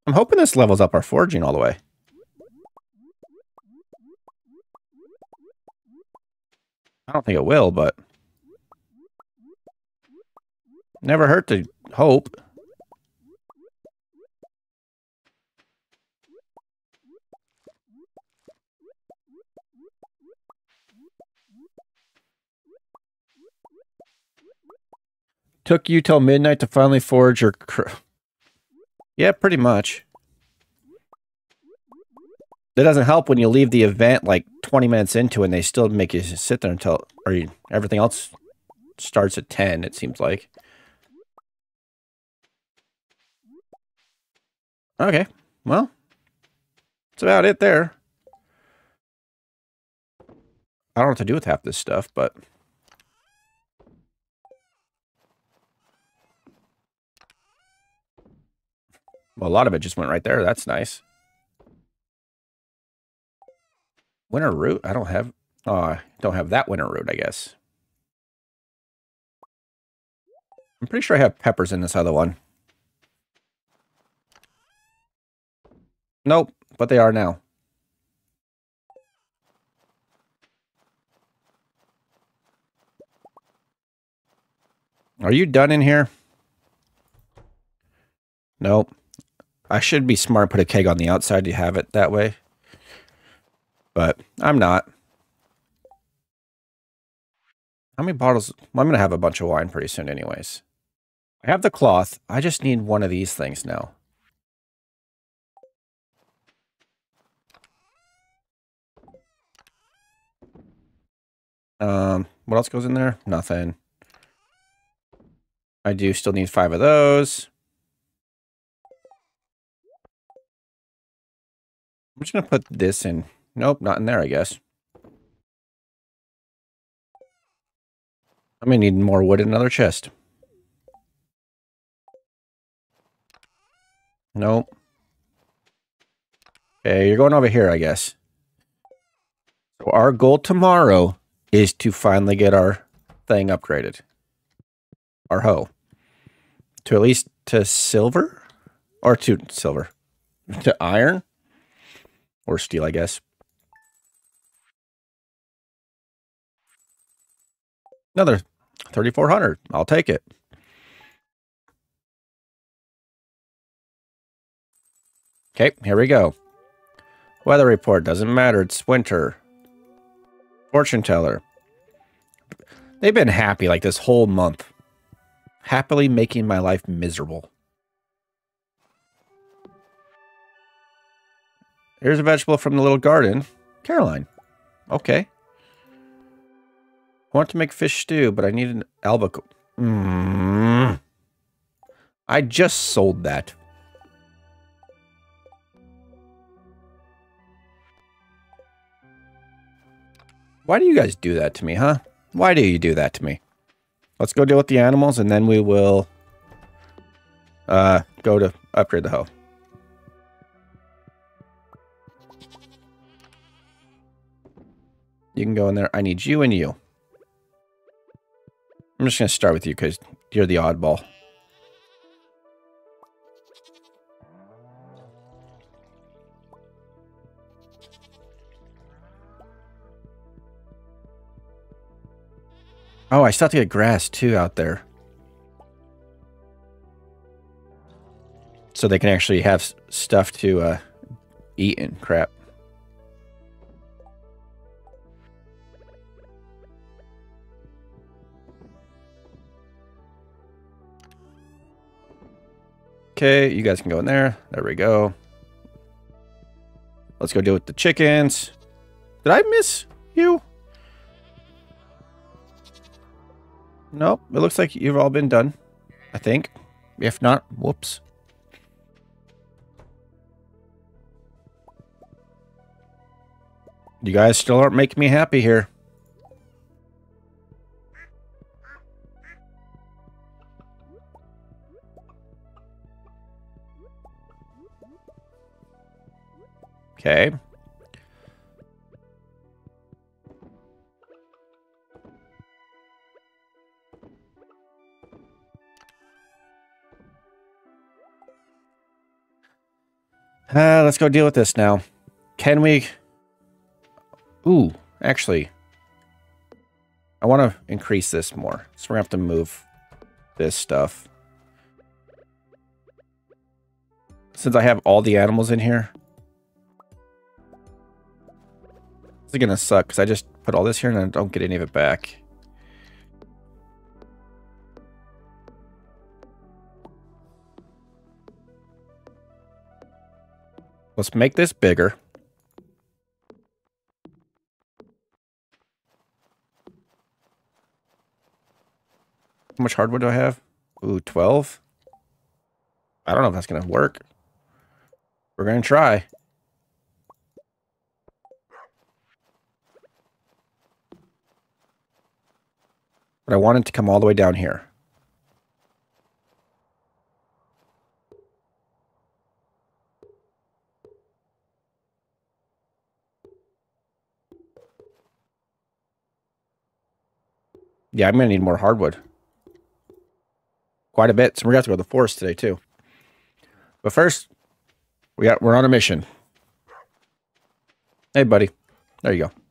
I'm hoping this levels up our forging all the way. I don't think it will, but... Never hurt to hope. Took you till midnight to finally forge your... Crew. Yeah, pretty much. It doesn't help when you leave the event like 20 minutes into it and they still make you sit there until or you, everything else starts at 10, it seems like. Okay, well, that's about it there. I don't know what to do with half this stuff, but... Well, a lot of it just went right there. That's nice. Winter root? I don't have... I don't have that winter root, I guess. I'm pretty sure I have peppers in this other one. Nope, but they are now. Are you done in here? Nope. I should be smart put a keg on the outside to have it that way. But I'm not. How many bottles? Well, I'm going to have a bunch of wine pretty soon anyways. I have the cloth. I just need one of these things now. Um, what else goes in there? Nothing. I do still need five of those. I'm just going to put this in. Nope, not in there, I guess. I may need more wood in another chest. Nope. Okay, you're going over here, I guess. So our goal tomorrow is to finally get our thing upgraded. Our hoe. To at least to silver? Or to silver. To iron? Or steel, I guess. Another 3,400. I'll take it. Okay, here we go. Weather report. Doesn't matter. It's winter. Fortune teller. They've been happy like this whole month. Happily making my life miserable. Here's a vegetable from the little garden. Caroline. Okay. I want to make fish stew, but I need an albacore. Mm. I just sold that. Why do you guys do that to me, huh? Why do you do that to me? Let's go deal with the animals, and then we will uh, go to upgrade the hoe. You can go in there. I need you and you. I'm just going to start with you because you're the oddball. Oh, I still have to get grass too out there. So they can actually have stuff to uh, eat and crap. Okay, you guys can go in there. There we go. Let's go deal with the chickens. Did I miss you? Nope, it looks like you've all been done. I think. If not, whoops. You guys still aren't making me happy here. Okay. Uh, let's go deal with this now. Can we... Ooh, actually... I want to increase this more. So we're going to have to move this stuff. Since I have all the animals in here, This is gonna suck because I just put all this here and I don't get any of it back. Let's make this bigger. How much hardwood do I have? Ooh, 12? I don't know if that's going to work. We're going to try. But I want it to come all the way down here. Yeah, I'm going to need more hardwood. quite a bit. So we're going to have to go to the forest today, too. But first, we got, we're on a mission. Hey, buddy. There you go.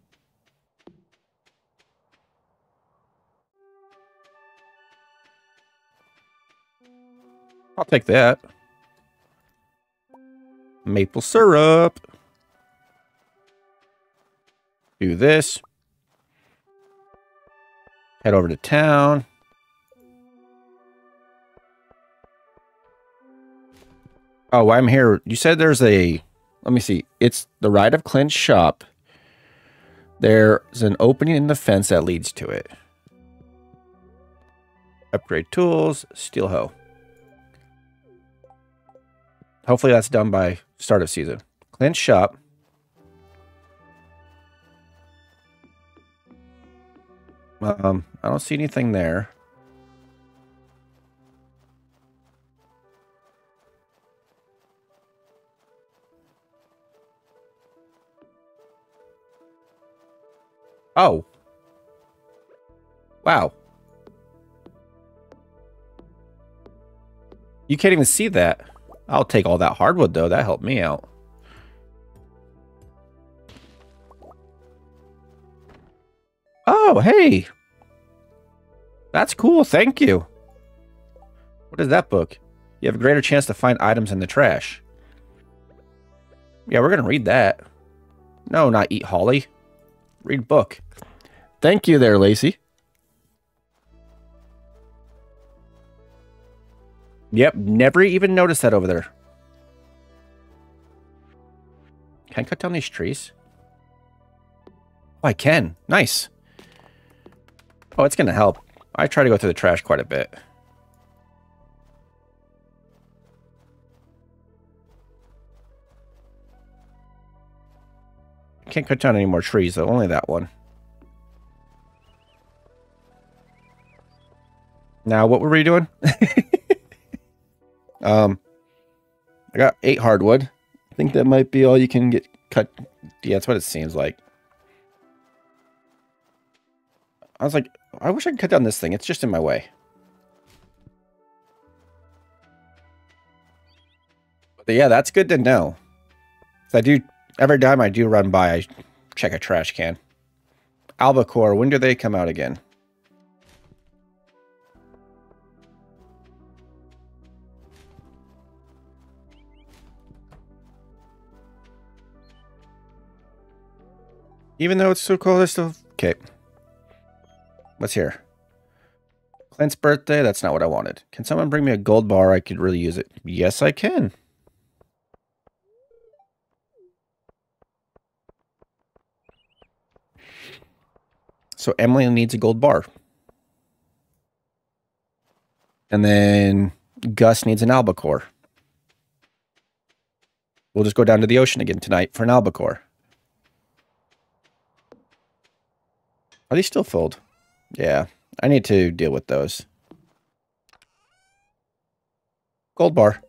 I'll take that. Maple syrup. Do this. Head over to town. Oh, I'm here. You said there's a... Let me see. It's the right of Clint's shop. There's an opening in the fence that leads to it. Upgrade tools. Steel hoe. Hopefully that's done by start of season. Clint's shop. Um, I don't see anything there. Oh. Wow. You can't even see that. I'll take all that hardwood, though. That helped me out. Oh, hey. That's cool. Thank you. What is that book? You have a greater chance to find items in the trash. Yeah, we're going to read that. No, not eat holly. Read book. Thank you there, Lacey. Yep, never even noticed that over there. Can I cut down these trees? Oh, I can. Nice. Oh, it's going to help. I try to go through the trash quite a bit. Can't cut down any more trees, though. Only that one. Now, what were we doing? um, I got eight hardwood. I think that might be all you can get cut. Yeah, that's what it seems like. I was like, I wish I could cut down this thing. It's just in my way. But yeah, that's good to know. I do every time I do run by, I check a trash can. Albacore, when do they come out again? Even though it's so cold, I still... Okay. What's here? Clint's birthday? That's not what I wanted. Can someone bring me a gold bar? I could really use it. Yes, I can. So Emily needs a gold bar. And then Gus needs an albacore. We'll just go down to the ocean again tonight for an albacore. Are these still filled? Yeah, I need to deal with those. Gold bar.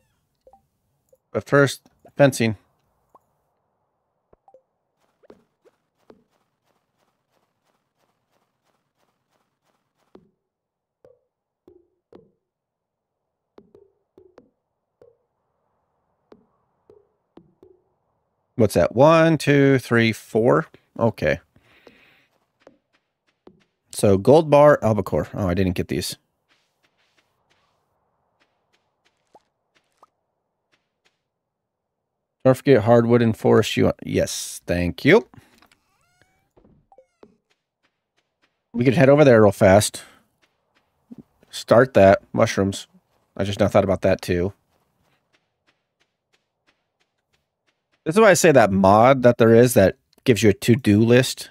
But first, fencing. What's that? One, two, three, four. Okay. So gold bar, albacore. Oh, I didn't get these. Don't forget hardwood and forest. You yes, thank you. We could head over there real fast. Start that mushrooms. I just now thought about that too. This is why I say that mod that there is that gives you a to-do list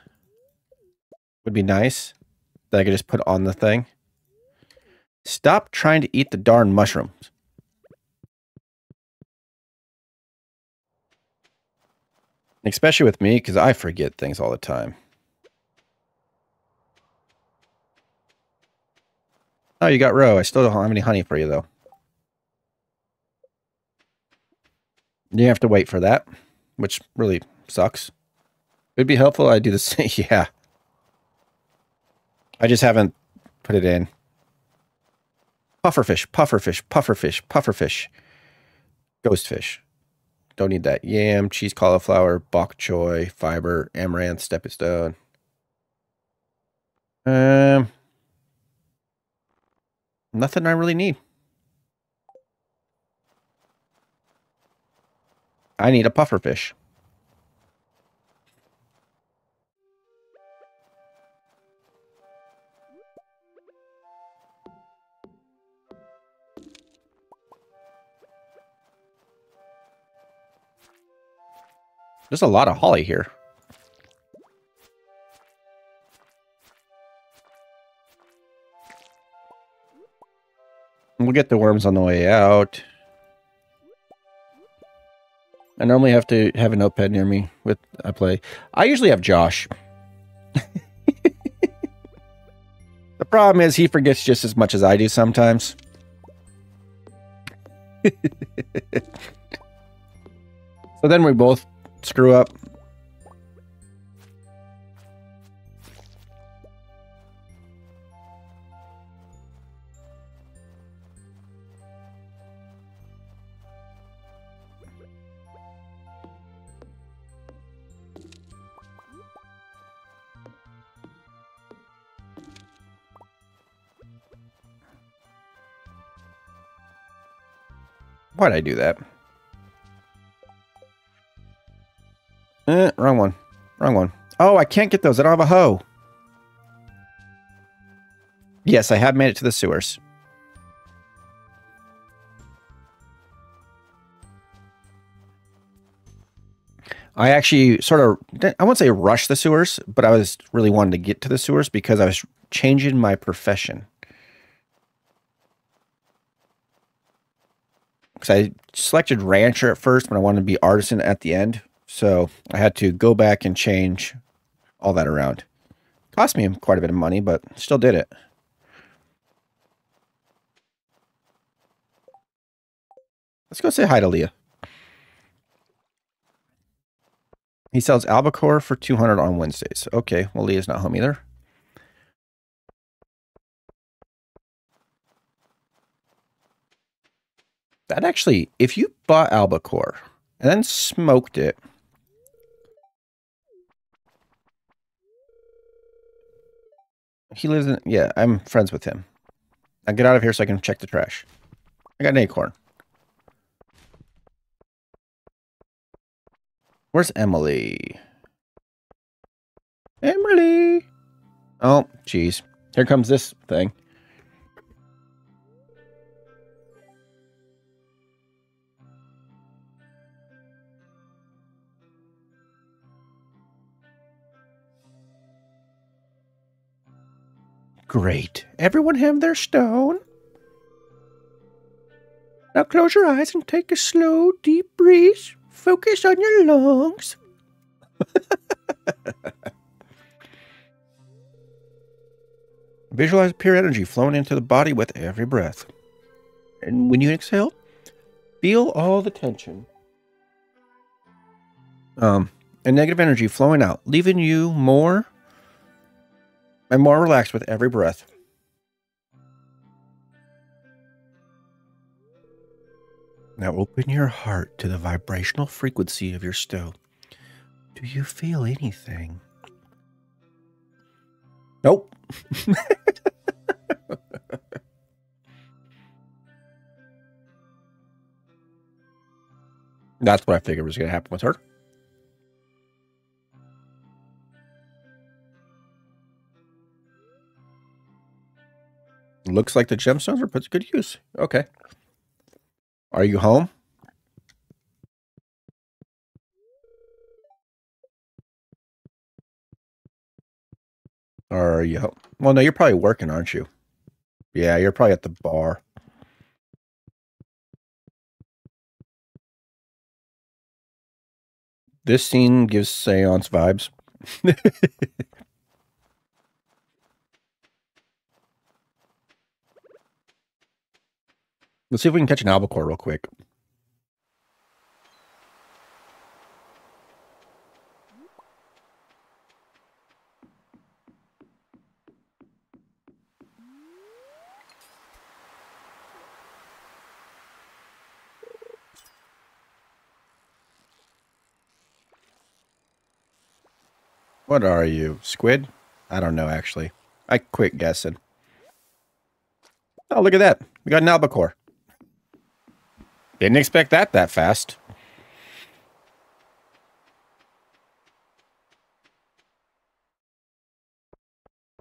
would be nice that I could just put on the thing. Stop trying to eat the darn mushrooms. Especially with me, because I forget things all the time. Oh, you got roe. I still don't have any honey for you, though. You have to wait for that, which really sucks. It'd be helpful I do the same. yeah. I just haven't put it in. Pufferfish, pufferfish, pufferfish, pufferfish. Ghostfish. Don't need that. Yam, cheese cauliflower, bok choy, fiber, amaranth, stepping stone. Um, nothing I really need. I need a pufferfish. There's a lot of holly here. We'll get the worms on the way out. I normally have to have a notepad near me with I play. I usually have Josh. the problem is he forgets just as much as I do sometimes. so then we both screw up. Why'd I do that? Eh, wrong one. Wrong one. Oh, I can't get those. I don't have a hoe. Yes, I have made it to the sewers. I actually sort of, I won't say rush the sewers, but I was really wanting to get to the sewers because I was changing my profession. Because I selected rancher at first, but I wanted to be artisan at the end. So I had to go back and change all that around. Cost me quite a bit of money, but still did it. Let's go say hi to Leah. He sells albacore for 200 on Wednesdays. Okay, well, Leah's not home either. That actually, if you bought albacore and then smoked it, He lives in, yeah, I'm friends with him. Now get out of here so I can check the trash. I got an acorn. Where's Emily? Emily! Oh, jeez. Here comes this thing. Great. Everyone have their stone? Now close your eyes and take a slow, deep breath. Focus on your lungs. Visualize pure energy flowing into the body with every breath. And when you exhale, feel all the tension um, and negative energy flowing out, leaving you more and more relaxed with every breath. Now open your heart to the vibrational frequency of your stove. Do you feel anything? Nope. That's what I figured was going to happen with her. Looks like the gemstones are put to good use. Okay. Are you home? Are you home? Well, no, you're probably working, aren't you? Yeah, you're probably at the bar. This scene gives seance vibes. Let's see if we can catch an albacore real quick. What are you, squid? I don't know, actually. I quit guessing. Oh, look at that. We got an albacore. Didn't expect that that fast.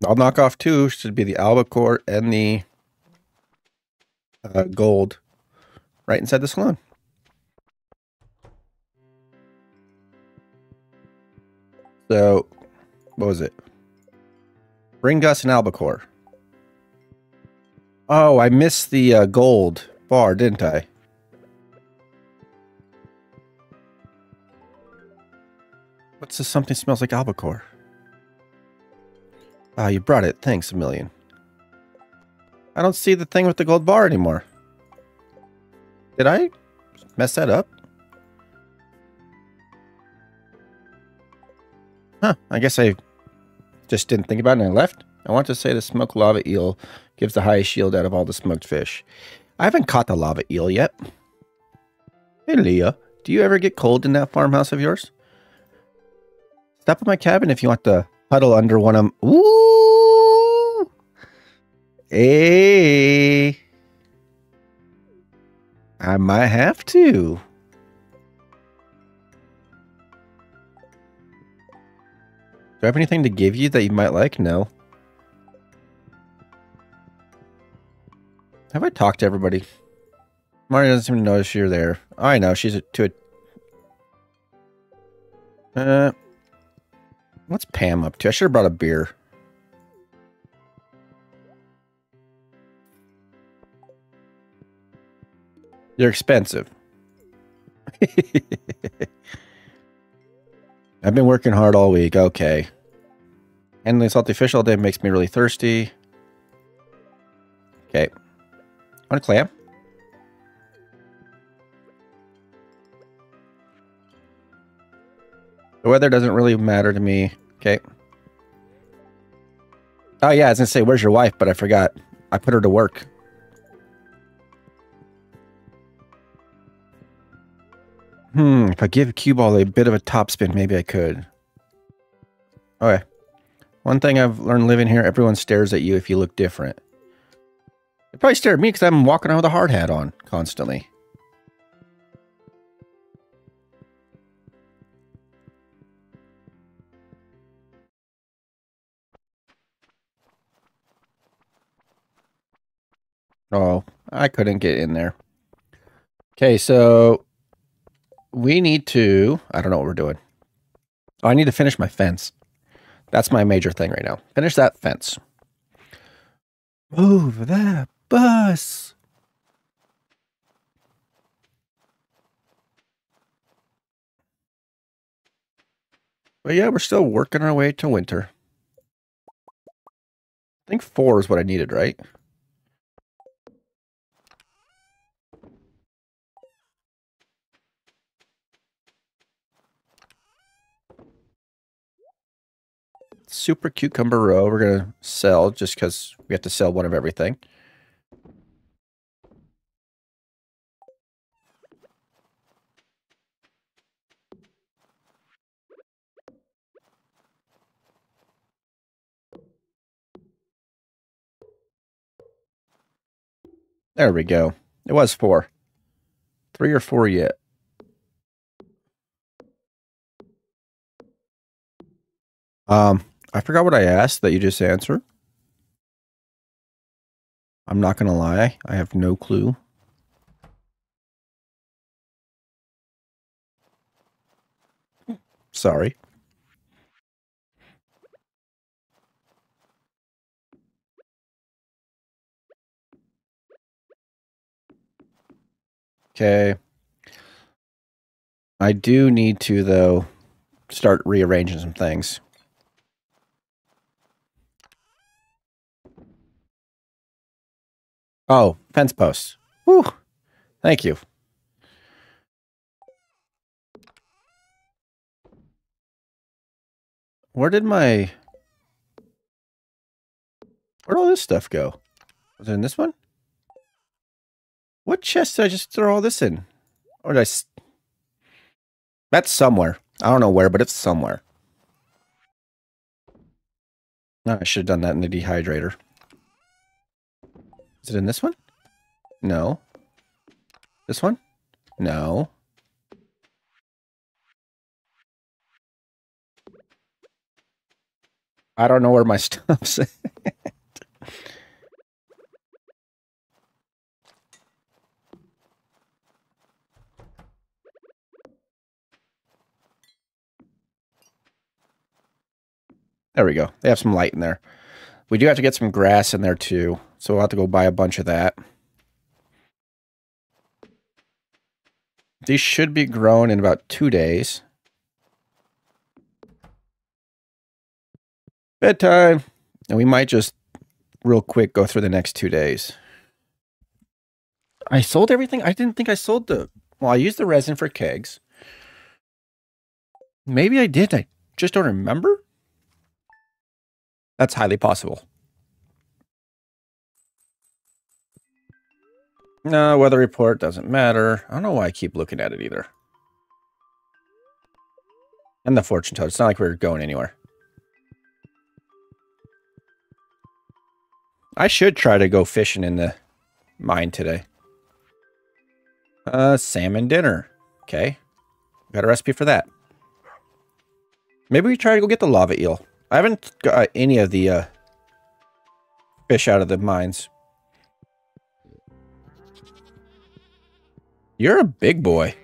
I'll knock off two. Should be the albacore and the uh, gold right inside the salon. So, what was it? Bring Gus an albacore. Oh, I missed the uh, gold bar, didn't I? What's this something smells like albacore? Ah, you brought it. Thanks a million. I don't see the thing with the gold bar anymore. Did I mess that up? Huh, I guess I just didn't think about it and I left. I want to say the smoked lava eel gives the highest shield out of all the smoked fish. I haven't caught the lava eel yet. Hey, Leah, do you ever get cold in that farmhouse of yours? Stop at my cabin if you want to huddle under one of them. Ooh! Hey! I might have to. Do I have anything to give you that you might like? No. Have I talked to everybody? Marty doesn't seem to notice you're there. I know. She's a, to a... Uh, what's Pam up to? I should have brought a beer. You're expensive. I've been working hard all week. Okay. Handling salty fish all day makes me really thirsty. Okay. Want a clam? The weather doesn't really matter to me. Okay. Oh, yeah, I was going to say, where's your wife? But I forgot. I put her to work. Hmm, if I give Cue-Ball a bit of a topspin, maybe I could. Okay. One thing I've learned living here, everyone stares at you if you look different. They probably stare at me because I'm walking around with a hard hat on constantly. Oh, I couldn't get in there. Okay, so we need to, I don't know what we're doing. Oh, I need to finish my fence. That's my major thing right now. Finish that fence. Move that bus. But yeah, we're still working our way to winter. I think four is what I needed, right? Super Cucumber Roe we're going to sell just because we have to sell one of everything. There we go. It was four. Three or four yet. Um, I forgot what I asked that you just answered. I'm not going to lie. I have no clue. Sorry. Okay. I do need to, though, start rearranging some things. Oh, fence posts. Whew. Thank you. Where did my... Where'd all this stuff go? Was it in this one? What chest did I just throw all this in? Or did I... That's somewhere. I don't know where, but it's somewhere. No, I should have done that in the dehydrator. Is it in this one? No. This one? No. I don't know where my stuff's at. There we go. They have some light in there. We do have to get some grass in there too. So we'll have to go buy a bunch of that. These should be grown in about two days. Bedtime. And we might just real quick go through the next two days. I sold everything? I didn't think I sold the... Well, I used the resin for kegs. Maybe I did. I just don't remember. That's highly possible. No, weather report doesn't matter. I don't know why I keep looking at it either. And the fortune teller. It's not like we're going anywhere. I should try to go fishing in the mine today. Uh, salmon dinner. Okay. Got a recipe for that. Maybe we try to go get the lava eel. I haven't got any of the uh, fish out of the mines. You're a big boy.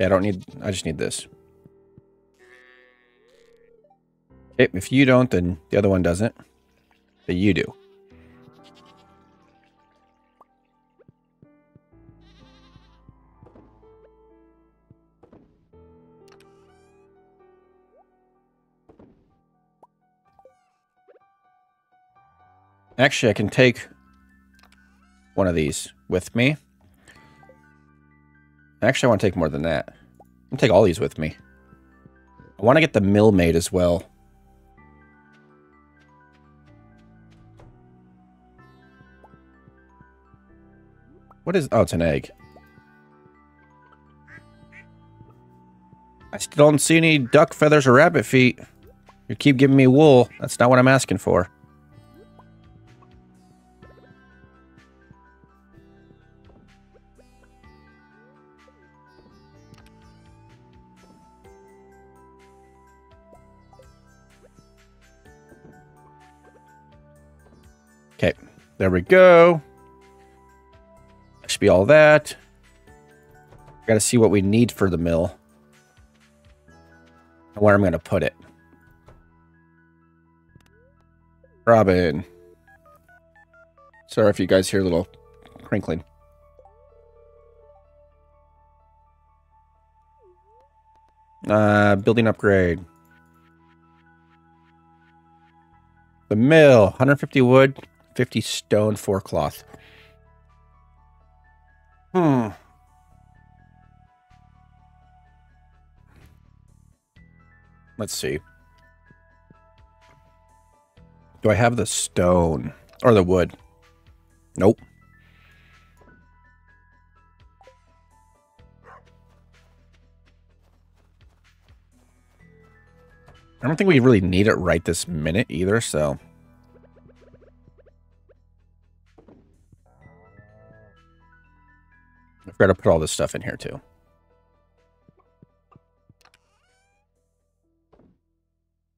I don't need... I just need this. If you don't, then the other one doesn't. But you do. Actually, I can take one of these with me. Actually, I want to take more than that. I'm take all these with me. I want to get the mill made as well. What is... Oh, it's an egg. I still don't see any duck feathers or rabbit feet. You keep giving me wool. That's not what I'm asking for. There we go. That should be all that. Got to see what we need for the mill. And where I'm going to put it. Robin. Sorry if you guys hear a little crinkling. Uh, building upgrade. The mill, 150 wood, 50 stone, 4 cloth. Hmm. Let's see. Do I have the stone? Or the wood? Nope. I don't think we really need it right this minute either, so... I've got to put all this stuff in here too.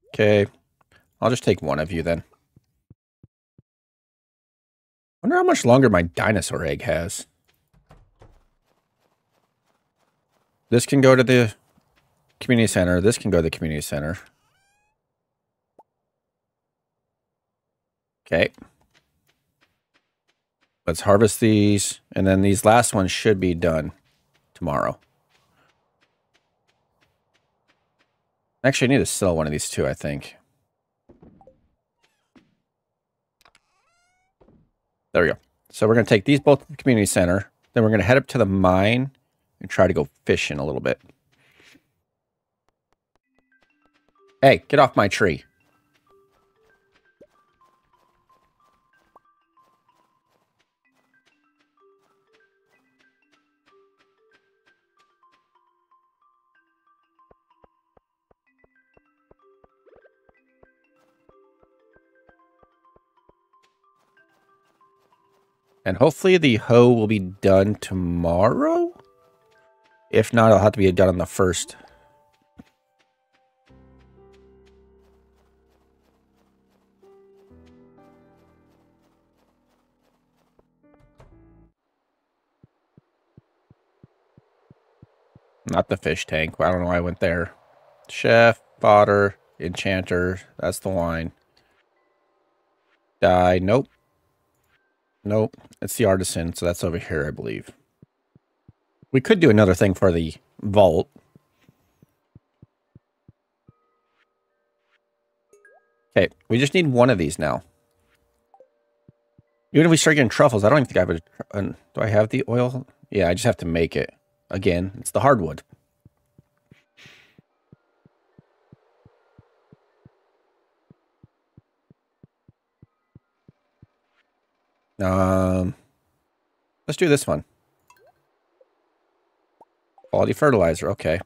Okay. I'll just take one of you then. wonder how much longer my dinosaur egg has. This can go to the community center. This can go to the community center. Okay. Let's harvest these. And then these last ones should be done tomorrow. Actually, I need to sell one of these too, I think. There we go. So we're going to take these both to the community center. Then we're going to head up to the mine and try to go fishing a little bit. Hey, get off my tree. And hopefully the hoe will be done tomorrow. If not, it'll have to be done on the first. Not the fish tank. I don't know why I went there. Chef, fodder, enchanter. That's the wine. Die. Nope. Nope. It's the artisan, so that's over here, I believe. We could do another thing for the vault. Okay, we just need one of these now. Even if we start getting truffles, I don't even think I have a... do I have the oil? Yeah, I just have to make it. Again, it's the hardwood. Um, let's do this one. Quality fertilizer, okay.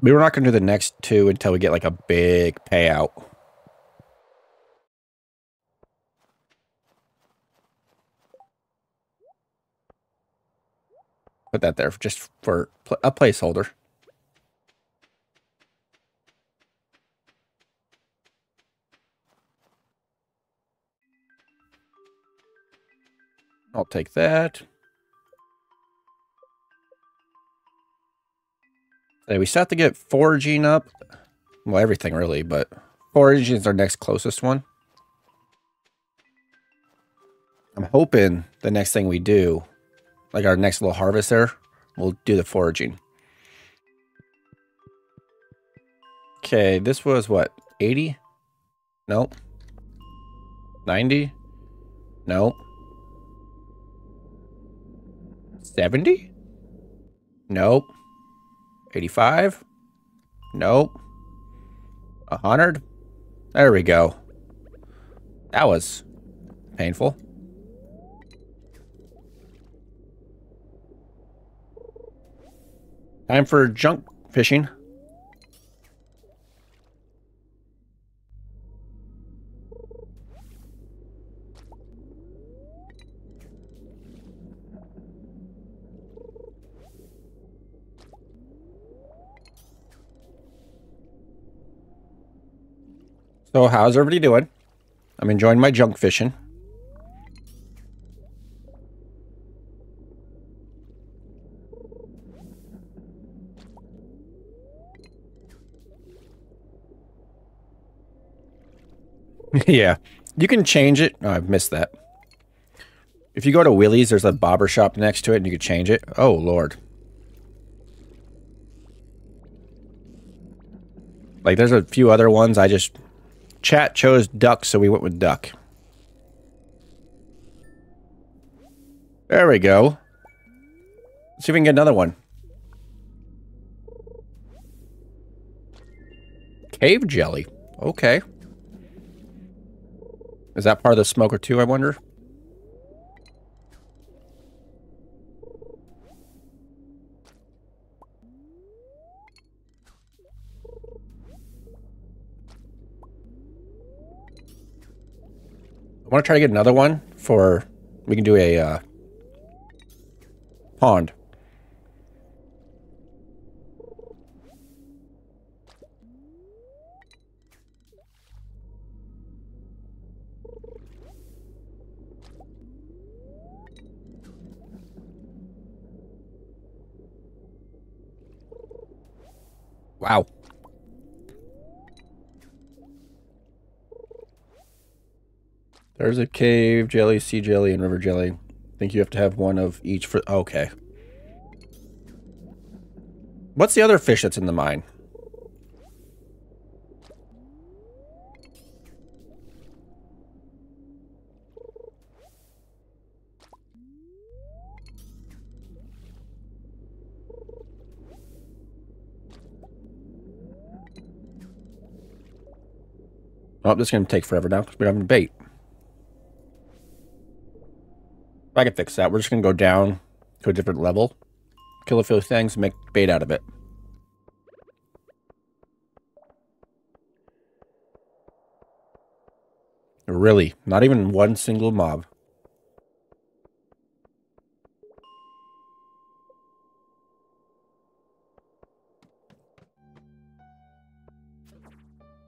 Maybe we're not going to do the next two until we get like a big payout. Put that there just for a placeholder. I'll take that. Okay, we still have to get foraging up. Well, everything really, but foraging is our next closest one. I'm hoping the next thing we do, like our next little harvest there, we'll do the foraging. Okay, this was what, 80? Nope. 90? Nope. 70? Nope. 85? Nope. 100? There we go. That was painful. Time for junk fishing. So how's everybody doing? I'm enjoying my junk fishing. yeah, you can change it. Oh, I've missed that. If you go to Willy's, there's a bobber shop next to it, and you can change it. Oh, Lord. Like, there's a few other ones I just Chat chose duck, so we went with duck. There we go. Let's see if we can get another one. Cave jelly. Okay. Is that part of the smoker too, I wonder? Want to try to get another one for, we can do a uh, pond. Wow. There's a cave jelly, sea jelly, and river jelly. I think you have to have one of each for... Okay. What's the other fish that's in the mine? Oh, this is going to take forever now because we don't have bait. I can fix that. We're just going to go down to a different level. Kill a few things, make bait out of it. Really, not even one single mob.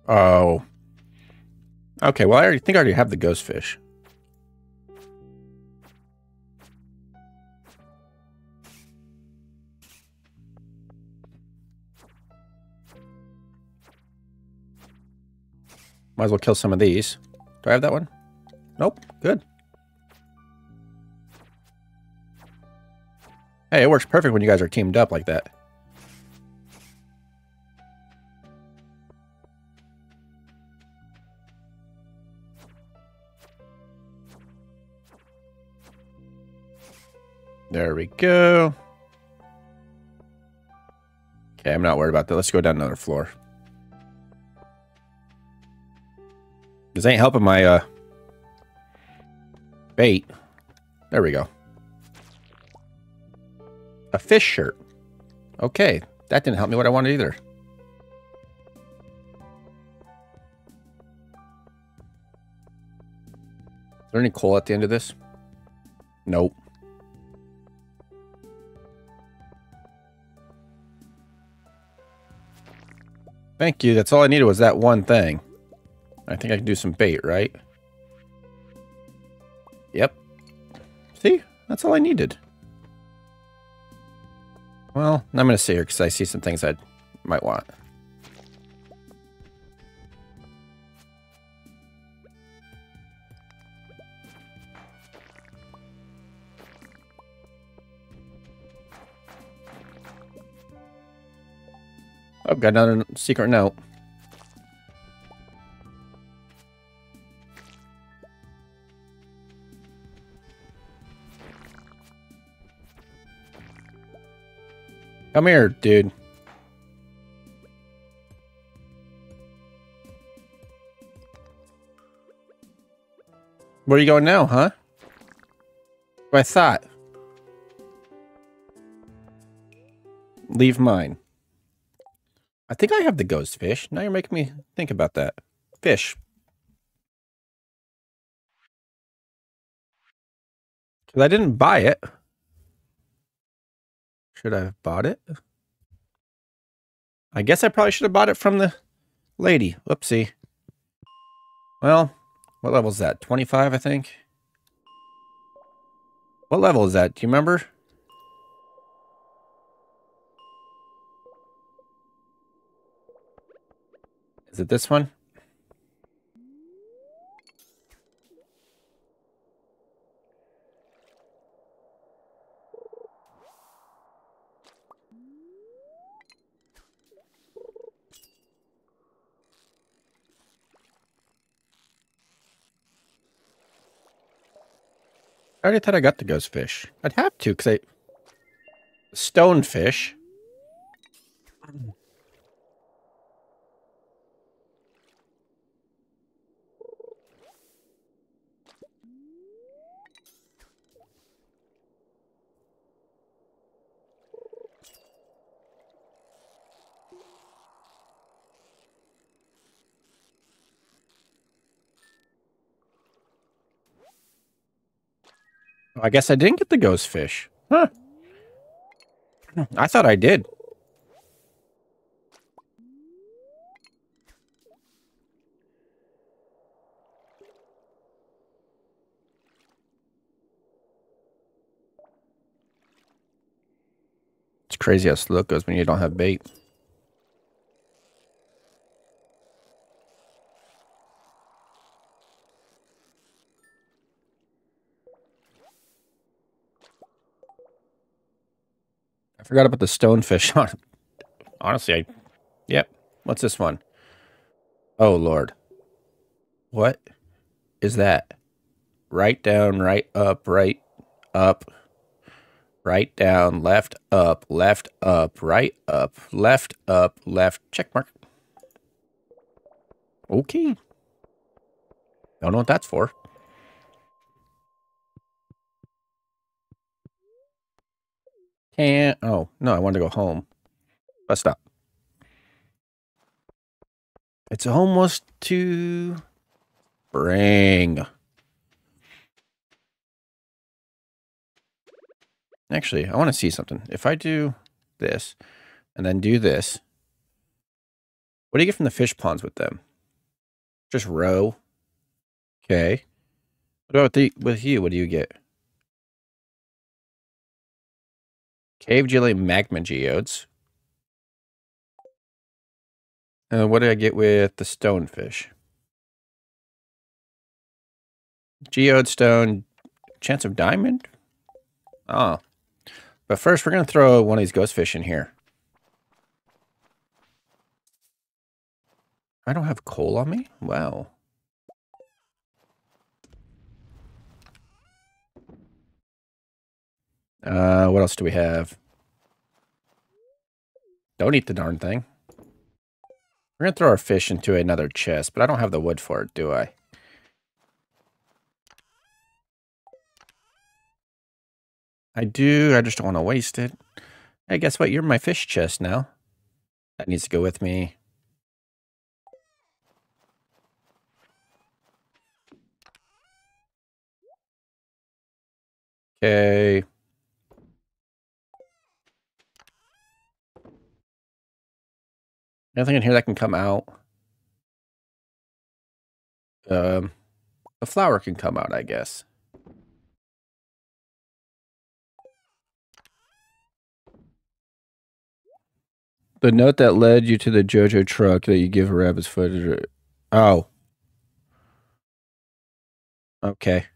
Oh. Okay, well, I already think I already have the ghost fish. Might as well kill some of these. Do I have that one? Nope. Good. Hey, it works perfect when you guys are teamed up like that. There we go. Okay, I'm not worried about that. Let's go down another floor. This ain't helping my uh, bait. There we go. A fish shirt. Okay, that didn't help me what I wanted either. Is there any coal at the end of this? Nope. Thank you. That's all I needed was that one thing. I think I can do some bait, right? Yep. See? That's all I needed. Well, I'm going to sit here because I see some things I might want. I've got another secret note. Come here, dude. Where are you going now, huh? I thought. Leave mine. I think I have the ghost fish. Now you're making me think about that. Fish. Because I didn't buy it. Should I have bought it? I guess I probably should have bought it from the lady. Whoopsie. Well, what level is that? 25, I think? What level is that? Do you remember? Is it this one? Already thought I got the ghost fish. I'd have to, because I... Stonefish. Um, I guess I didn't get the ghost fish. Huh. I thought I did. It's crazy how slow it goes when you don't have bait. Forgot about the stonefish. Honestly, I... Yep. What's this one? Oh, Lord. What is that? Right down, right up, right up, right down, left up, left up, right up, left up, left. Check mark. Okay. Don't know what that's for. Can't. Oh, no, I wanted to go home. Bus stop. It's almost to Bring. Actually, I want to see something. If I do this and then do this, what do you get from the fish ponds with them? Just roe. Okay. What about the with you? What do you get? Cave jelly magma geodes. And what do I get with the stonefish? Geode stone, chance of diamond? Oh. But first, we're going to throw one of these ghost fish in here. I don't have coal on me? Wow. Uh, what else do we have? Don't eat the darn thing. We're going to throw our fish into another chest, but I don't have the wood for it, do I? I do. I just don't want to waste it. Hey, guess what? You're my fish chest now. That needs to go with me. Okay. Anything in here that can come out? Um, flower can come out, I guess. The note that led you to the JoJo truck that you give a rabbit's foot. Oh. Okay.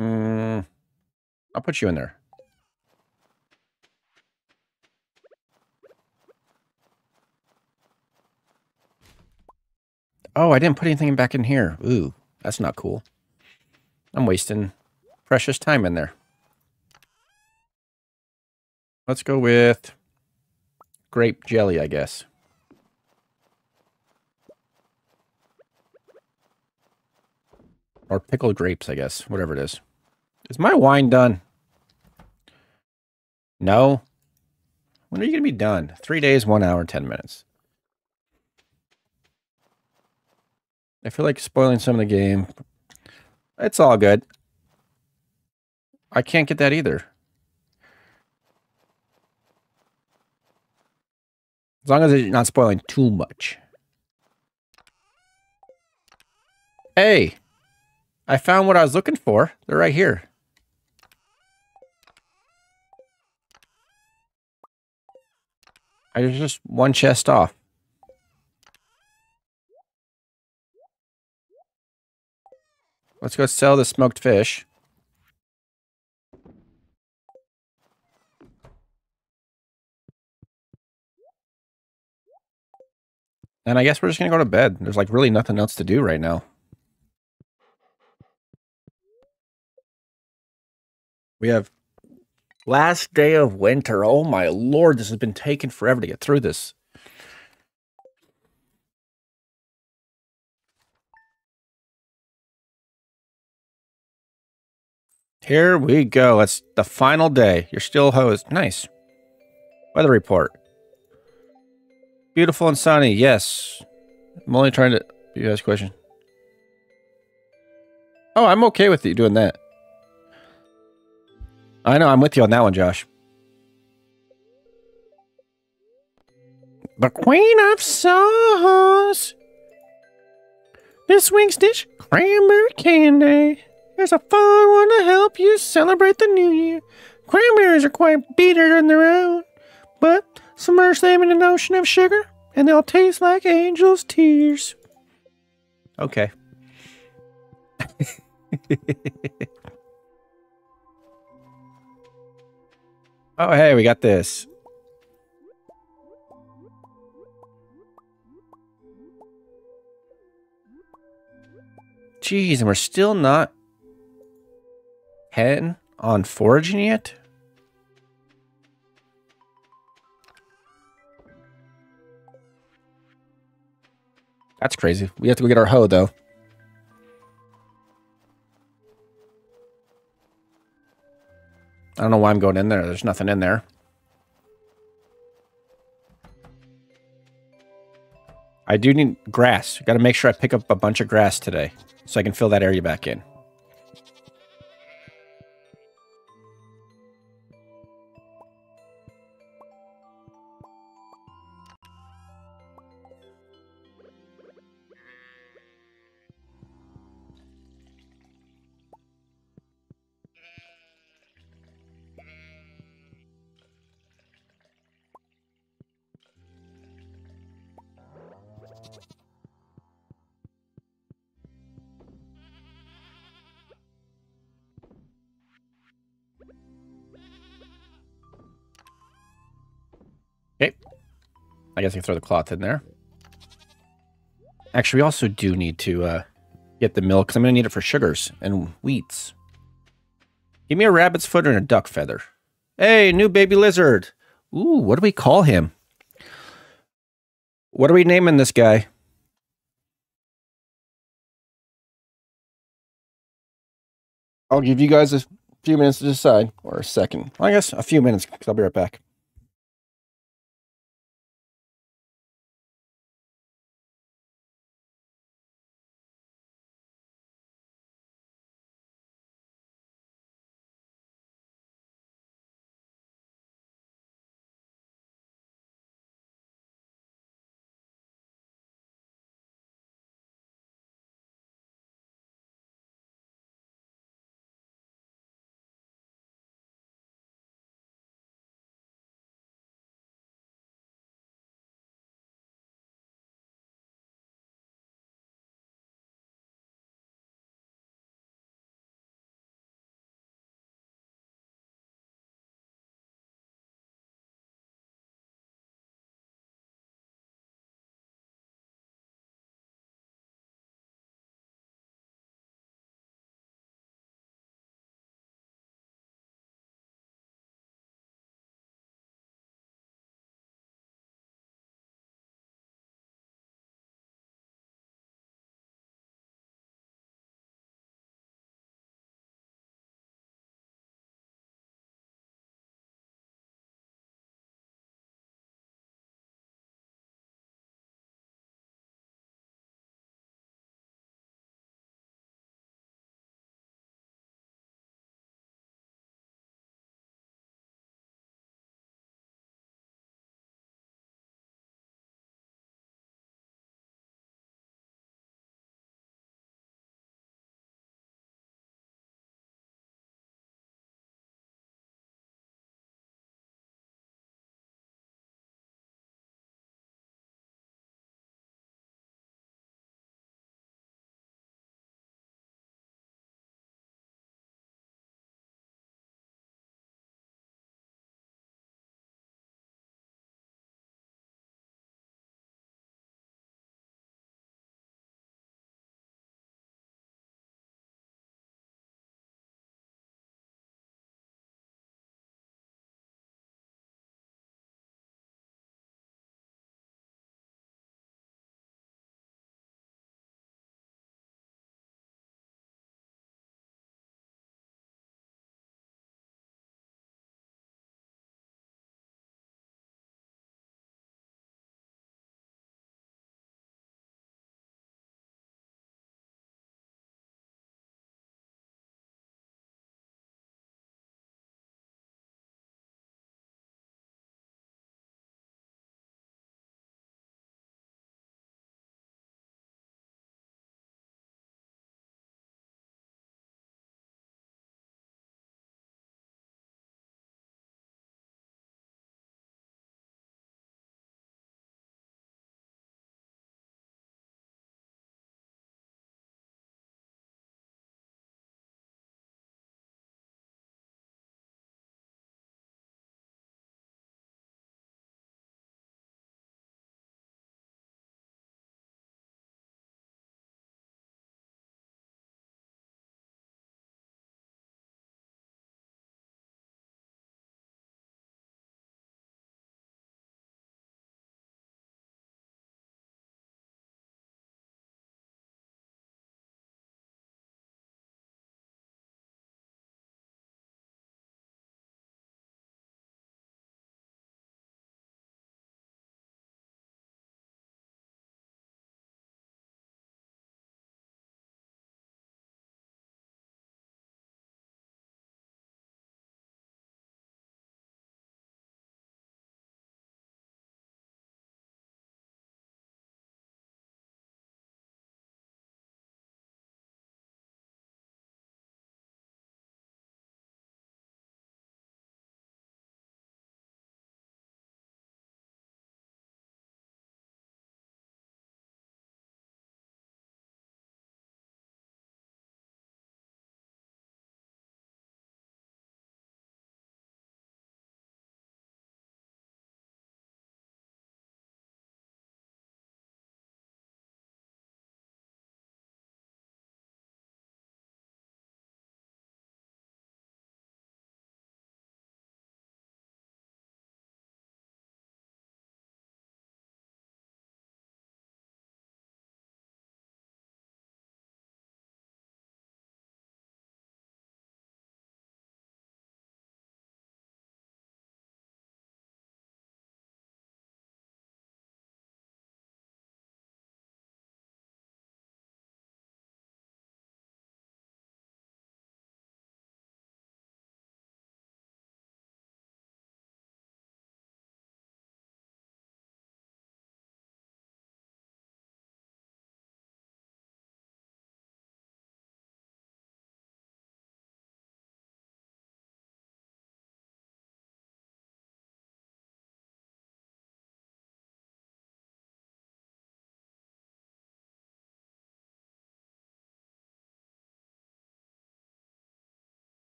Mm, I'll put you in there. Oh, I didn't put anything back in here. Ooh, that's not cool. I'm wasting precious time in there. Let's go with grape jelly, I guess. Or pickled grapes, I guess. Whatever it is. Is my wine done? No. When are you going to be done? Three days, one hour, ten minutes. I feel like spoiling some of the game. It's all good. I can't get that either. As long as it's not spoiling too much. Hey, I found what I was looking for. They're right here. I was just one chest off. Let's go sell the smoked fish. And I guess we're just going to go to bed. There's like really nothing else to do right now. We have last day of winter. Oh my lord, this has been taking forever to get through this. Here we go. It's the final day. You're still hosed. Nice. Weather report. Beautiful and sunny. Yes. I'm only trying to... You guys question. Oh, I'm okay with you doing that. I know. I'm with you on that one, Josh. The Queen of Sauce. This week's dish, cranberry candy. There's a fun one to help you celebrate the new year. Cranberries are quite bitter on their own, but submerge them in an ocean of sugar, and they'll taste like angels' tears. Okay. oh, hey, we got this. Jeez, and we're still not 10 on foraging yet? That's crazy. We have to go get our hoe, though. I don't know why I'm going in there. There's nothing in there. I do need grass. Got to make sure I pick up a bunch of grass today so I can fill that area back in. I guess I can throw the cloth in there. Actually, we also do need to uh, get the milk because I'm going to need it for sugars and wheats. Give me a rabbit's foot and a duck feather. Hey, new baby lizard. Ooh, what do we call him? What are we naming this guy? I'll give you guys a few minutes to decide, or a second. I guess a few minutes, because I'll be right back.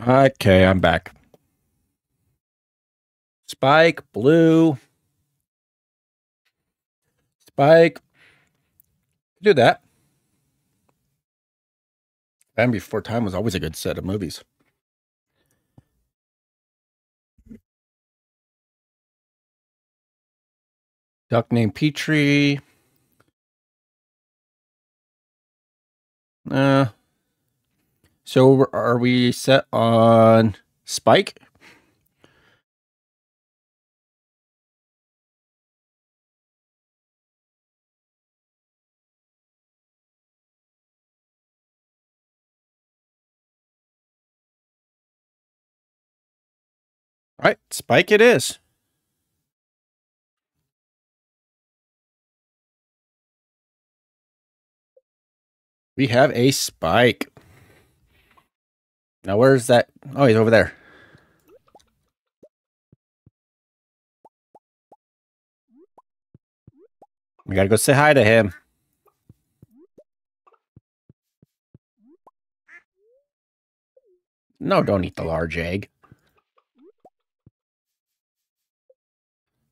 Okay, I'm back. Spike, blue. Spike. Do that. Land Before Time was always a good set of movies. Duck named Petrie. Uh, so are we set on Spike? All right, Spike it is. We have a Spike. Now, where's that? Oh, he's over there. We gotta go say hi to him. No, don't eat the large egg.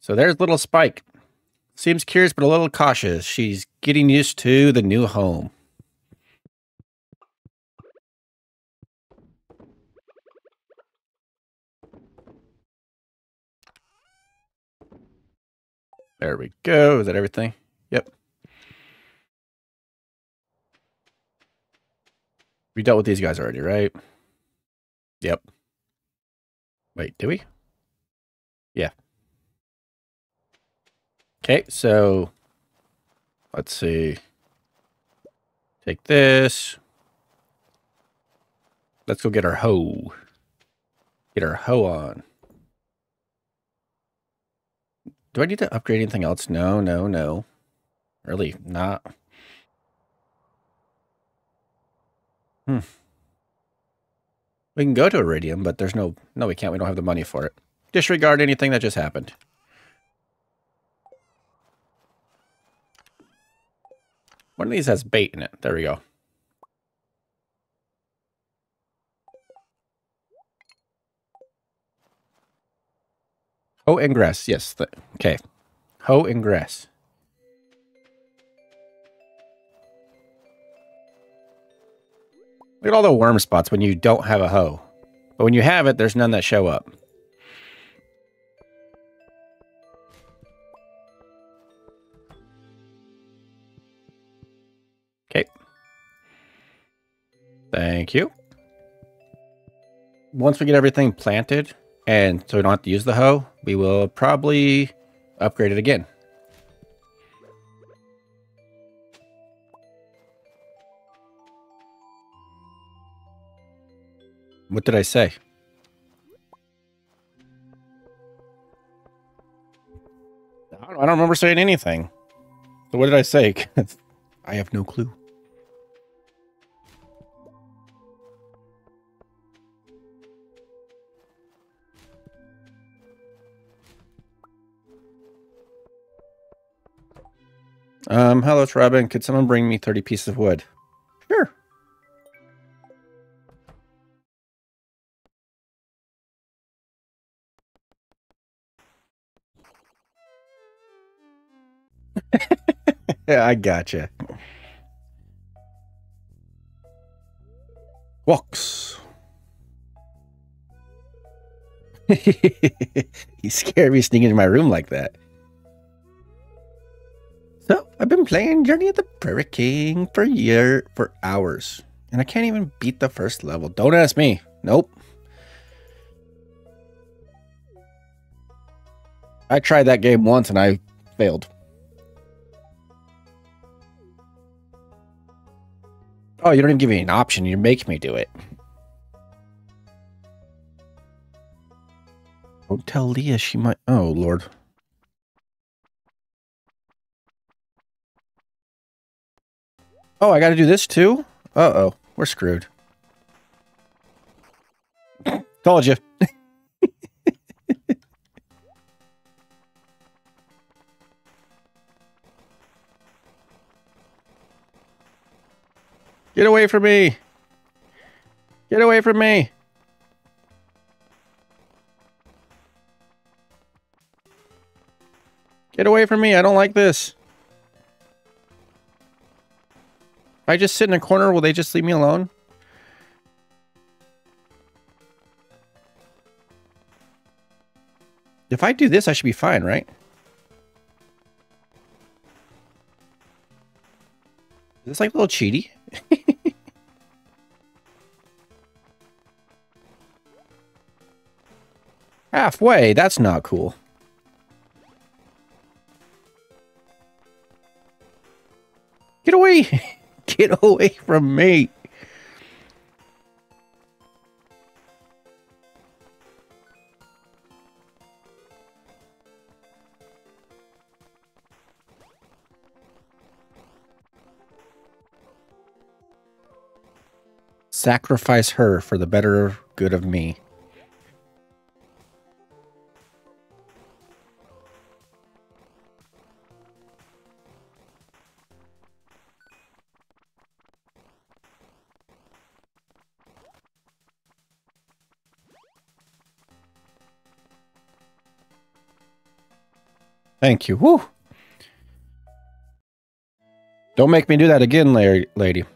So there's little Spike. Seems curious, but a little cautious. She's getting used to the new home. There we go. Is that everything? Yep. We dealt with these guys already, right? Yep. Wait, do we? Yeah. Okay, so let's see. Take this. Let's go get our hoe. Get our hoe on. Do I need to upgrade anything else? No, no, no. Really not. Hmm. We can go to Iridium, but there's no... No, we can't. We don't have the money for it. Disregard anything that just happened. One of these has bait in it. There we go. Hoe and grass. Yes. okay. Hoe and grass. Look at all the worm spots when you don't have a hoe. But when you have it, there's none that show up. Okay. Thank you. Once we get everything planted, and so we don't have to use the hoe, we will probably upgrade it again. What did I say? I don't, remember saying anything. So what did I say? I have no clue. Um, hello, it's Robin. Could someone bring me 30 pieces of wood? Sure. I gotcha. Walks. he scared me sneaking into my room like that. So I've been playing Journey of the Prairie King for year for hours, and I can't even beat the first level. Don't ask me. Nope. I tried that game once and I failed. Oh, you don't even give me an option. You make me do it. Don't tell Leah she might. Oh, Lord. Oh, I gotta do this too? Uh-oh. We're screwed. Told you. Get away from me! Get away from me! Get away from me, I don't like this. If I just sit in a corner, will they just leave me alone? If I do this, I should be fine, right? Is this like a little cheaty? Halfway, that's not cool. Get away! Get away from me! Sacrifice her for the better good of me. Thank you. Woo! Don't make me do that again, lady.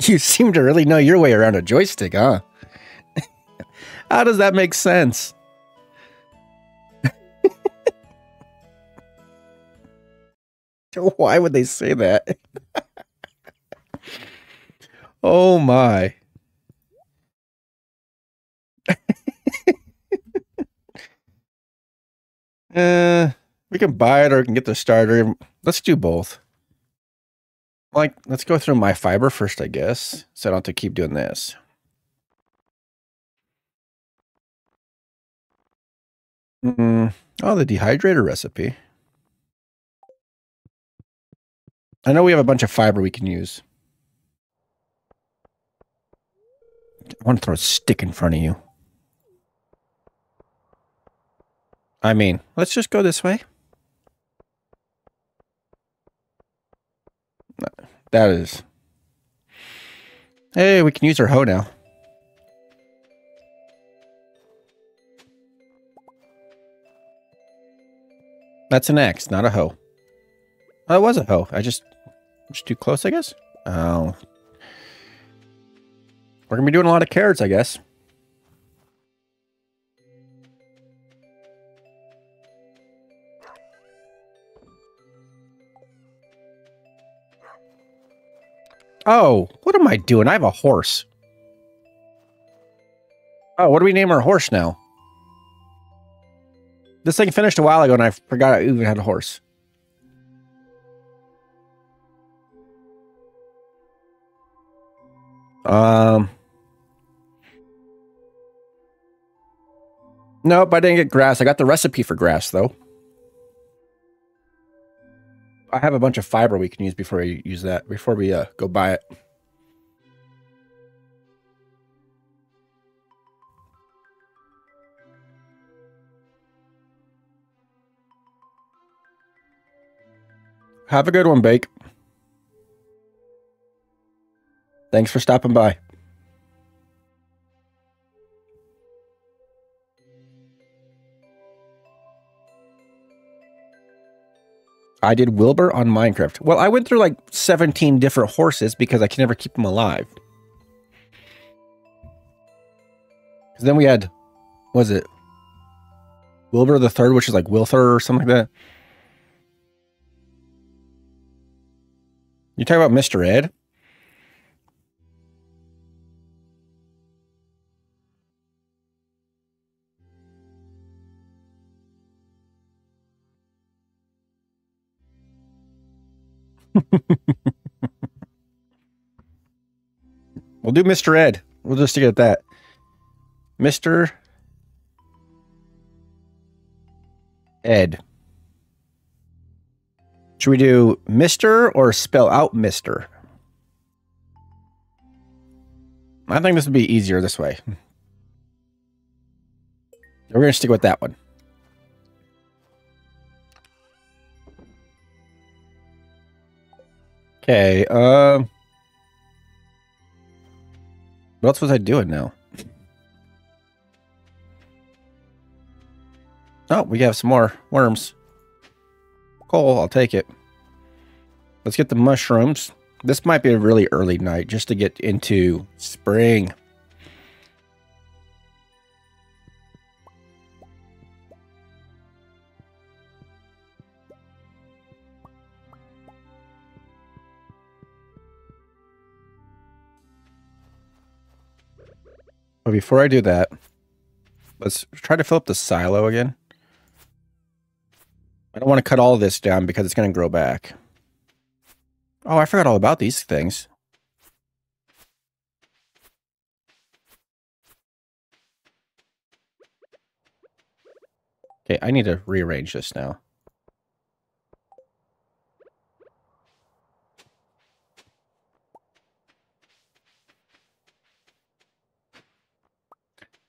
You seem to really know your way around a joystick, huh? How does that make sense? Why would they say that? oh my. Uh, we can buy it or we can get the starter. Let's do both. Like, let's go through my fiber first, I guess. So I don't have to keep doing this. Mm, oh, the dehydrator recipe. I know we have a bunch of fiber we can use. I want to throw a stick in front of you. I mean, let's just go this way. That is. Hey, we can use our hoe now. That's an axe, not a hoe. Oh, it was a hoe. I just was too close, I guess. Oh. We're going to be doing a lot of carrots, I guess. Oh, what am I doing? I have a horse. Oh, what do we name our horse now? This thing finished a while ago and I forgot I even had a horse. Um. Nope, I didn't get grass. I got the recipe for grass, though. I have a bunch of fiber we can use before we use that, before we uh, go buy it. Have a good one, Bake. Thanks for stopping by. I did Wilbur on Minecraft. Well, I went through like 17 different horses because I can never keep them alive. Then we had, was it Wilbur the third, which is like Wilther or something like that. You talk about Mr. Ed? we'll do Mr. Ed. We'll just get that. Mr. Ed. Should we do Mr. or spell out Mr.? I think this would be easier this way. Hmm. We're going to stick with that one. Okay, um... Uh, what else was I doing now? Oh, we have some more worms. Coal, I'll take it. Let's get the mushrooms. This might be a really early night just to get into spring. But before I do that, let's try to fill up the silo again. I don't want to cut all this down because it's going to grow back. Oh, I forgot all about these things. Okay, I need to rearrange this now.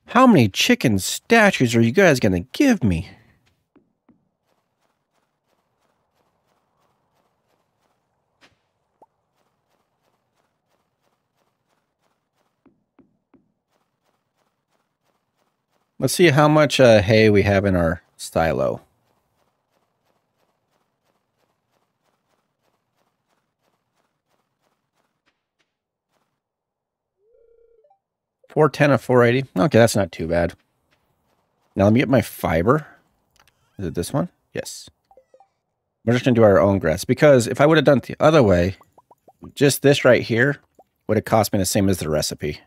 How many chicken statues are you guys going to give me? Let's see how much uh, hay we have in our silo. Four ten of four eighty. Okay, that's not too bad. Now let me get my fiber. Is it this one? Yes. We're just gonna do our own grass because if I would have done it the other way, just this right here would have cost me the same as the recipe.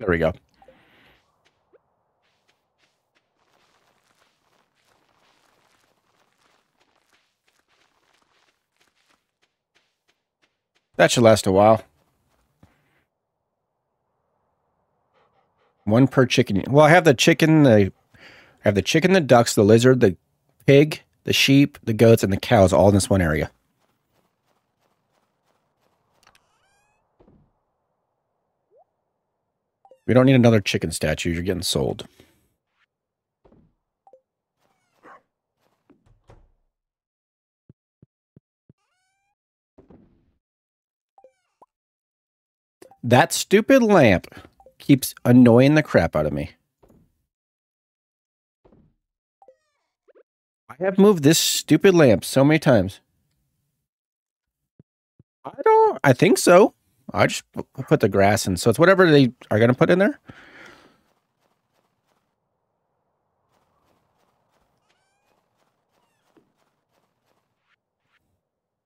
There we go. That should last a while. One per chicken. Well, I have the chicken, the I have the chicken, the ducks, the lizard, the pig, the sheep, the goats, and the cows all in this one area. We don't need another chicken statue. You're getting sold. That stupid lamp keeps annoying the crap out of me. I have moved this stupid lamp so many times. I don't, I think so. I just put the grass in. So it's whatever they are going to put in there.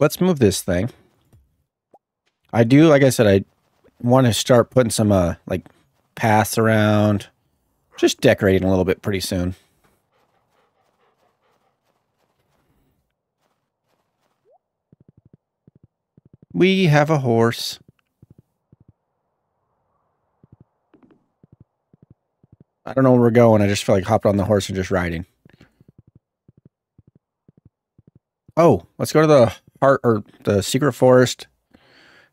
Let's move this thing. I do, like I said, I want to start putting some uh like paths around. Just decorating a little bit pretty soon. We have a horse. I don't know where we're going. I just feel like hopping on the horse and just riding. Oh, let's go to the heart or the secret forest.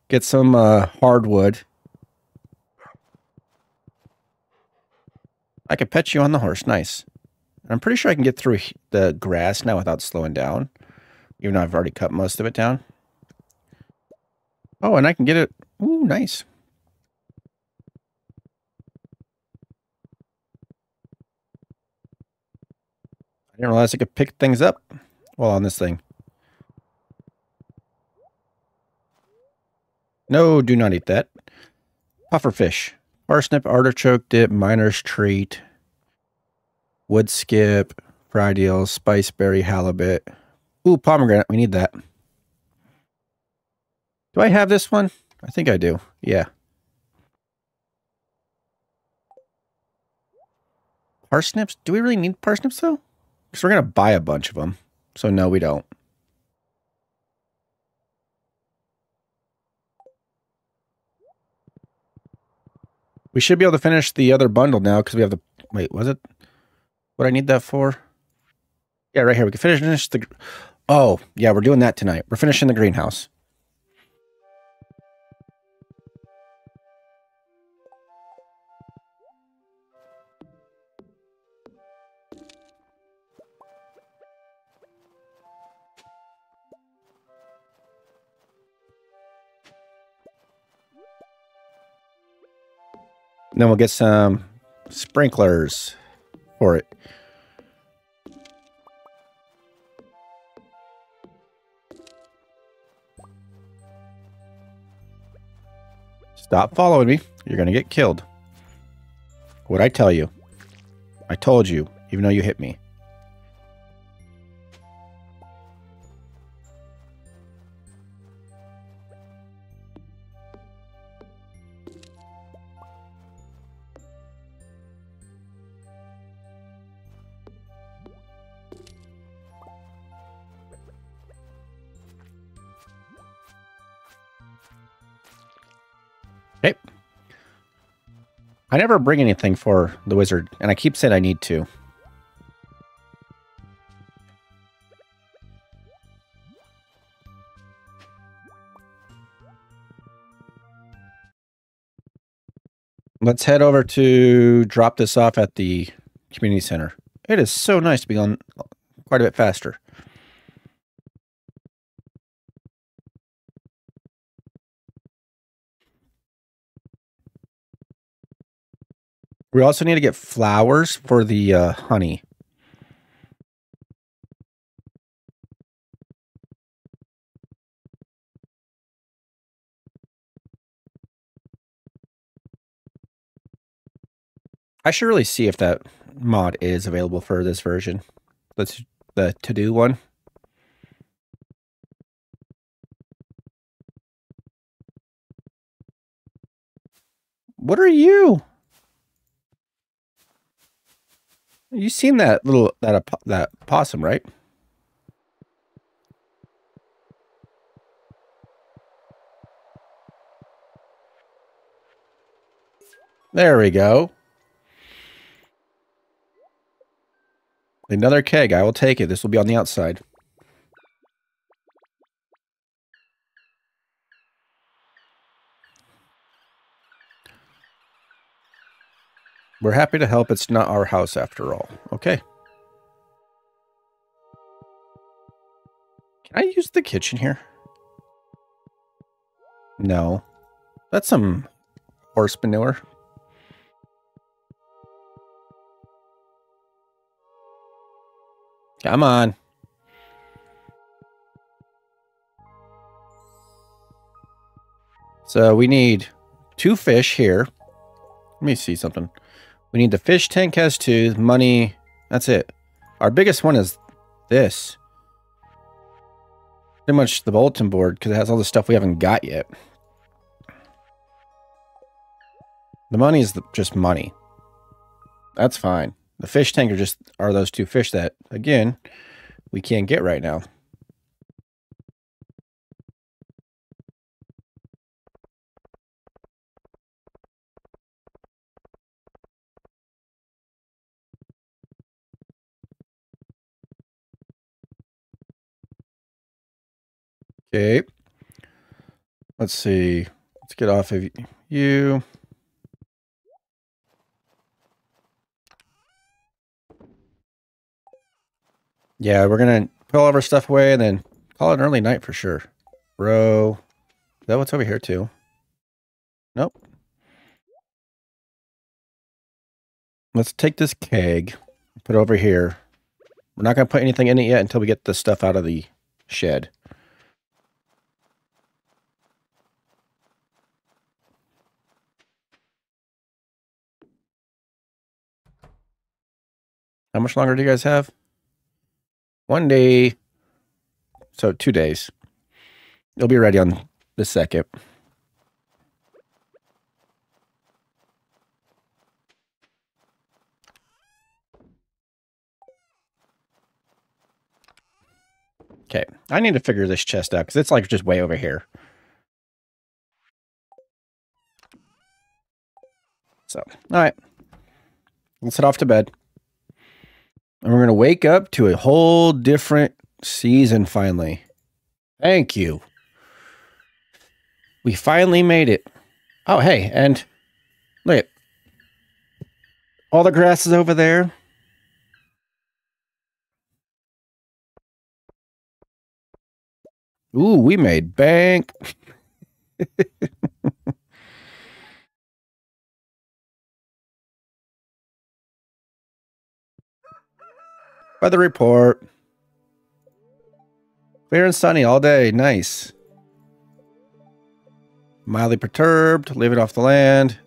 Get some uh, hardwood. I could pet you on the horse. Nice. I'm pretty sure I can get through the grass now without slowing down. Even though I've already cut most of it down. Oh, and I can get it. Ooh, nice. Didn't realize I could pick things up while on this thing. No, do not eat that. Pufferfish. Parsnip, artichoke dip, miner's treat, Woodskip, fried eels, spiceberry, halibut. Ooh, pomegranate. We need that. Do I have this one? I think I do. Yeah. Parsnips? Do we really need parsnips, though? Because we're going to buy a bunch of them. So no, we don't. We should be able to finish the other bundle now because we have the... Wait, was it? What I need that for? Yeah, right here. We can finish the... Oh, yeah, we're doing that tonight. We're finishing the greenhouse. Then we'll get some sprinklers for it. Stop following me. You're going to get killed. What'd I tell you? I told you, even though you hit me. Okay. I never bring anything for the wizard, and I keep saying I need to. Let's head over to drop this off at the community center. It is so nice to be on quite a bit faster. We also need to get flowers for the uh, honey. I should really see if that mod is available for this version. That's the to-do one. What are you? You seen that little that that possum, right? There we go. Another keg. I will take it. This will be on the outside. We're happy to help. It's not our house after all. Okay. Can I use the kitchen here? No. That's some horse manure. Come on. So we need two fish here. Let me see something. We need the fish tank has two, money. That's it. Our biggest one is this. Pretty much the bulletin board because it has all the stuff we haven't got yet. The money is the, just money. That's fine. The fish tank are just are those two fish that, again, we can't get right now. Okay. Let's see. Let's get off of you. Yeah, we're going to put all of our stuff away and then call it an early night for sure. Bro. Is that what's over here too? Nope. Let's take this keg, put it over here. We're not going to put anything in it yet until we get the stuff out of the shed. How much longer do you guys have? One day. So two days. It'll be ready on the second. Okay, I need to figure this chest out because it's like just way over here. So, all right. Let's head off to bed. And we're going to wake up to a whole different season finally. Thank you. We finally made it. Oh, hey, and look, at all the grass is over there. Ooh, we made bank. Weather report. Clear and sunny all day. Nice. Mildly perturbed. Leave it off the land.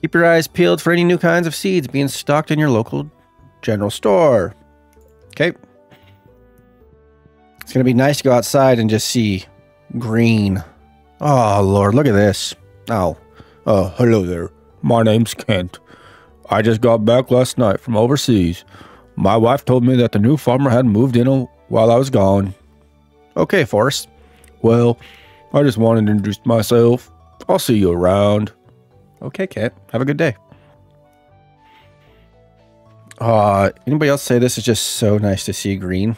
Keep your eyes peeled for any new kinds of seeds being stocked in your local general store. Okay. It's going to be nice to go outside and just see green. Oh, Lord, look at this. Oh. Uh, hello there. My name's Kent. I just got back last night from overseas. My wife told me that the new farmer had moved in while I was gone. Okay, Forrest. Well, I just wanted to introduce myself. I'll see you around. Okay, Kent. Have a good day. Uh, anybody else say this is just so nice to see green?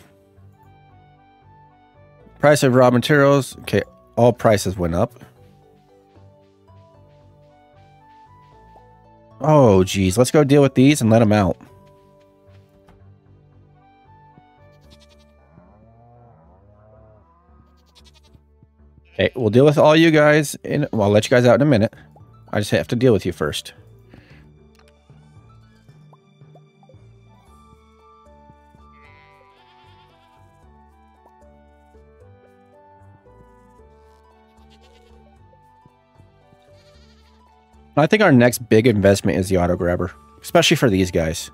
Price of raw materials. Okay, all prices went up. Oh, geez. Let's go deal with these and let them out. Okay, we'll deal with all you guys in... Well, I'll let you guys out in a minute. I just have to deal with you first. I think our next big investment is the auto grabber, especially for these guys.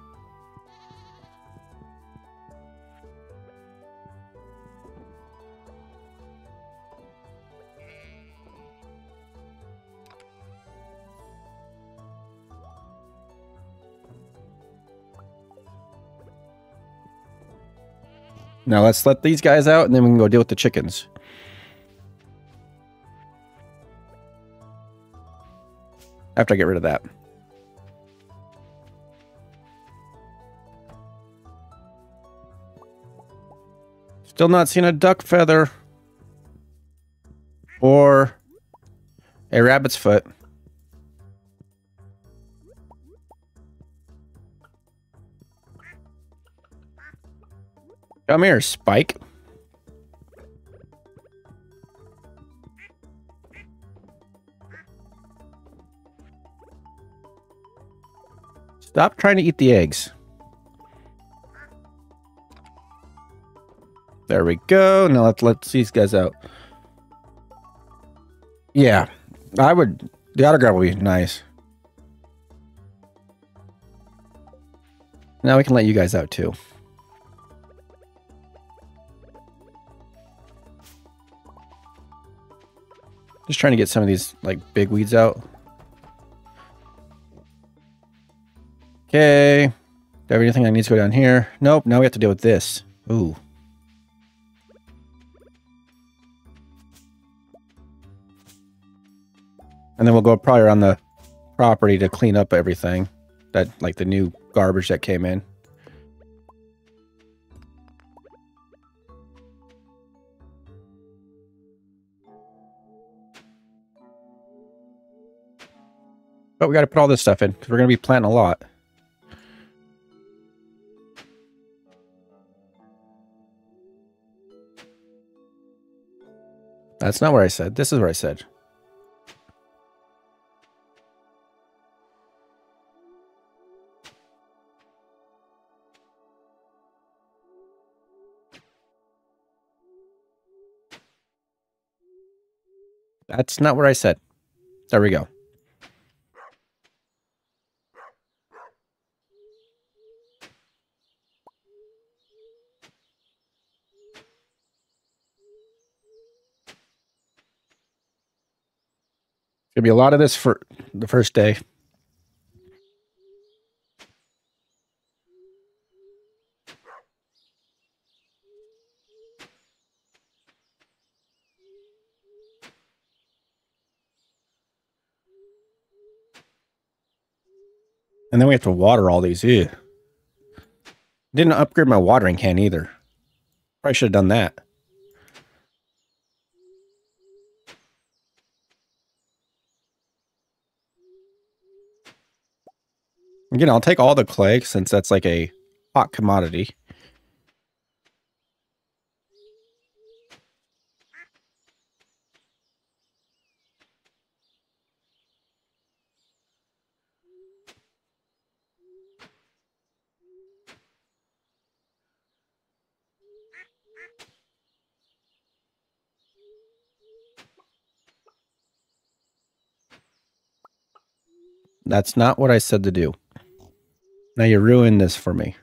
Now let's let these guys out and then we can go deal with the chickens. After I get rid of that. Still not seeing a duck feather. Or a rabbit's foot. Come here, Spike. Stop trying to eat the eggs. There we go. Now let's let these guys out. Yeah, I would. The auto grabber would be nice. Now we can let you guys out too. Just trying to get some of these like big weeds out. Okay. Do I have anything I need to go down here? Nope. Now we have to deal with this. Ooh. And then we'll go probably around the property to clean up everything. That, like the new garbage that came in. But we got to put all this stuff in because we're going to be planting a lot. That's not where I said. This is where I said. That's not what I said. There we go. Gonna be a lot of this for the first day. And then we have to water all these. Ew. Didn't upgrade my watering can either. Probably should have done that. You know, I'll take all the clay since that's like a hot commodity. That's not what I said to do. Now you ruined this for me.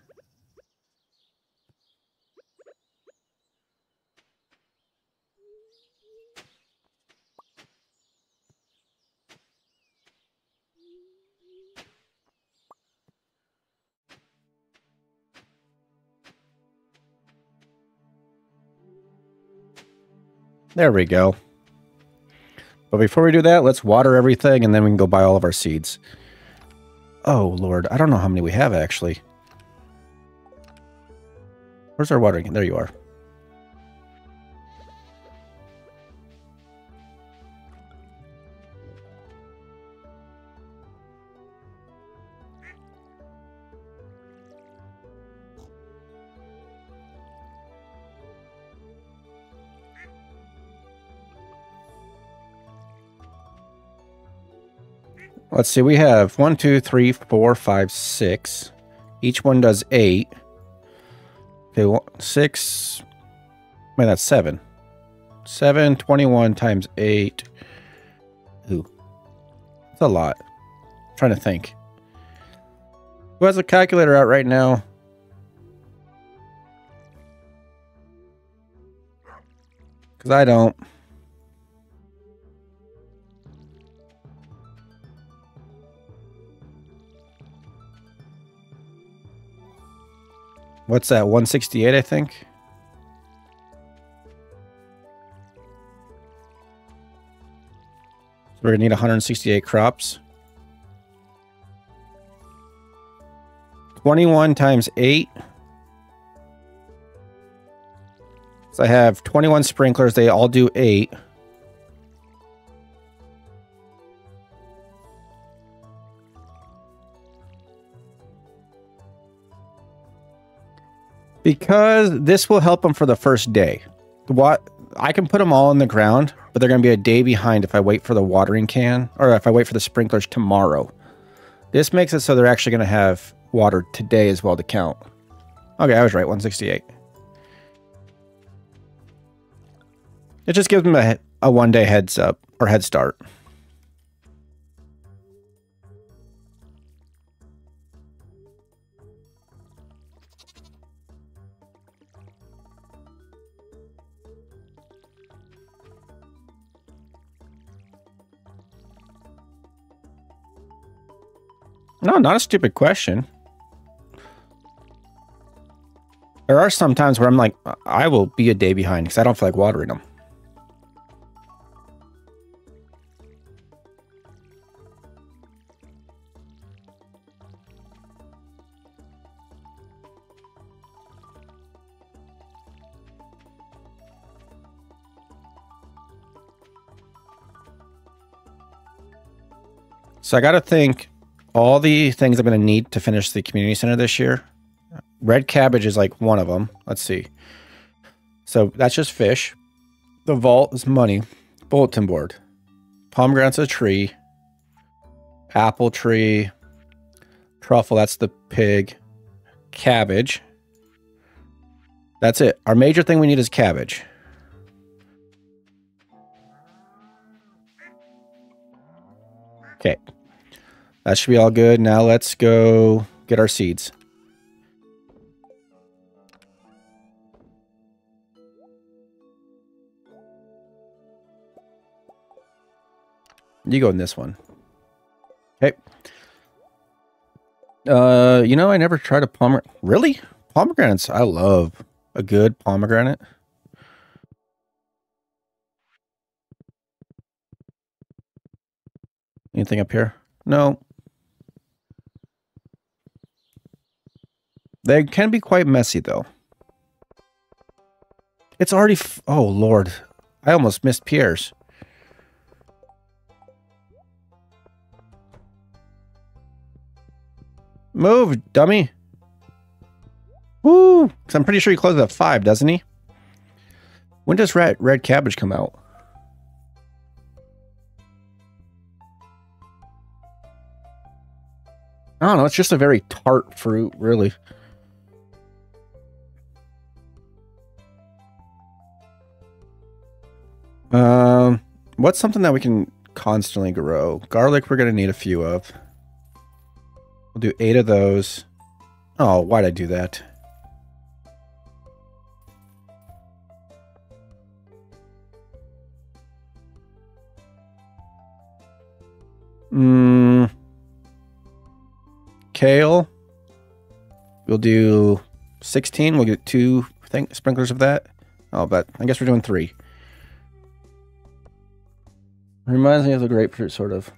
There we go. But before we do that, let's water everything and then we can go buy all of our seeds. Oh, Lord. I don't know how many we have, actually. Where's our watering? There you are. Let's see, we have one, two, three, four, five, six. Each one does eight. Okay, six. Man, that's seven. Seven, 21 times eight. Ooh. That's a lot. I'm trying to think. Who has a calculator out right now? Because I don't. What's that? 168, I think. So we're gonna need 168 crops. 21 times 8. So I have 21 sprinklers. They all do 8. Because this will help them for the first day. What I can put them all in the ground, but they're going to be a day behind if I wait for the watering can or if I wait for the sprinklers tomorrow. This makes it so they're actually going to have water today as well to count. Okay, I was right, 168. It just gives them a, a one day heads up or head start. No, not a stupid question. There are some times where I'm like, I will be a day behind because I don't feel like watering them. So I got to think all the things I'm going to need to finish the community center this year. Red cabbage is like one of them. Let's see. So that's just fish. The vault is money. Bulletin board. Pomegranate's a tree. Apple tree. Truffle, that's the pig. Cabbage. That's it. Our major thing we need is cabbage. Okay. That should be all good. Now let's go get our seeds. You go in this one. Okay. Uh, you know, I never tried a pomegranate. Really? Pomegranates. I love a good pomegranate. Anything up here? No. They can be quite messy, though. It's already... oh, Lord. I almost missed Pierre's. Move, dummy. Woo! Because I'm pretty sure he closes at 5, doesn't he? When does red, red cabbage come out? I don't know. It's just a very tart fruit, really. Um, what's something that we can constantly grow? Garlic, we're going to need a few of. We'll do eight of those. Oh, why'd I do that? Mm. Kale. We'll do 16. We'll get two thing, sprinklers of that. Oh, but I guess we're doing three. Reminds me of the grapefruit, sort of.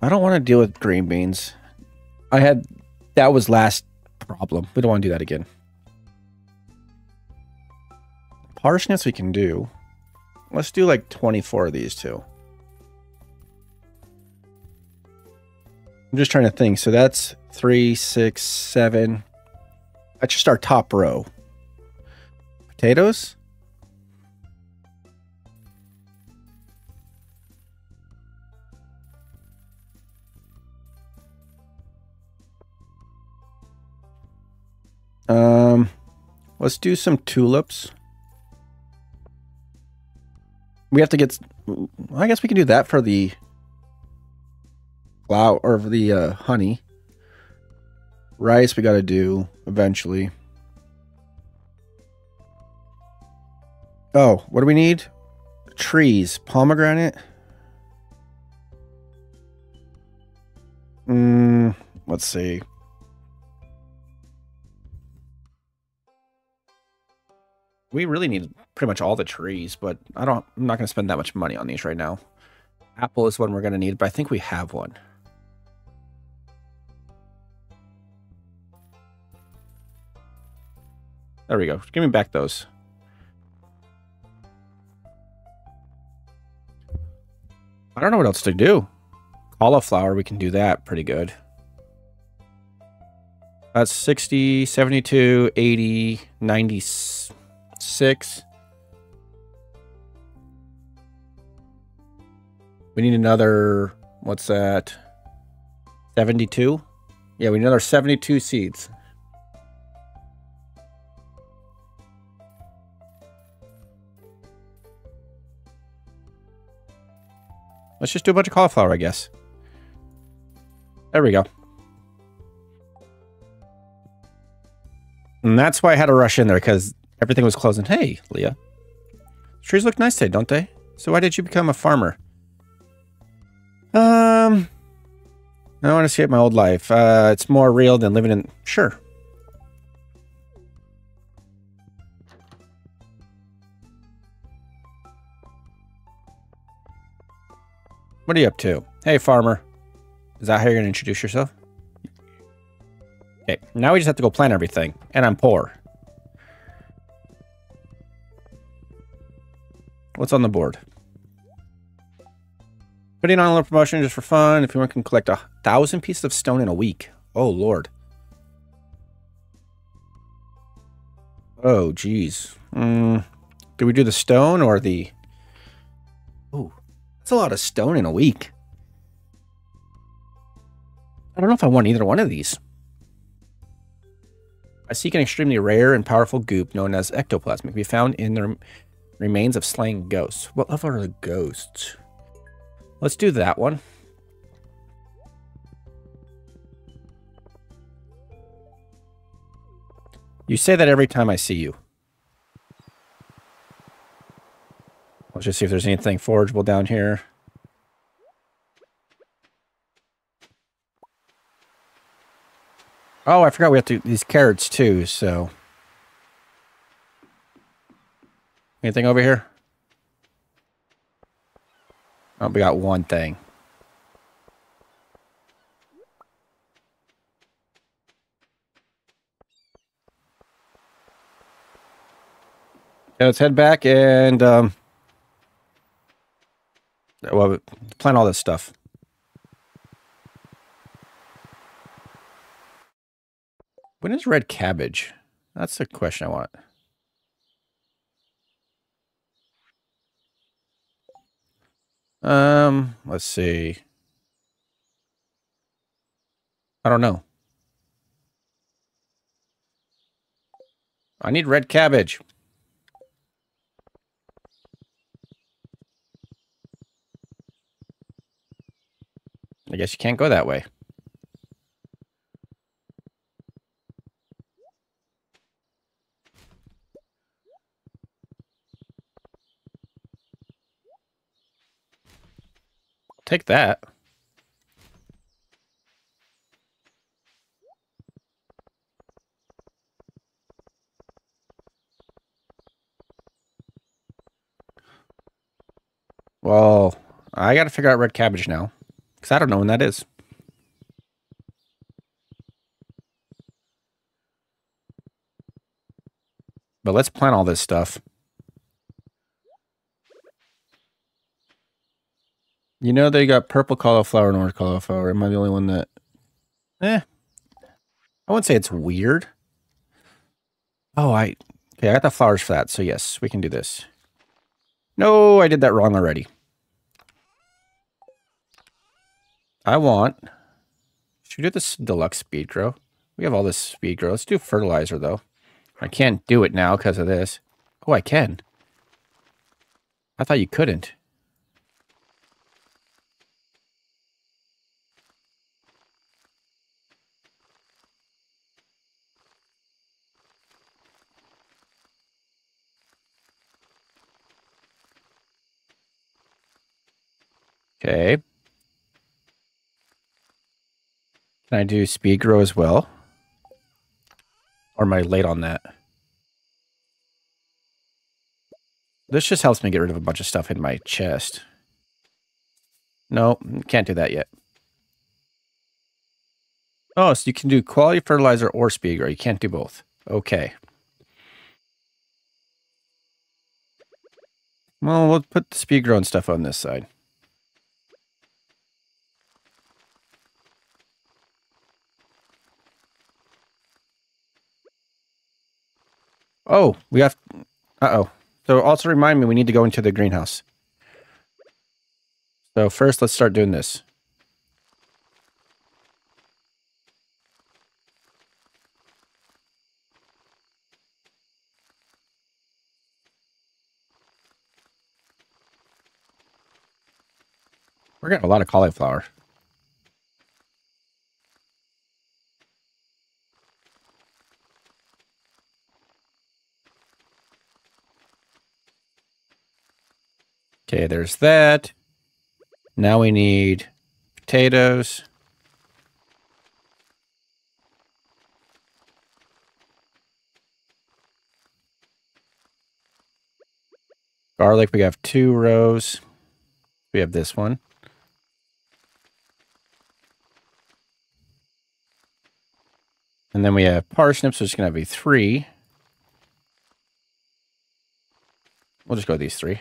I don't want to deal with green beans. I had that was last problem. We don't want to do that again. Harshness we can do. Let's do like 24 of these two. I'm just trying to think. So that's three, six, seven. That's just our top row. Potatoes? Um, let's do some tulips. We have to get. I guess we can do that for the flower or the uh, honey. Rice we got to do eventually. Oh, what do we need? Trees, pomegranate. Mm, let's see. We really need pretty much all the trees, but I don't. I'm not going to spend that much money on these right now. Apple is one we're going to need, but I think we have one. There we go. Give me back those. I don't know what else to do. Cauliflower, we can do that pretty good. That's 60, 72, 80, 96 six. We need another, what's that? 72? Yeah, we need another 72 seeds. Let's just do a bunch of cauliflower, I guess. There we go. And that's why I had to rush in there, because Everything was closing. Hey, Leah. Trees look nice today, don't they? So why did you become a farmer? Um, I want to it my old life. Uh, it's more real than living in... Sure. What are you up to? Hey, farmer. Is that how you're going to introduce yourself? Okay, now we just have to go plant everything. And I'm poor. What's on the board? Putting on a little promotion just for fun. If you want, can collect a thousand pieces of stone in a week. Oh, Lord. Oh, geez. Mm, do we do the stone or the... Oh, that's a lot of stone in a week. I don't know if I want either one of these. I seek an extremely rare and powerful goop known as ectoplasm. It can be found in the Remains of Slain Ghosts. What level are the ghosts? Let's do that one. You say that every time I see you. Let's just see if there's anything forageable down here. Oh, I forgot we have to these carrots too, so Anything over here? Oh, we got one thing. Okay, let's head back and um, well, plant all this stuff. When is red cabbage? That's the question I want. Um, let's see. I don't know. I need red cabbage. I guess you can't go that way. Take that. Well, I got to figure out red cabbage now. Because I don't know when that is. But let's plant all this stuff. You know they got purple cauliflower and orange cauliflower. Am I the only one that... Eh. I wouldn't say it's weird. Oh, I... Okay, I got the flowers for that. So yes, we can do this. No, I did that wrong already. I want... Should we do this Deluxe Speed-Gro? We have all this Speed-Gro. Let's do fertilizer, though. I can't do it now because of this. Oh, I can. I thought you couldn't. Okay. Can I do Speed-Gro as well? Or am I late on that? This just helps me get rid of a bunch of stuff in my chest. No, can't do that yet. Oh, so you can do quality fertilizer or Speed-Gro. You can't do both. Okay. Well, we'll put the Speed-Gro and stuff on this side. Oh, we have... Uh-oh. So also remind me, we need to go into the greenhouse. So first, let's start doing this. We're getting a lot of cauliflower. Okay, there's that. Now we need potatoes. Garlic, we have two rows. We have this one. And then we have parsnips, which is going to be three. We'll just go with these three.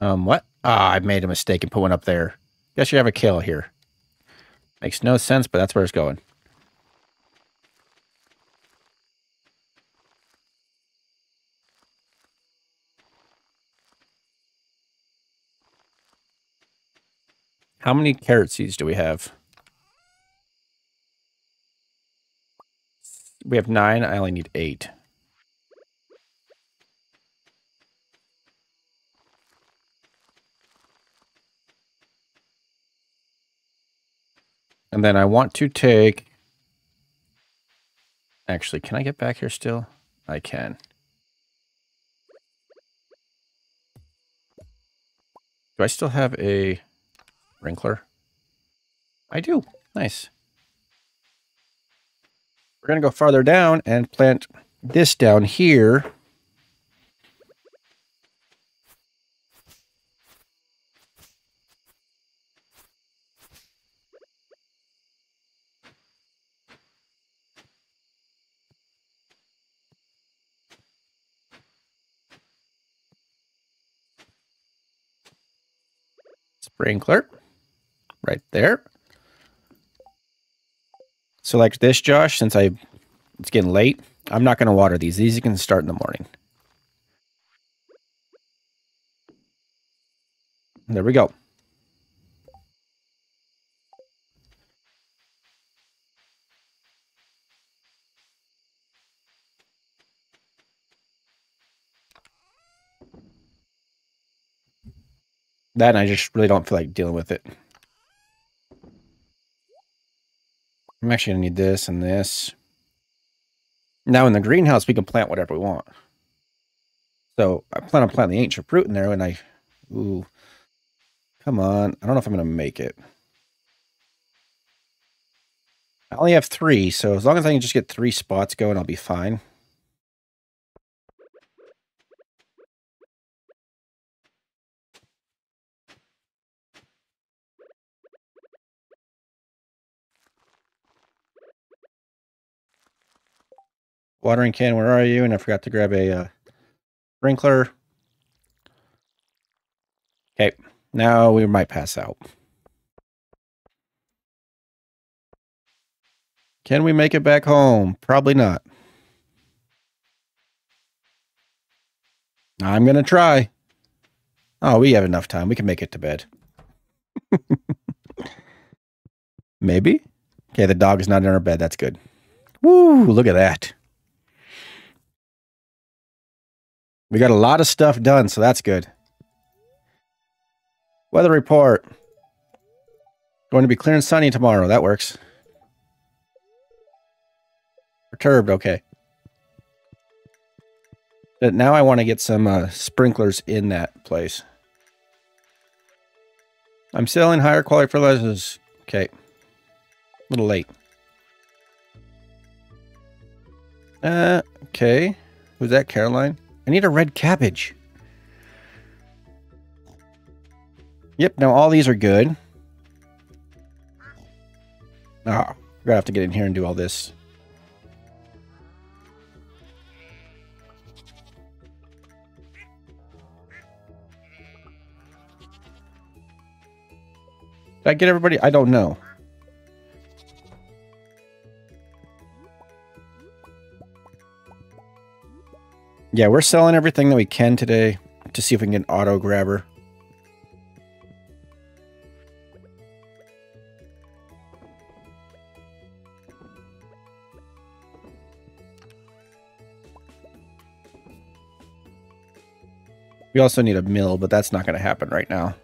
Um, what? Ah, I made a mistake and put one up there. Guess you have a kill here. Makes no sense, but that's where it's going. How many carrot seeds do we have? We have nine. I only need eight. And then I want to take... Actually, can I get back here still? I can. Do I still have a sprinkler? I do. Nice. We're going to go farther down and plant this down here. Sprinkler right there. Select this, Josh, since I it's getting late, I'm not going to water these. These you can start in the morning. There we go. That and I just really don't feel like dealing with it. I'm actually going to need this and this. Now in the greenhouse, we can plant whatever we want. So I plan on planting the ancient fruit in there and I... Ooh. Come on. I don't know if I'm going to make it. I only have three, so as long as I can just get three spots going, I'll be fine. Watering can, where are you? And I forgot to grab a uh, sprinkler. Okay, now we might pass out. Can we make it back home? Probably not. I'm going to try. Oh, we have enough time. We can make it to bed. Maybe. Okay, the dog is not in our bed. That's good. Woo, look at that. We got a lot of stuff done, so that's good. Weather report. Going to be clear and sunny tomorrow. That works. Perturbed, okay. But now I want to get some uh, sprinklers in that place. I'm selling higher quality fertilizers. Okay. A little late. Uh, okay. Who's that, Caroline? I need a red cabbage. Yep, now all these are good. Ah, we're gonna have to get in here and do all this. Did I get everybody? I don't know. Yeah, we're selling everything that we can today to see if we can get an auto grabber. We also need a mill, but that's not going to happen right now.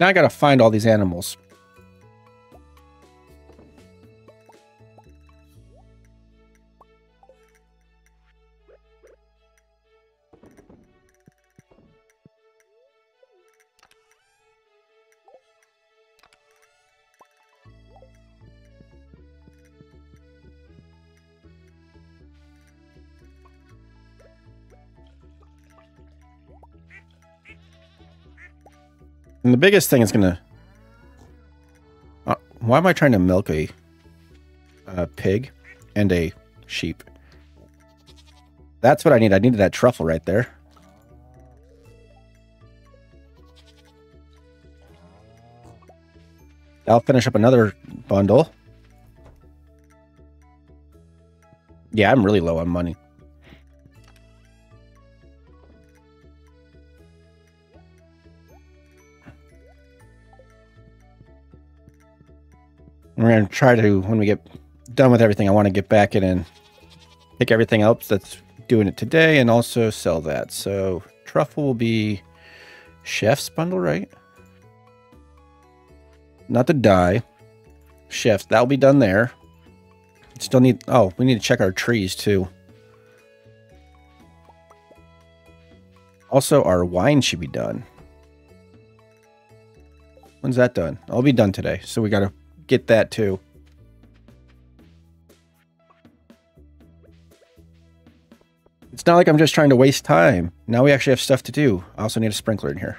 Now I gotta find all these animals. And the biggest thing is going to... Uh, why am I trying to milk a, a pig and a sheep? That's what I need. I needed that truffle right there. I'll finish up another bundle. Yeah, I'm really low on money. We're going to try to, when we get done with everything, I want to get back in and pick everything else that's doing it today and also sell that. So truffle will be chef's bundle, right? Not the dye. Chef, that'll be done there. Still need, oh, we need to check our trees too. Also, our wine should be done. When's that done? I'll be done today. So we got to get that too. It's not like I'm just trying to waste time. Now we actually have stuff to do. I also need a sprinkler in here.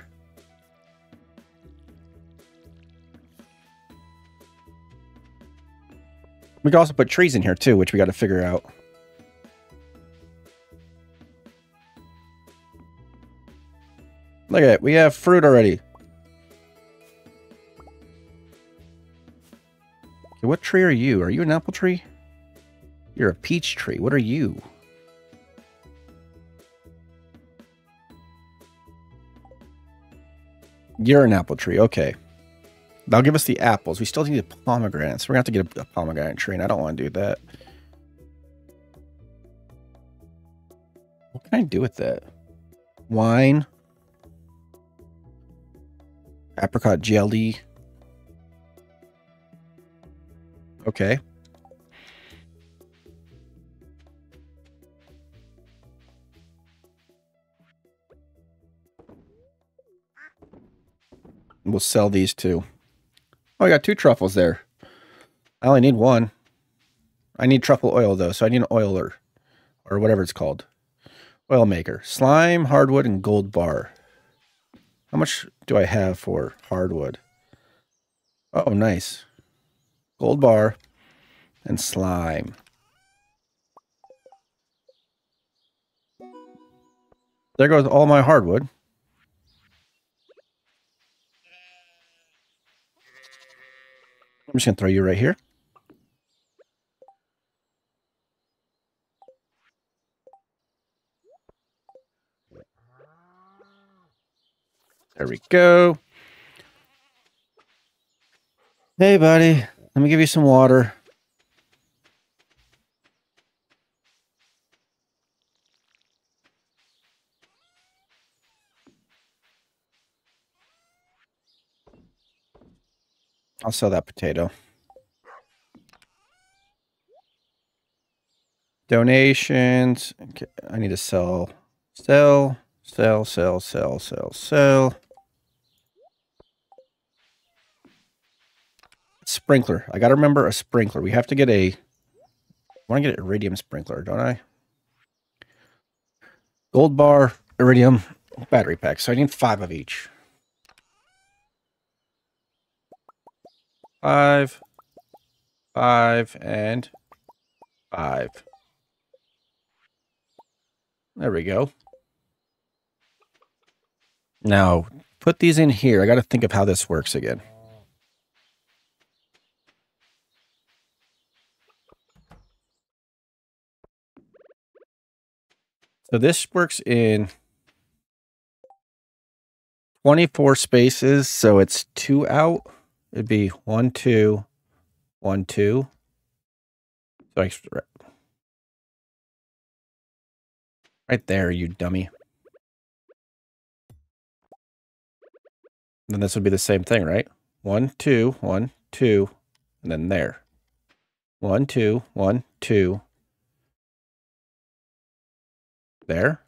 We can also put trees in here too, which we got to figure out. Look at it. We have fruit already. Okay, what tree are you? Are you an apple tree? You're a peach tree. What are you? You're an apple tree. Okay. They'll give us the apples. We still need the pomegranates. We're going to have to get a, a pomegranate tree, and I don't want to do that. What can I do with that? Wine. Apricot jelly. Okay. We'll sell these two. Oh, I got two truffles there. I only need one. I need truffle oil though, so I need an oiler or whatever it's called. Oil maker. Slime, hardwood, and gold bar. How much do I have for hardwood? Oh, nice. Gold bar and slime. There goes all my hardwood. I'm just going to throw you right here. There we go. Hey, buddy. Let me give you some water. I'll sell that potato. Donations. Okay, I need to sell, sell, sell, sell, sell, sell, sell. Sprinkler. I got to remember a sprinkler. We have to get a, I want to get an iridium sprinkler, don't I? Gold bar, iridium, battery pack. So I need five of each. Five, five, and five. There we go. Now, put these in here. I got to think of how this works again. So this works in 24 spaces, so it's two out. It'd be one, two, one, two. So I, right there, you dummy. Then this would be the same thing, right? One, two, one, two, and then there. One, two, one, two. There.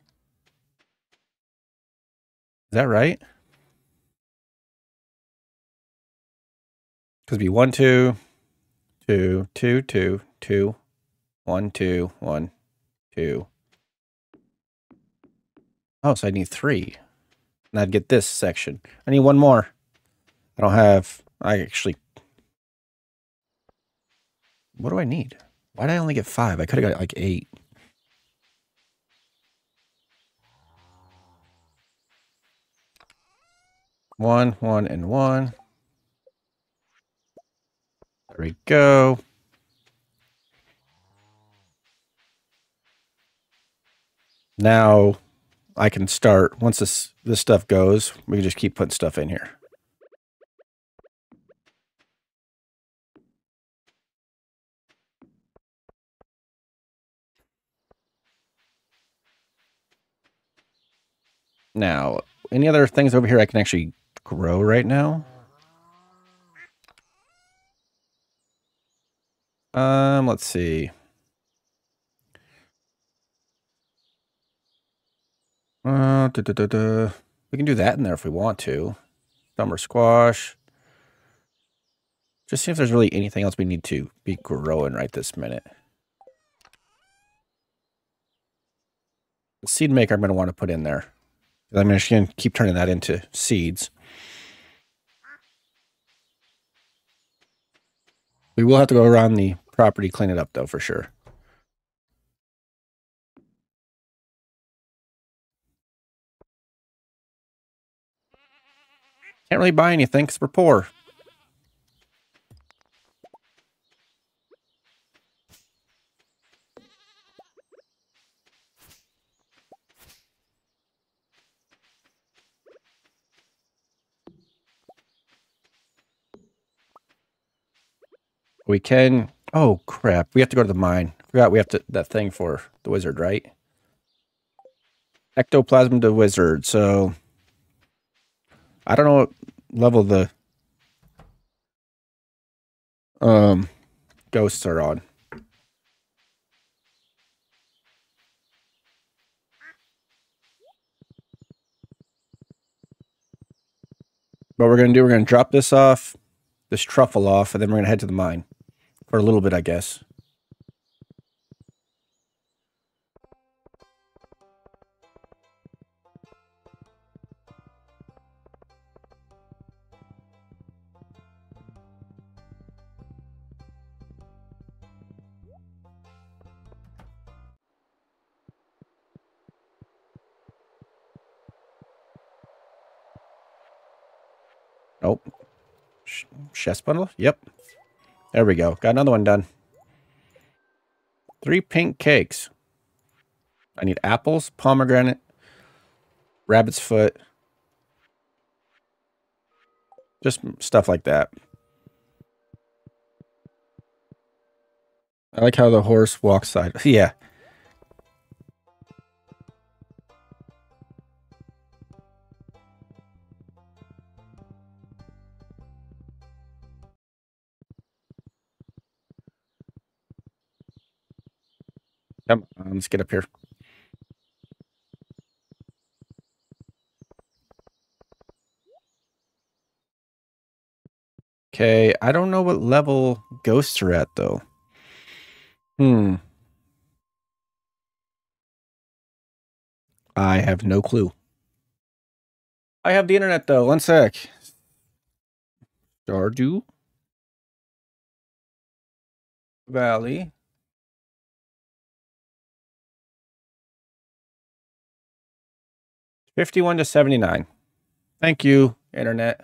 Is that right? Because be one, two, two, two, two, two, one, two, one, two. Oh, so I need three. And I'd get this section. I need one more. I don't have, I actually, what do I need? Why did I only get five? I could have got like eight. One, one, and one. There we go. Now I can start, once this, this stuff goes, we can just keep putting stuff in here. Now, any other things over here I can actually grow right now? Um, let's see. Uh, da, da, da, We can do that in there if we want to. Summer squash. Just see if there's really anything else we need to be growing right this minute. The seed maker I'm going to want to put in there. I'm just going to keep turning that into seeds. We will have to go around the property, clean it up though, for sure. Can't really buy anything because we're poor. We can. Oh crap! We have to go to the mine. Forgot we have to that thing for the wizard, right? Ectoplasm to wizard. So I don't know what level the um ghosts are on. What we're gonna do, we're gonna drop this off, this truffle off, and then we're gonna head to the mine for a little bit, I guess. Nope. Sh- chest bundle? Yep. There we go. Got another one done. Three pink cakes. I need apples, pomegranate, rabbit's foot. Just stuff like that. I like how the horse walks side. yeah. Come on, let's get up here. Okay, I don't know what level ghosts are at though. Hmm. I have no clue. I have the internet though. One sec. Stardew Valley. Fifty-one to seventy-nine. Thank you, internet.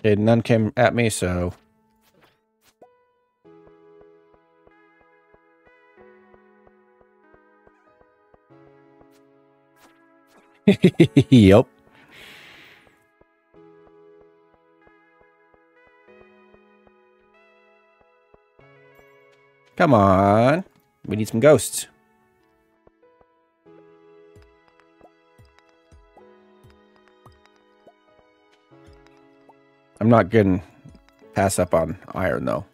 Okay, none came at me, so yep. Come on. We need some ghosts. I'm not getting pass up on iron though.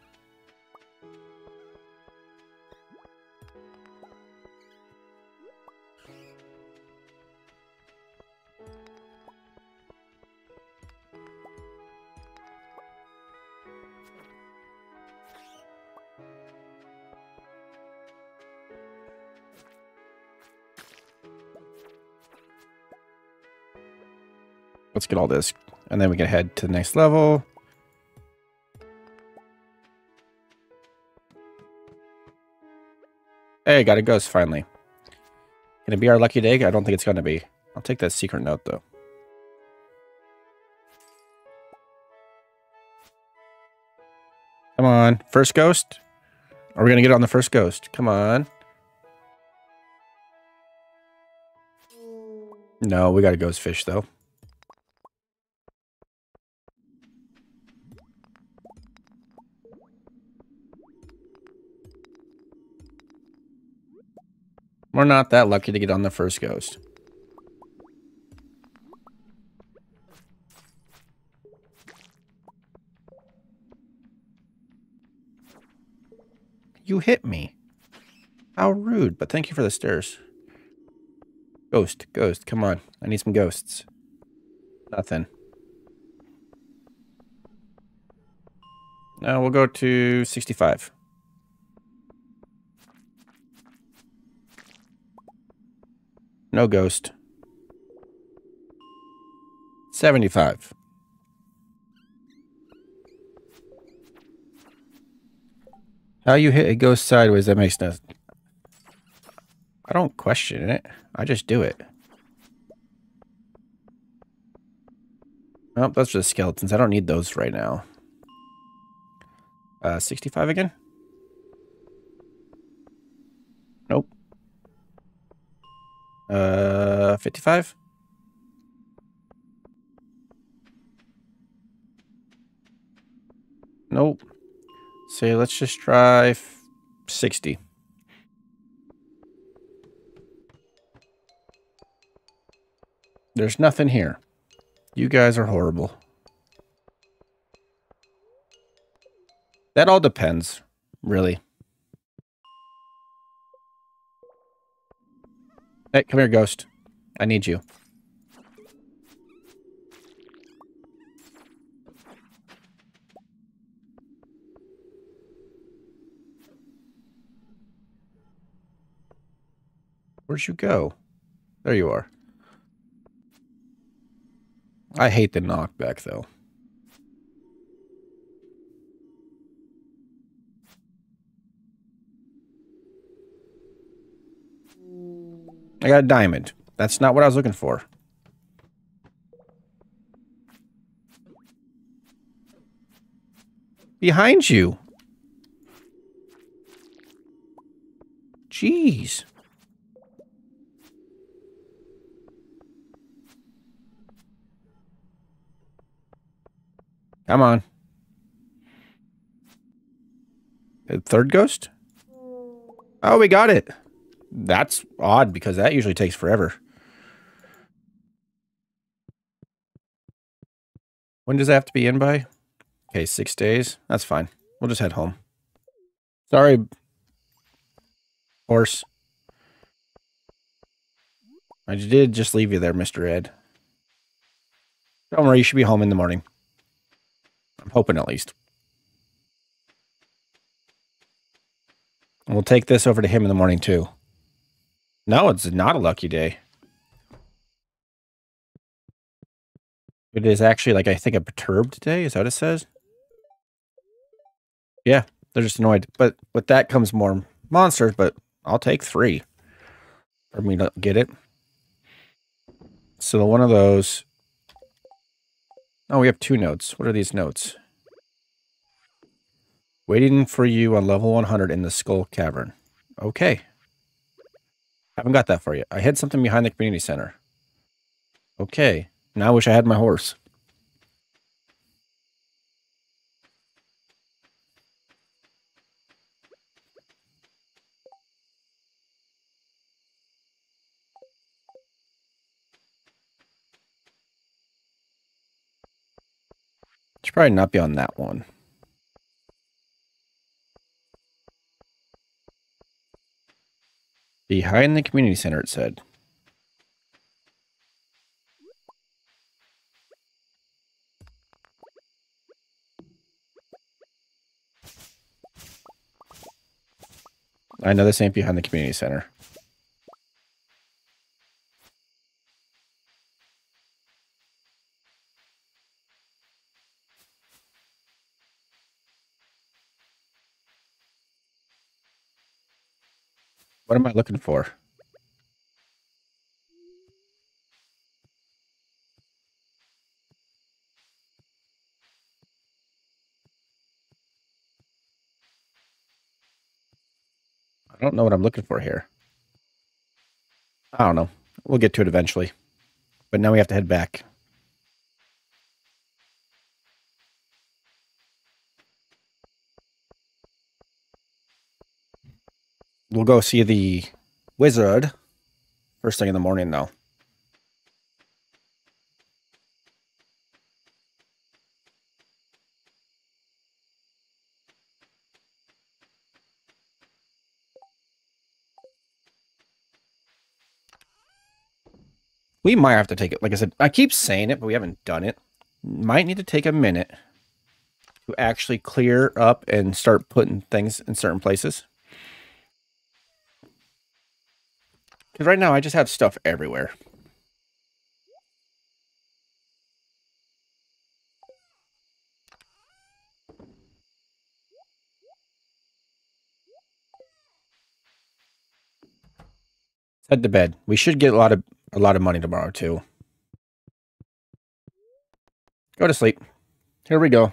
Let's get all this, and then we can head to the next level. Hey, got a ghost finally. It be our lucky day? I don't think it's to be. I'll take that secret note, though. Come on. First ghost? Are we to get on the first ghost? Come on. No, we got a ghost fish, though. We're not that lucky to get on the first ghost. You hit me. How rude, but thank you for the stairs. Ghost, ghost, come on. I need some ghosts. Nothing. Now we'll go to 65. No ghost. 75. How you hit a ghost sideways, that makes no... I don't question it. I just do it. Oh, those are the skeletons. I don't need those right now. Uh, 65 again? Uh, 55? Nope. Say, let's just try 60. There's nothing here. You guys are horrible. That all depends, really. Hey, come here, ghost. I need you. Where'd you go? There you are. I hate the knockback, though. I got a diamond. That's not what I was looking for. Behind you. Jeez. Come on. The Third ghost? Oh, we got it. That's odd because that usually takes forever. When does that have to be in by? Okay, six days. That's fine. We'll just head home. Sorry, horse. I did just leave you there, Mr. Ed. Don't worry, you should be home in the morning. I'm hoping at least. And we'll take this over to him in the morning too. No, it's not a lucky day. It is actually like I think a perturbed day. Is that what it says? Yeah, they're just annoyed. But with that comes more monsters, but I'll take three for me to get it. So one of those. Oh, we have two notes. What are these notes? Waiting for you on level 100 in the Skull Cavern. Okay. Haven't got that for you. I hid something behind the community center. Okay. Now I wish I had my horse. Should probably not be on that one. Behind the community center, it said. I know this ain't behind the community center. What am I looking for? I don't know what I'm looking for here. I don't know. We'll get to it eventually. But now we have to head back. We'll go see the wizard first thing in the morning, though. We might have to take it. Like I said, I keep saying it, but we haven't done it. Might need to take a minute to actually clear up and start putting things in certain places. Because right now I just have stuff everywhere. Head to bed. We should get a lot of a lot of money tomorrow too. Go to sleep. Here we go.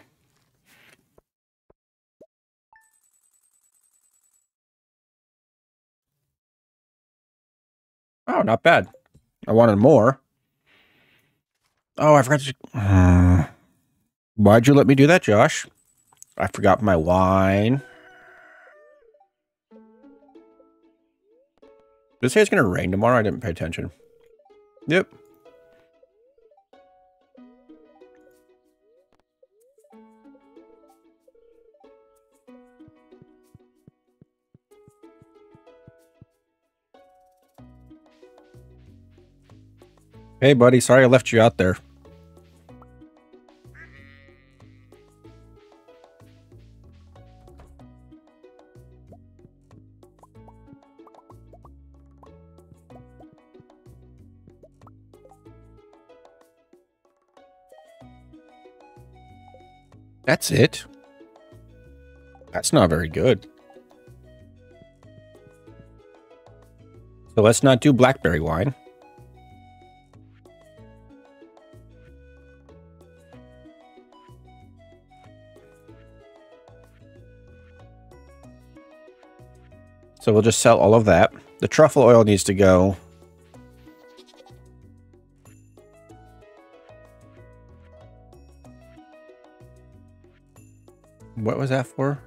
Oh, not bad. I wanted more. Oh, I forgot to. Uh, why'd you let me do that, Josh? I forgot my wine. Did it say it's going to rain tomorrow? I didn't pay attention. Yep. Hey, buddy. Sorry I left you out there. That's it. That's not very good. So let's not do blackberry wine. So we'll just sell all of that. The truffle oil needs to go. What was that for?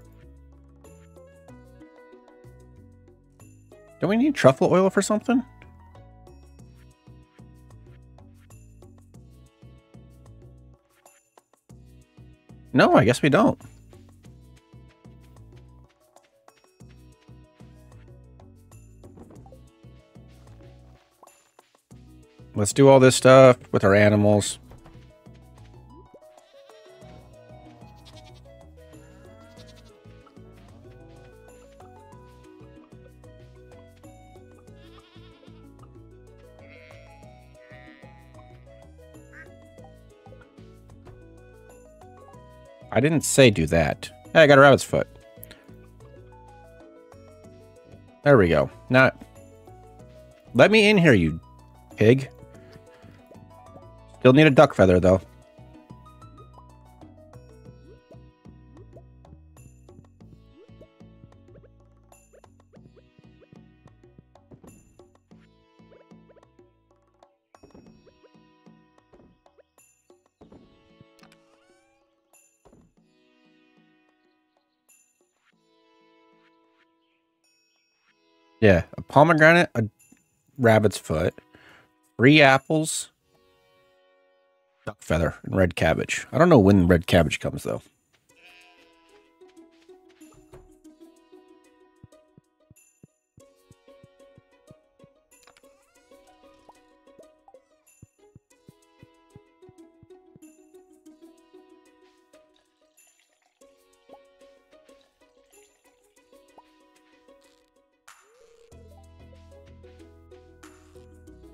Do we need truffle oil for something? No, I guess we don't. Let's do all this stuff with our animals. I didn't say do that. Hey, I got a rabbit's foot. There we go. Now, let me in here, you pig. Still need a duck feather, though. Yeah, a pomegranate, a rabbit's foot, three apples, duck feather, and red cabbage. I don't know when red cabbage comes, though.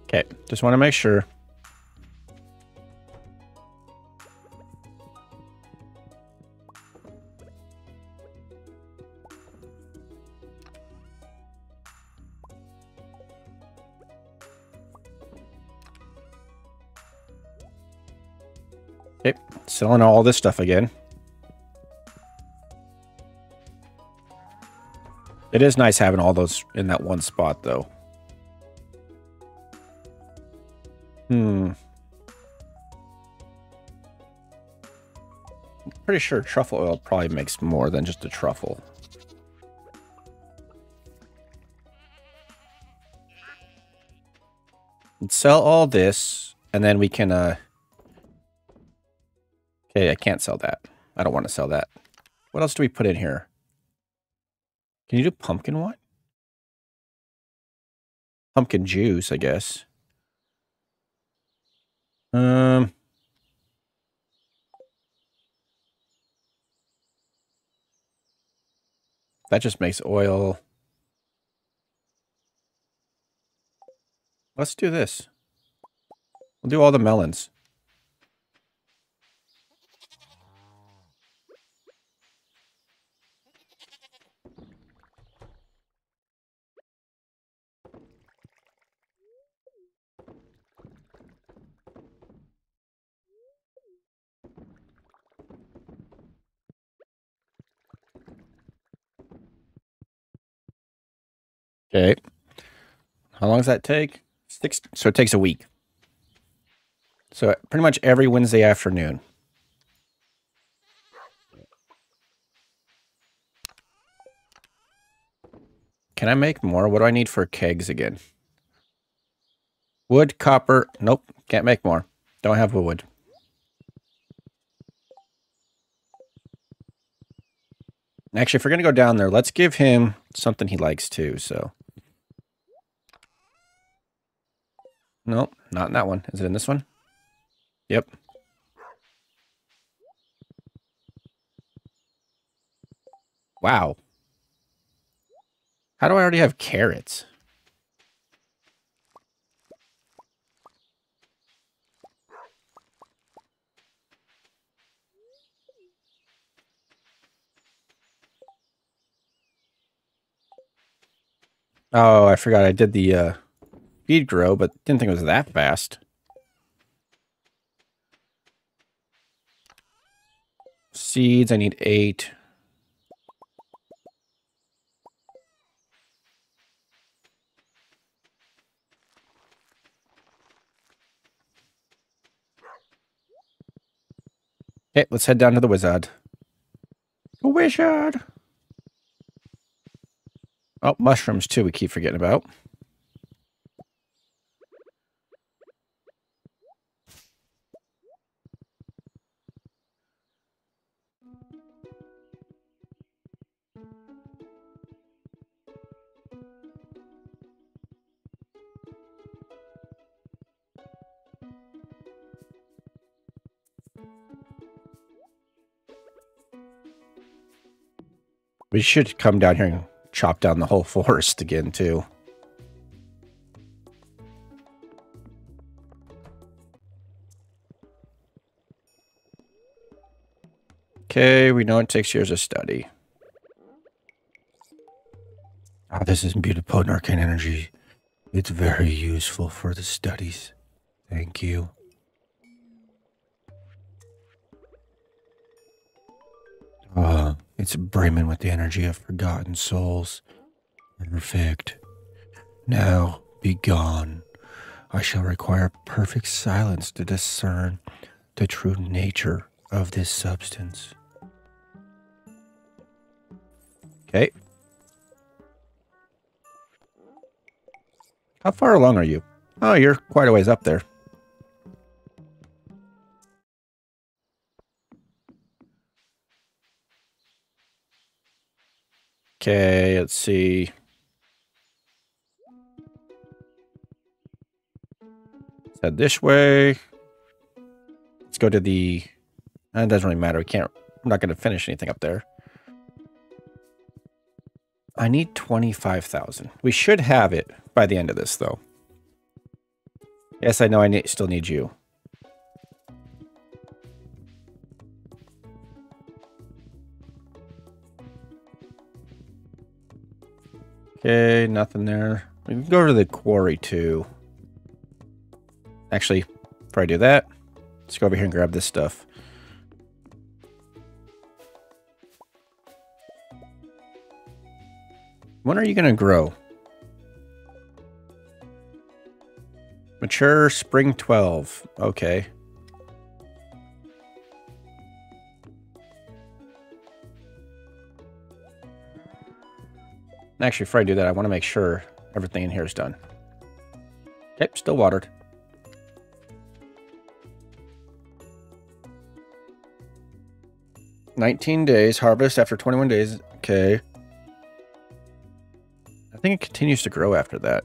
Okay, just want to make sure. Selling all this stuff again. It is nice having all those in that one spot, though. Hmm. Pretty sure truffle oil probably makes more than just a truffle. Let's sell all this, and then we can, uh... Okay, I can't sell that. I don't want to sell that. What else do we put in here? Can you do pumpkin wine? Pumpkin juice, I guess. Um, that just makes oil. Let's do this. We'll do all the melons. Okay. How long does that take? Six. So it takes a week. So pretty much every Wednesday afternoon. Can I make more? What do I need for kegs again? Wood, copper. Nope. Can't make more. Don't have wood. Actually, if we're going to go down there, let's give him something he likes too, so. Nope, not in that one. Is it in this one? Yep. Wow. How do I already have carrots? Oh, I forgot I did the uh, Speed-Gro, but didn't think it was that fast. Seeds, I need eight. Okay, let's head down to the wizard. The wizard! Oh, mushrooms too, we keep forgetting about. We should come down here and chop down the whole forest again, too. Okay, we know it takes years of study. Ah, this is beautiful arcane energy. It's very useful for the studies. Thank you. Ah, it's brimming with the energy of forgotten souls. Perfect. Now be gone. I shall require perfect silence to discern the true nature of this substance. Okay. How far along are you? Oh, you're quite a ways up there. Okay, let's see. Head this way. Let's go to the... Uh, it doesn't really matter. We can't... I'm not going to finish anything up there. I need 25,000. We should have it by the end of this, though. Yes, I know I need, still need you. Okay, nothing there. We can go to the quarry, too. Actually, before I do that, let's go over here and grab this stuff. When are you going to grow? Mature spring 12. Okay. Actually, before I do that, I want to make sure everything in here is done. Okay, still watered. Nineteen days, harvest after 21 days. Okay. I think it continues to grow after that.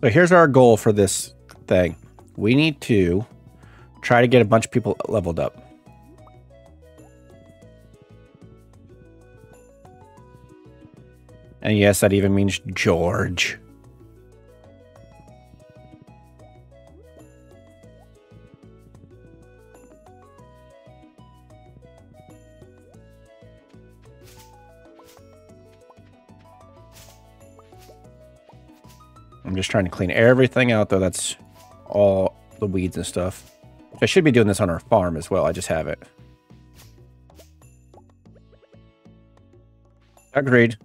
So here's our goal for this thing. We need to try to get a bunch of people leveled up. And yes, that even means George. I'm just trying to clean everything out, though. That's all the weeds and stuff. I should be doing this on our farm as well. I just have it. Agreed.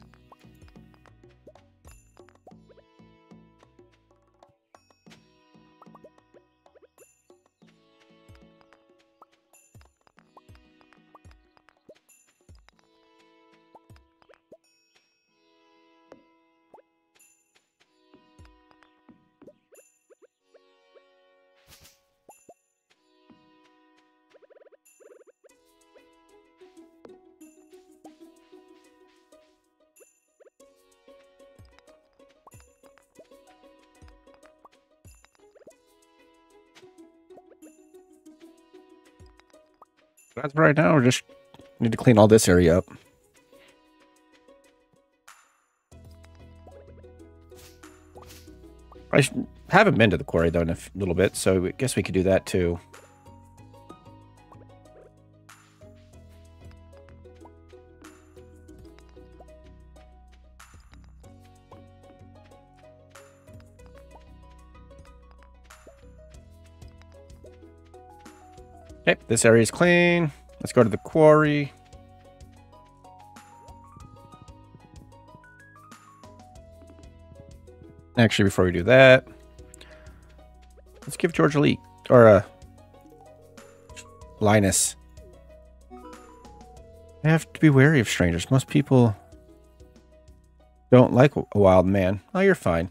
Right now, we just need to clean all this area up. I haven't been to the quarry, though, in a little bit, so I guess we could do that, too. Okay, this area is clean. Let's go to the quarry. Actually, before we do that, let's give George a leek or a uh, Linus. I have to be wary of strangers. Most people don't like a wild man. Oh, you're fine.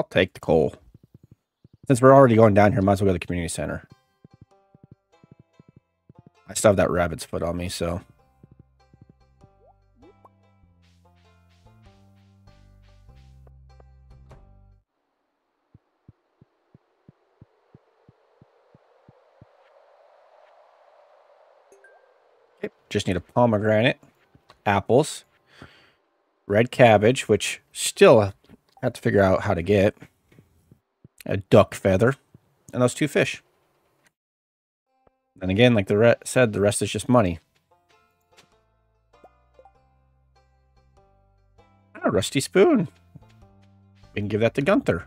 I'll take the coal. Since we're already going down here, might as well go to the community center. I still have that rabbit's foot on me, so... Just need a pomegranate, apples, red cabbage, which still have to figure out how to get a duck feather and those two fish. And again, like the said, the rest is just money. Ah, a rusty spoon. We can give that to Gunther.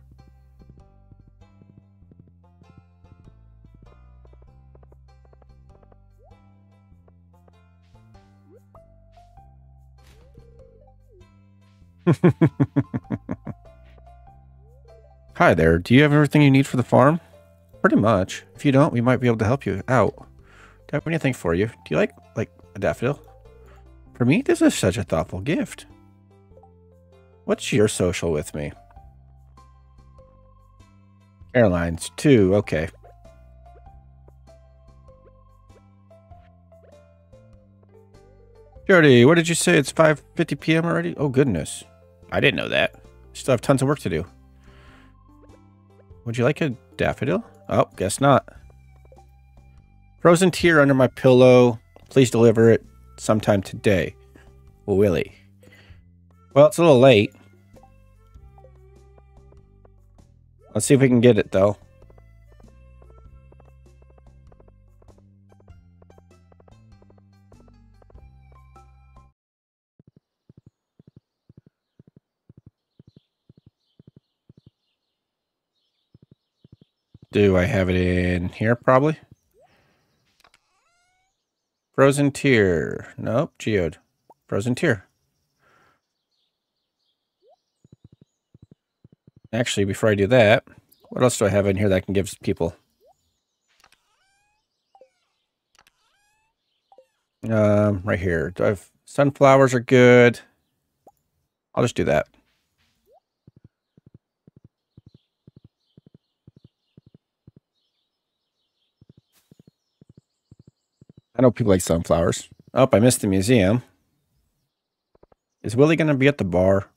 Hi there. Do you have everything you need for the farm? Pretty much. If you don't, we might be able to help you out. Do I have anything for you? Do you like, like, a daffodil? For me, this is such a thoughtful gift. What's your social with me? Airlines, two. Okay. Jodi, what did you say? It's 5.50 p.m. already? Oh, goodness. I didn't know that. Still have tons of work to do. Would you like a daffodil? Oh, guess not. Frozen tear under my pillow. Please deliver it sometime today. Willy. Well, it's a little late. Let's see if we can get it, though. Do I have it in here, probably? Frozen Tear. Nope, Geode. Frozen Tear. Actually, before I do that, what else do I have in here that I can give people? Um, right here. Do I have sunflowers are good? I'll just do that. I know people like sunflowers. Oh, I missed the museum. Is Willy going to be at the bar?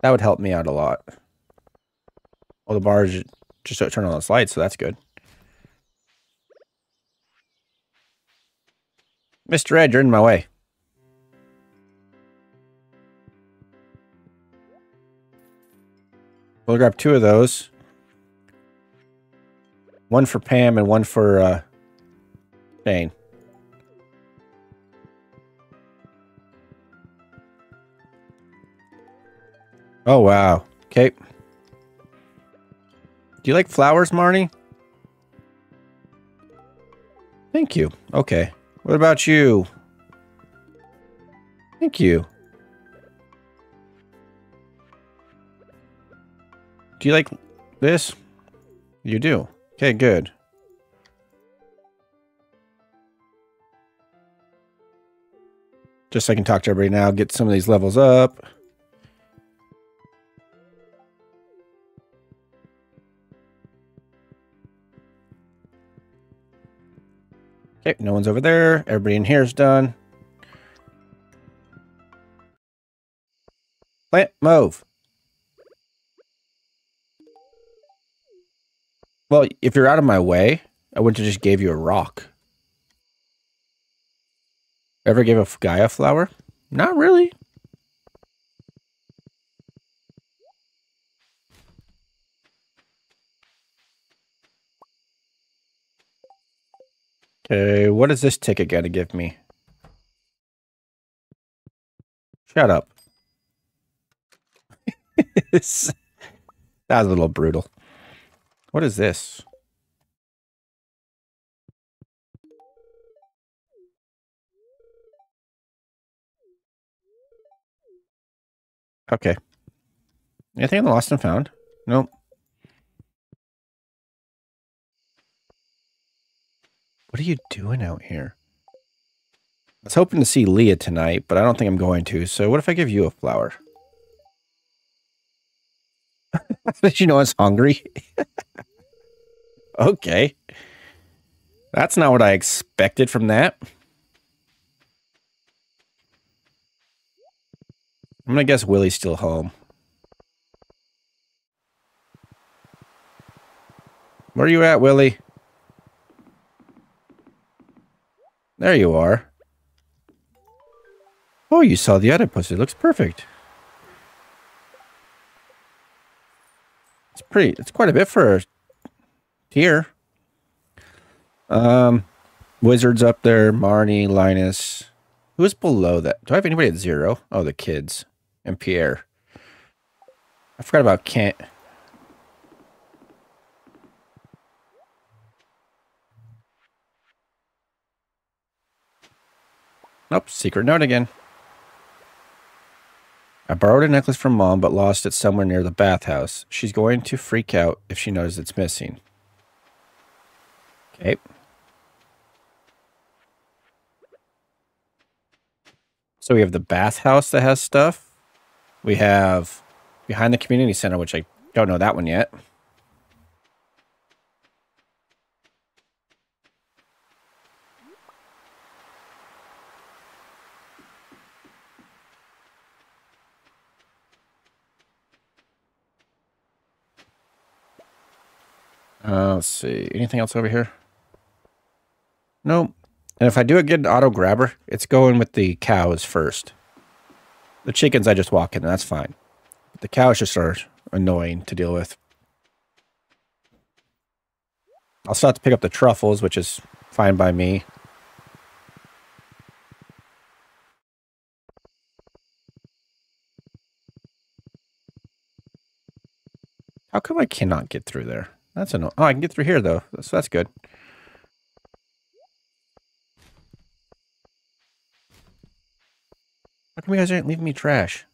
That would help me out a lot. Well, the bar is just turn on the lights, so that's good. Mr. Ed, you're in my way. We'll grab two of those. One for Pam and one for uh, Shane. Oh, wow. Okay. Do you like flowers, Marnie? Thank you. Okay. What about you? Thank you. Do you like this? You do. Okay, good. Just so I can talk to everybody now, get some of these levels up. Okay, no one's over there. Everybody in here is done. Plant, move. Well, if you're out of my way, I wouldn't have just gave you a rock. Ever gave a guy a flower? Not really. Okay, what is this ticket to give me? Shut up. that was a little brutal. What is this? Okay. Anything lost and found? Nope. What are you doing out here? I was hoping to see Leah tonight, but I don't think I'm going to. So what if I give you a flower? Did you know I was hungry? okay. That's not what I expected from that. I'm to guess Willy's still home. Where are you at, Willy? There you are. Oh, you saw the octopus. It looks perfect. It's pretty, it's quite a bit for a tier. Um, Wizards up there, Marnie, Linus. Who's below that? Do I have anybody at zero? Oh, the kids. And Pierre. I forgot about Kent. Nope, secret note again. I borrowed a necklace from mom, but lost it somewhere near the bathhouse. She's going to freak out if she knows it's missing. Okay. So we have the bathhouse that has stuff. We have behind the community center, which I don't know that one yet. Uh, let's see. Anything else over here? Nope. And if I do a good auto grabber, it's going with the cows first. The chickens I just walk in, and that's fine. But the cows just are annoying to deal with. I'll still have to pick up the truffles, which is fine by me. How come I cannot get through there? That's annoying. Oh, I can get through here, though. So that's good. How come you guys aren't leaving me trash?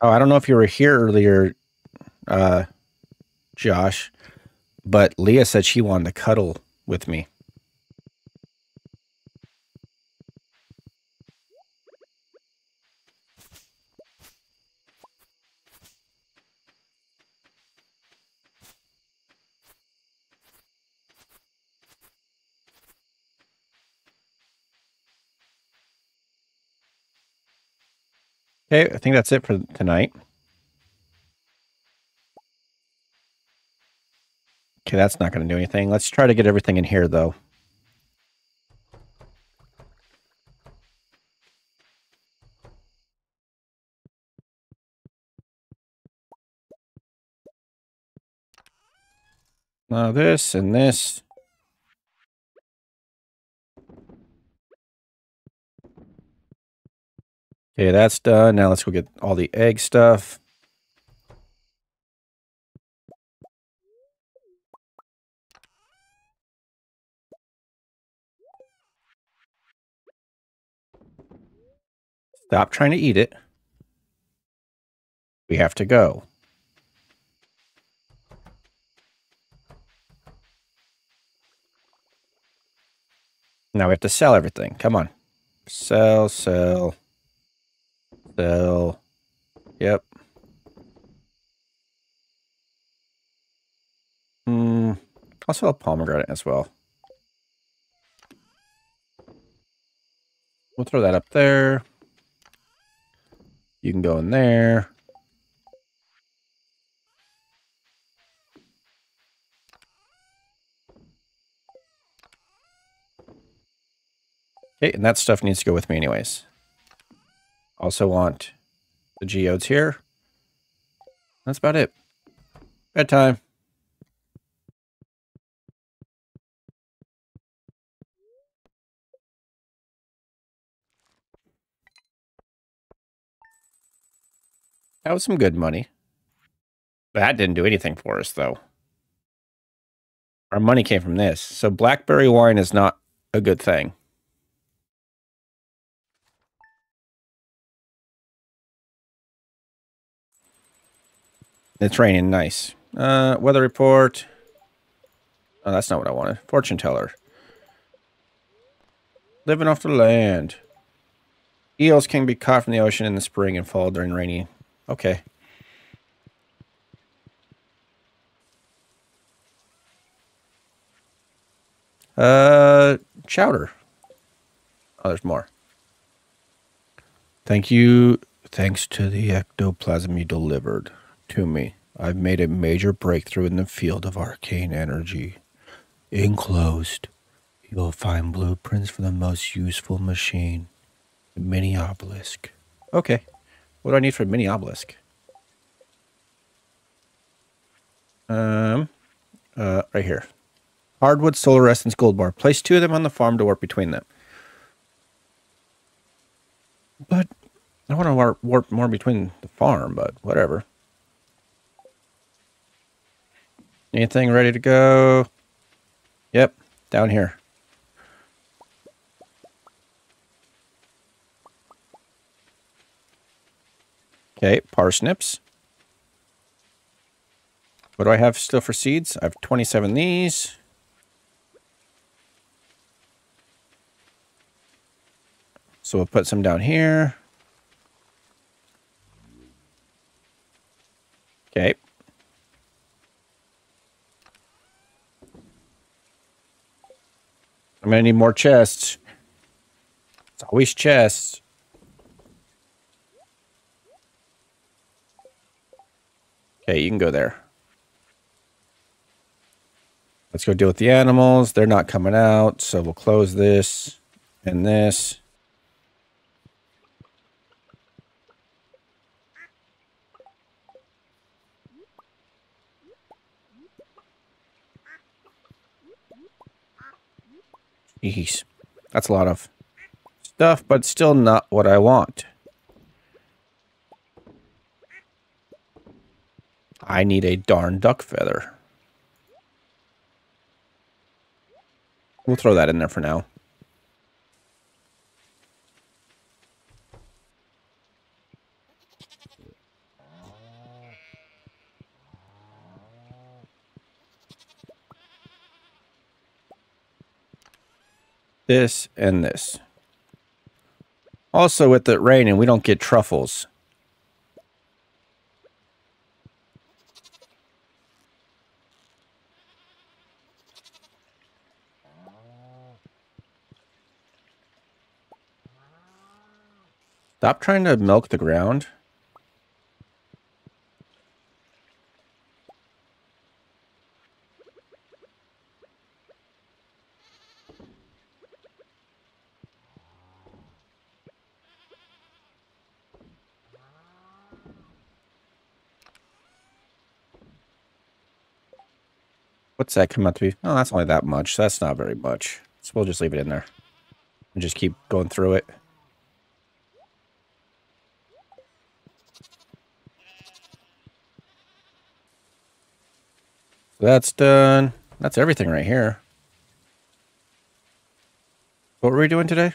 Oh, I don't know if you were here earlier, uh, Josh, but Leah said she wanted to cuddle with me. Okay, I think that's it for tonight. Okay, that's not going to do anything. Let's try to get everything in here, though. Now this and this. Okay, that's done. Now let's go get all the egg stuff. Stop trying to eat it. We have to go. Now we have to sell everything. Come on. Sell, sell, sell. Yep. Hmm. Sell a pomegranate as well. We'll throw that up there. You can go in there. Okay, and that stuff needs to go with me anyways. Also want the geodes here. That's about it. Bedtime. That was some good money. That didn't do anything for us, though. Our money came from this. So blackberry wine is not a good thing. It's raining. Nice. Uh, weather report. Oh, that's not what I wanted. Fortune teller. Living off the land. Eels can be caught from the ocean in the spring and fall during rainy. Okay. Uh, chowder. Oh, there's more. Thank you. Thanks to the ectoplasm you delivered to me. I've made a major breakthrough in the field of arcane energy. Enclosed, you will find blueprints for the most useful machine, the mini obelisk. Okay. What do I need for a mini obelisk? Um, uh, right here. Hardwood, solar essence, gold bar. Place two of them on the farm to warp between them. But I want to warp, warp more between the farm, but whatever. Anything ready to go? Yep, down here. Okay, parsnips. What do I have still for seeds? I have 27 these. So we'll put some down here. Okay. I'm gonna need more chests. It's always chests. Okay, you can go there. Let's go deal with the animals. They're not coming out, so we'll close this and this. Jeez. That's a lot of stuff, but still not what I want. I need a darn duck feather. We'll throw that in there for now. This, and this. Also, with it raining, we don't get truffles. Stop trying to milk the ground. What's that come out to be? Oh, that's only that much. That's not very much. So we'll just leave it in there. And just keep going through it. That's done. That's everything right here. What were we doing today?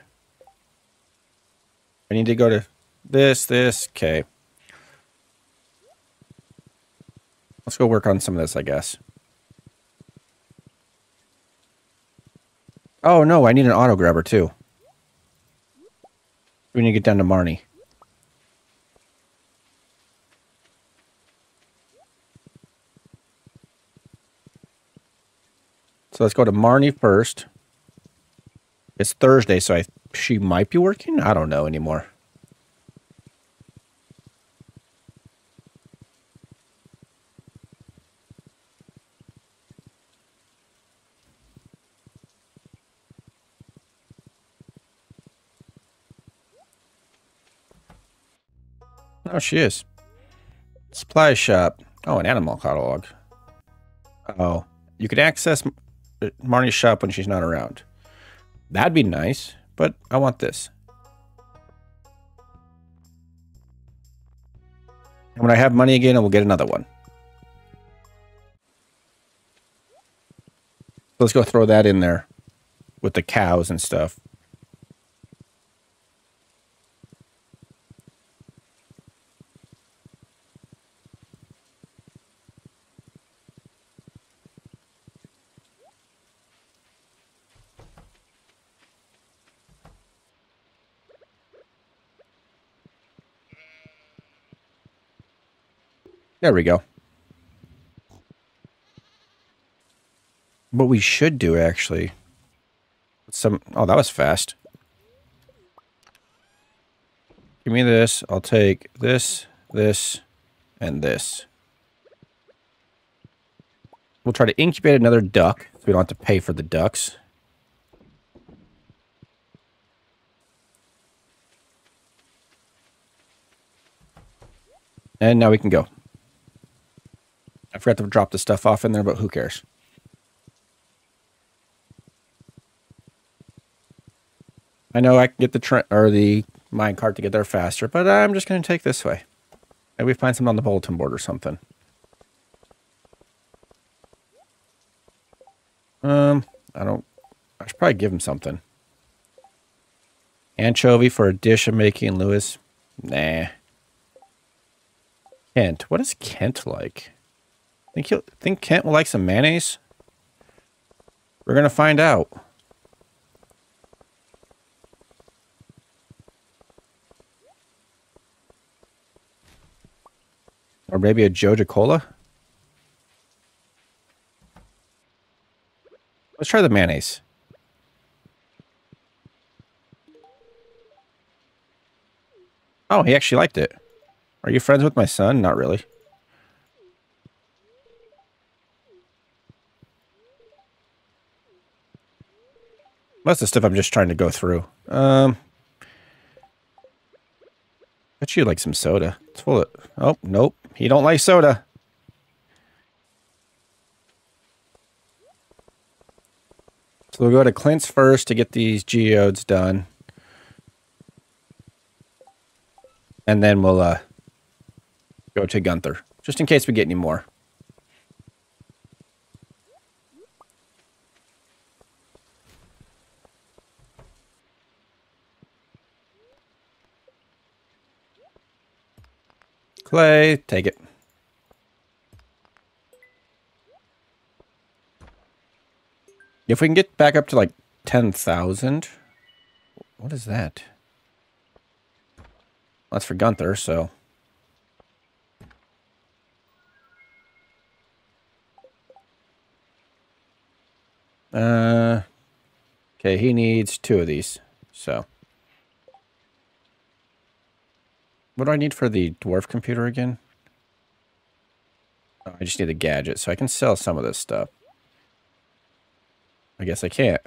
I need to go to this, this, okay. Let's go work on some of this, I guess. Oh, no, I need an auto grabber, too. We need to get down to Marnie. So let's go to Marnie first. It's Thursday, so I, she might be working? I don't know anymore. Oh, she is. Supply shop. Oh, an animal catalog. Oh, you could access uh, Marnie's shop when she's not around. That'd be nice, but I want this. And when I have money again, I will get another one. Let's go throw that in there with the cows and stuff. There we go. What we should do, actually. Some. Oh, that was fast. Give me this. I'll take this, this, and this. We'll try to incubate another duck, so we don't have to pay for the ducks. And now we can go. I forgot to drop the stuff off in there, but who cares? I know I can get the train or the mine cart to get there faster, but I'm just going to take this way. Maybe find something on the bulletin board or something. Um, I don't. I should probably give him something. Anchovy for a dish I'm making, Lewis. Nah. Kent. What is Kent like? Think he'll think Kent will like some mayonnaise? We're gonna find out. Or maybe a Joja Cola? Let's try the mayonnaise. Oh, he actually liked it. Are you friends with my son? Not really. Most of the stuff I'm just trying to go through. Um, bet you like some soda. It's full of... Oh, nope. He don't like soda. So we'll go to Clint's first to get these geodes done. And then we'll uh, go to Gunther, just in case we get any more. Clay, take it. If we can get back up to like 10,000. What is that? That's for Gunther, so. Uh, okay, he needs two of these, so. What do I need for the dwarf computer again? Oh, I just need the gadget, so I can sell some of this stuff. I guess I can't.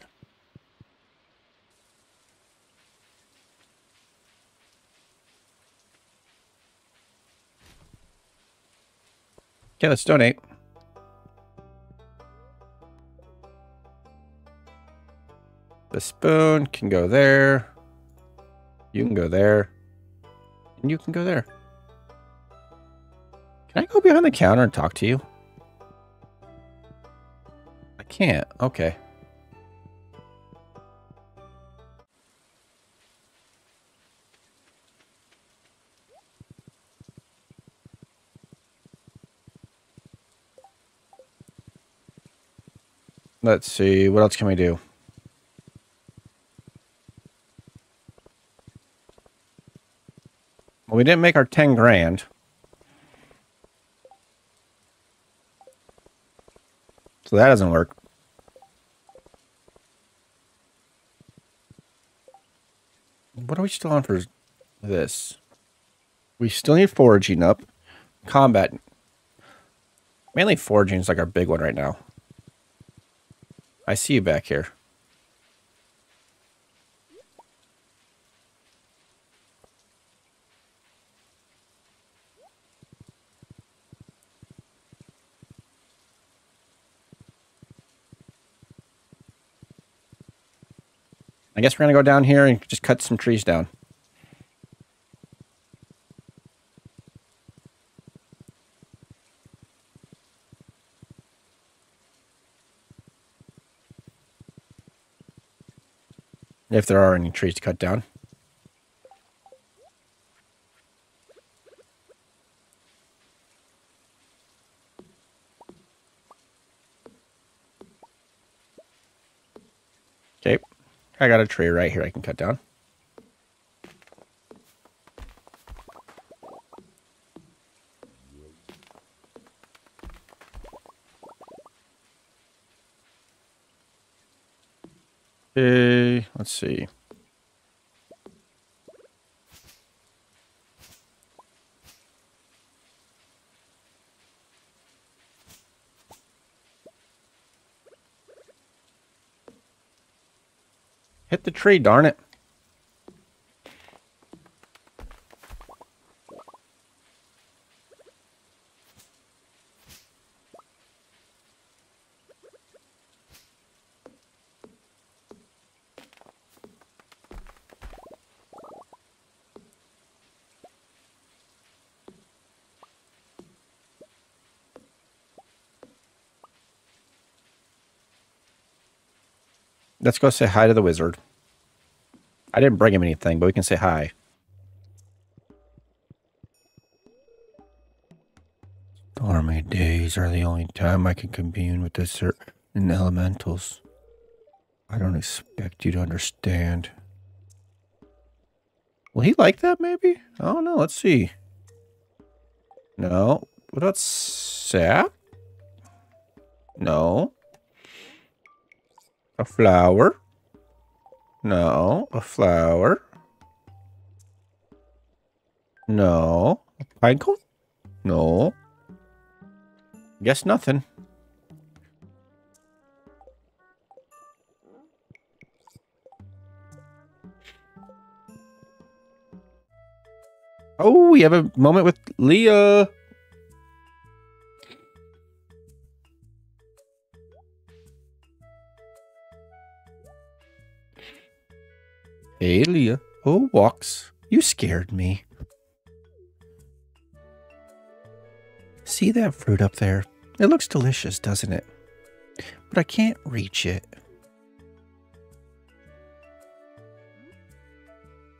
Okay, let's donate. The spoon can go there. You can go there. And you can go there. Can I go behind the counter and talk to you? I can't. Okay. Let's see. What else can we do? We didn't make our 10 grand. So that doesn't work. What are we still on for this? We still need foraging up. Combat. Mainly foraging is like our big one right now. I see you back here. I guess we're going to go down here and just cut some trees down. If there are any trees to cut down. Okay. I got a tree right here I can cut down. Okay, let's see. Hit the tree, darn it. Let's go say hi to the wizard. I didn't bring him anything, but we can say hi. Stormy days are the only time I can commune with the certain elementals. I don't expect you to understand. Will he like that, maybe? I don't know. Let's see. No. What about sap? No. A flower? No. A flower? No. A pine cone? No. Guess nothing. Oh, we have a moment with Leah. Hey, Leah. Oh, walks. You scared me. See that fruit up there? It looks delicious, doesn't it? But I can't reach it.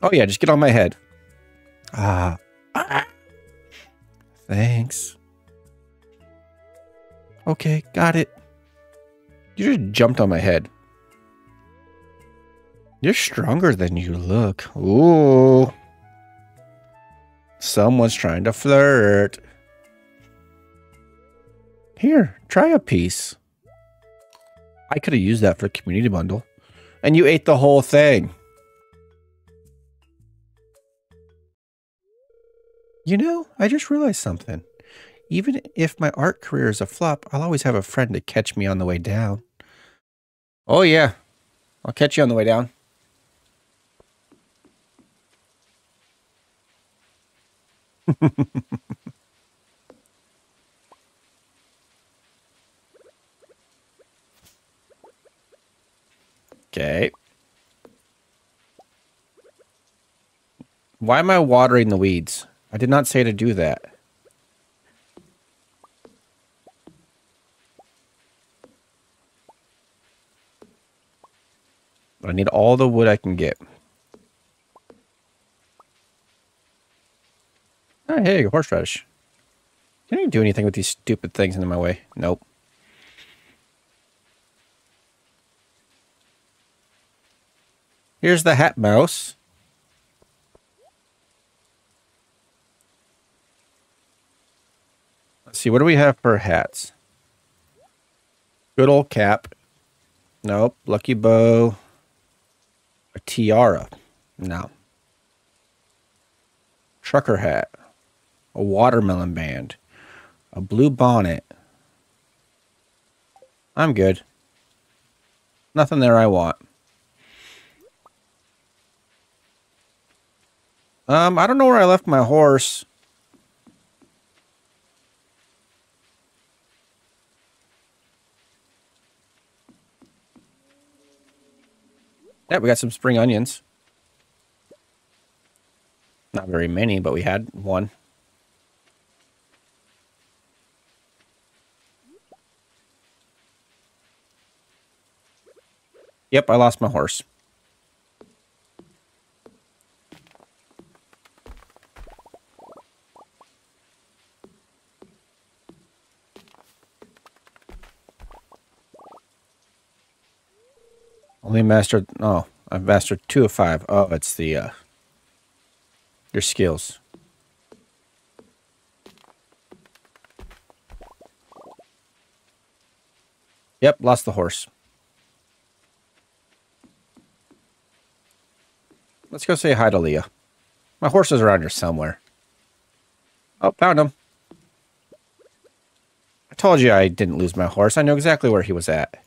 Oh, yeah, just get on my head. Ah. ah. Thanks. Okay, got it. You just jumped on my head. You're stronger than you look. Ooh. Someone's trying to flirt. Here, try a piece. I could have used that for a community bundle. And you ate the whole thing. You know, I just realized something. Even if my art career is a flop, I'll always have a friend to catch me on the way down. Oh, yeah. I'll catch you on the way down. okay. Why am I watering the weeds? I did not say to do that. I need all the wood I can get. Oh, hey, horseradish. Can I do anything with these stupid things in my way? Nope. Here's the hat mouse. Let's see, what do we have for hats? Good old cap. Nope. Lucky bow. A tiara. No. Trucker hat. A watermelon band. A blue bonnet. I'm good. Nothing there I want. Um, I don't know where I left my horse. Yeah, we got some spring onions. Not very many, but we had one. Yep, I lost my horse. Only mastered. Oh, I've mastered two of five. Oh, it's the uh, your skills. Yep, lost the horse. Let's go say hi to Leah. My horse is around here somewhere. Oh, found him. I told you I didn't lose my horse. I know exactly where he was at.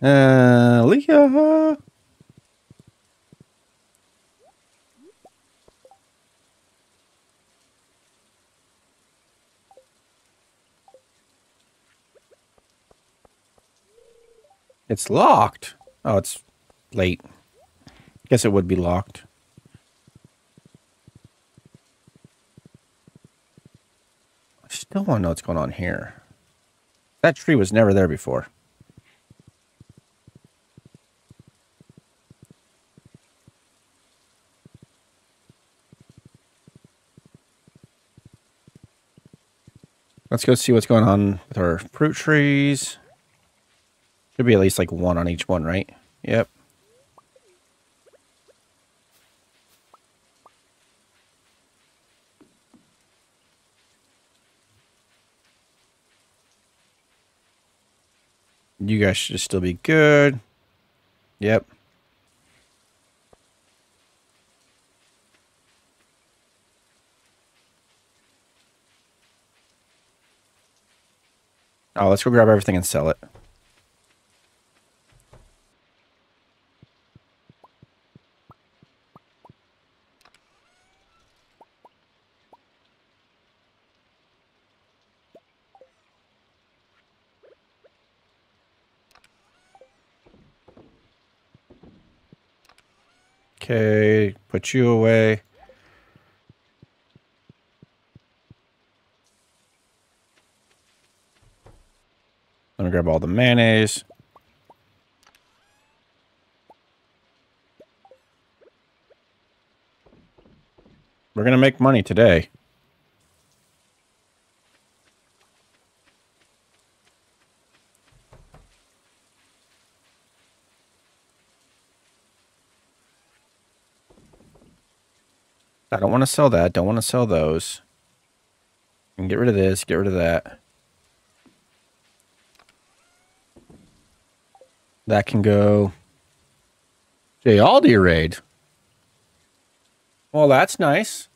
Uh, Leah. It's locked. Oh, it's late. Guess it would be locked. I still want to know what's going on here. That tree was never there before. Let's go see what's going on with our fruit trees. Should be at least like one on each one, right? Yep. You guys should still be good. Yep. Oh, let's go grab everything and sell it. Okay, put you away. Let me grab all the mayonnaise. We're to make money today. I don't want to sell that. Don't want to sell those. And get rid of this. Get rid of that. That can go. J. Aldi raid. Well, that's nice.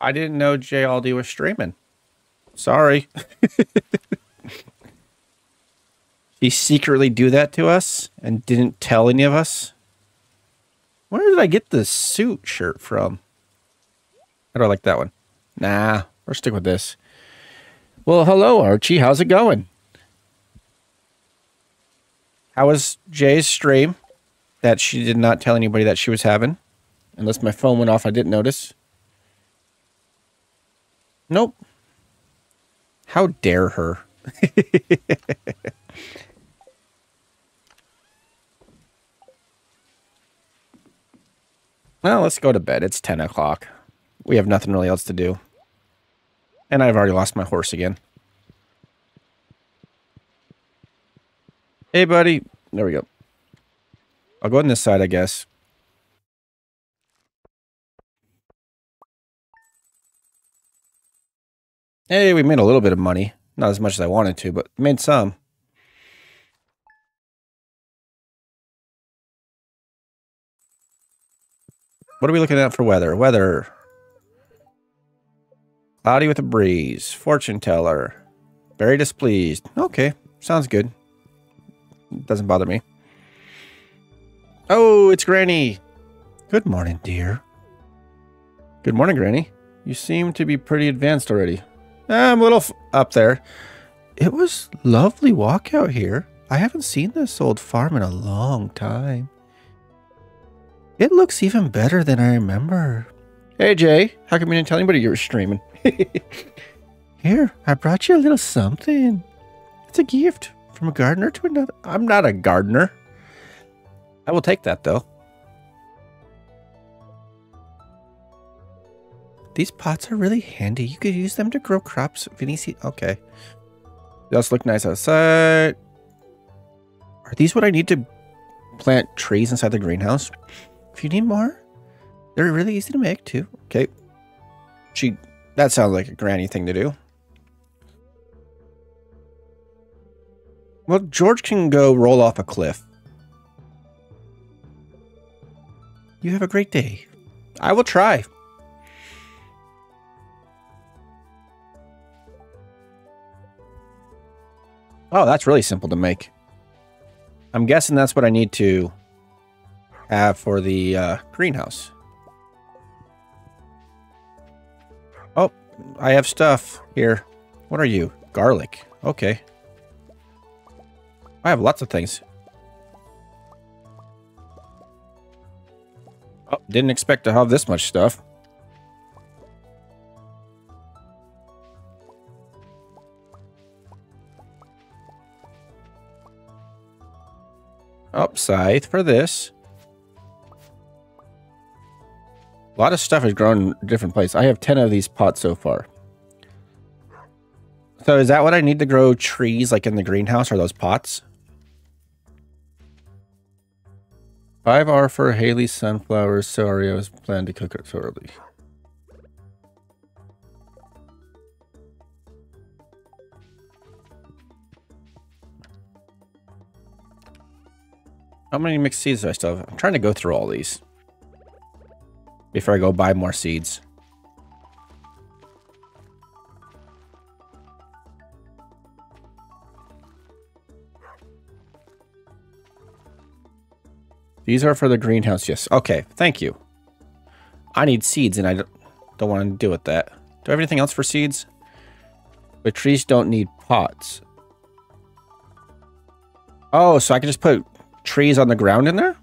I didn't know Jay Aldi was streaming. Sorry. he secretly do that to us and didn't tell any of us. Where did I get the suit shirt from? I like that one? Nah, we're stick with this. Well, hello, Archie. How's it going? How was Jay's stream that she did not tell anybody that she was having? Unless my phone went off, I didn't notice. Nope. How dare her? well, let's go to bed. It's 10 o'clock. We have nothing really else to do. And I've already lost my horse again. Hey, buddy. There we go. I'll go on this side, I guess. Hey, we made a little bit of money. Not as much as I wanted to, but made some. What are we looking at for weather? Weather. Cloudy with a breeze. Fortune teller. Very displeased. Okay, sounds good. Doesn't bother me. Oh, it's Granny. Good morning, dear. Good morning, Granny. You seem to be pretty advanced already. Eh, I'm a little up there. It was lovely walk out here. I haven't seen this old farm in a long time. It looks even better than I remember. Hey, Jay. How come you didn't tell anybody you were streaming? Here, I brought you a little something. It's a gift from a gardener to another. I'm not a gardener. I will take that, though. These pots are really handy. You could use them to grow crops. Vinny, okay. Those look nice outside. Are these what I need to plant trees inside the greenhouse? If you need more, they're really easy to make too. Okay. She, that sounds like a granny thing to do. Well, George can go roll off a cliff. You have a great day. I will try. Oh, that's really simple to make. I'm guessing that's what I need to have for the uh, greenhouse. Oh, I have stuff here. What are you? Garlic. Okay. I have lots of things. Oh, didn't expect to have this much stuff. Up scythe for this. A lot of stuff has grown in different places. I have 10 of these pots so far. So is that what I need to grow trees like in the greenhouse or those pots? 5R for Haley sunflowers. Sorry, I was planning to cook it thoroughly. How many mixed seeds do I still have? I'm trying to go through all these. Before I go buy more seeds. These are for the greenhouse, yes. Okay, thank you. I need seeds and I don't, don't want to deal with that. Do I have anything else for seeds? But trees don't need pots. Oh, so I can just put trees on the ground in there?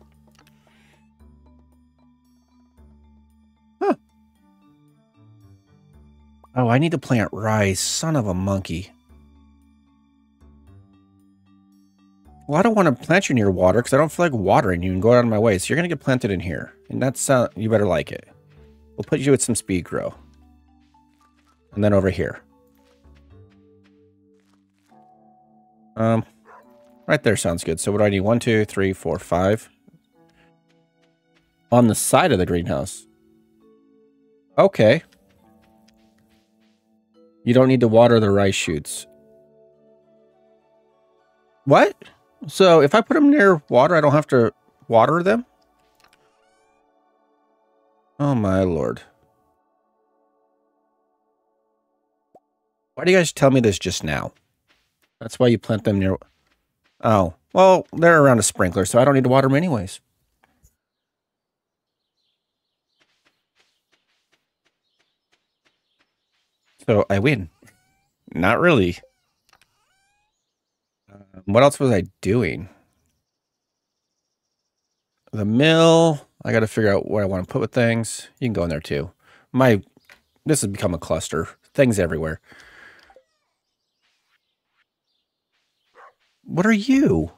Huh. Oh, I need to plant rice. Son of a monkey. Well, I don't want to plant you near water because I don't feel like watering you and go out of my way. So you're going to get planted in here. And that's, uh, you better like it. We'll put you with some Speed-Gro. And then over here. Um, Right there sounds good. So what do I need? One, two, three, four, five. On the side of the greenhouse. Okay. You don't need to water the rice shoots. What? So if I put them near water, I don't have to water them? Oh my lord. Why do you guys tell me this just now? That's why you plant them near... Oh, well, they're around a sprinkler, so I don't need to water them anyways. So I win. Not really. What else was I doing? The mill. I got to figure out what I want to put with things. You can go in there too. My, this has become a cluster. Things everywhere. What are you?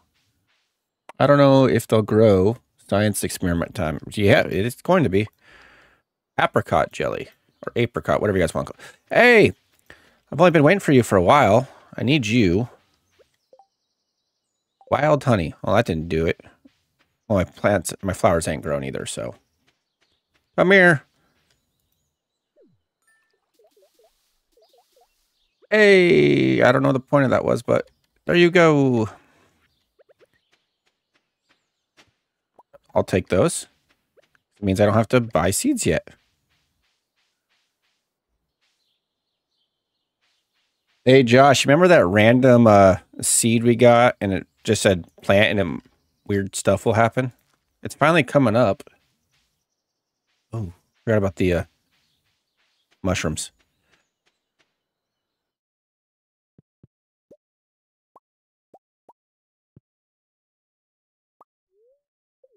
I don't know if they'll grow. Science experiment time. Yeah, it's going to be. Apricot jelly. Or apricot, whatever you guys want to call it. Hey! I've only been waiting for you for a while. I need you. Wild honey. Well, that didn't do it. Well, my plants, my flowers ain't grown either, so. Come here. Hey, I don't know the point of that was, but there you go. I'll take those. It means I don't have to buy seeds yet. Hey, Josh, remember that random uh, seed we got and it just said plant and it, weird stuff will happen? It's finally coming up. Oh, forgot about the uh, mushrooms.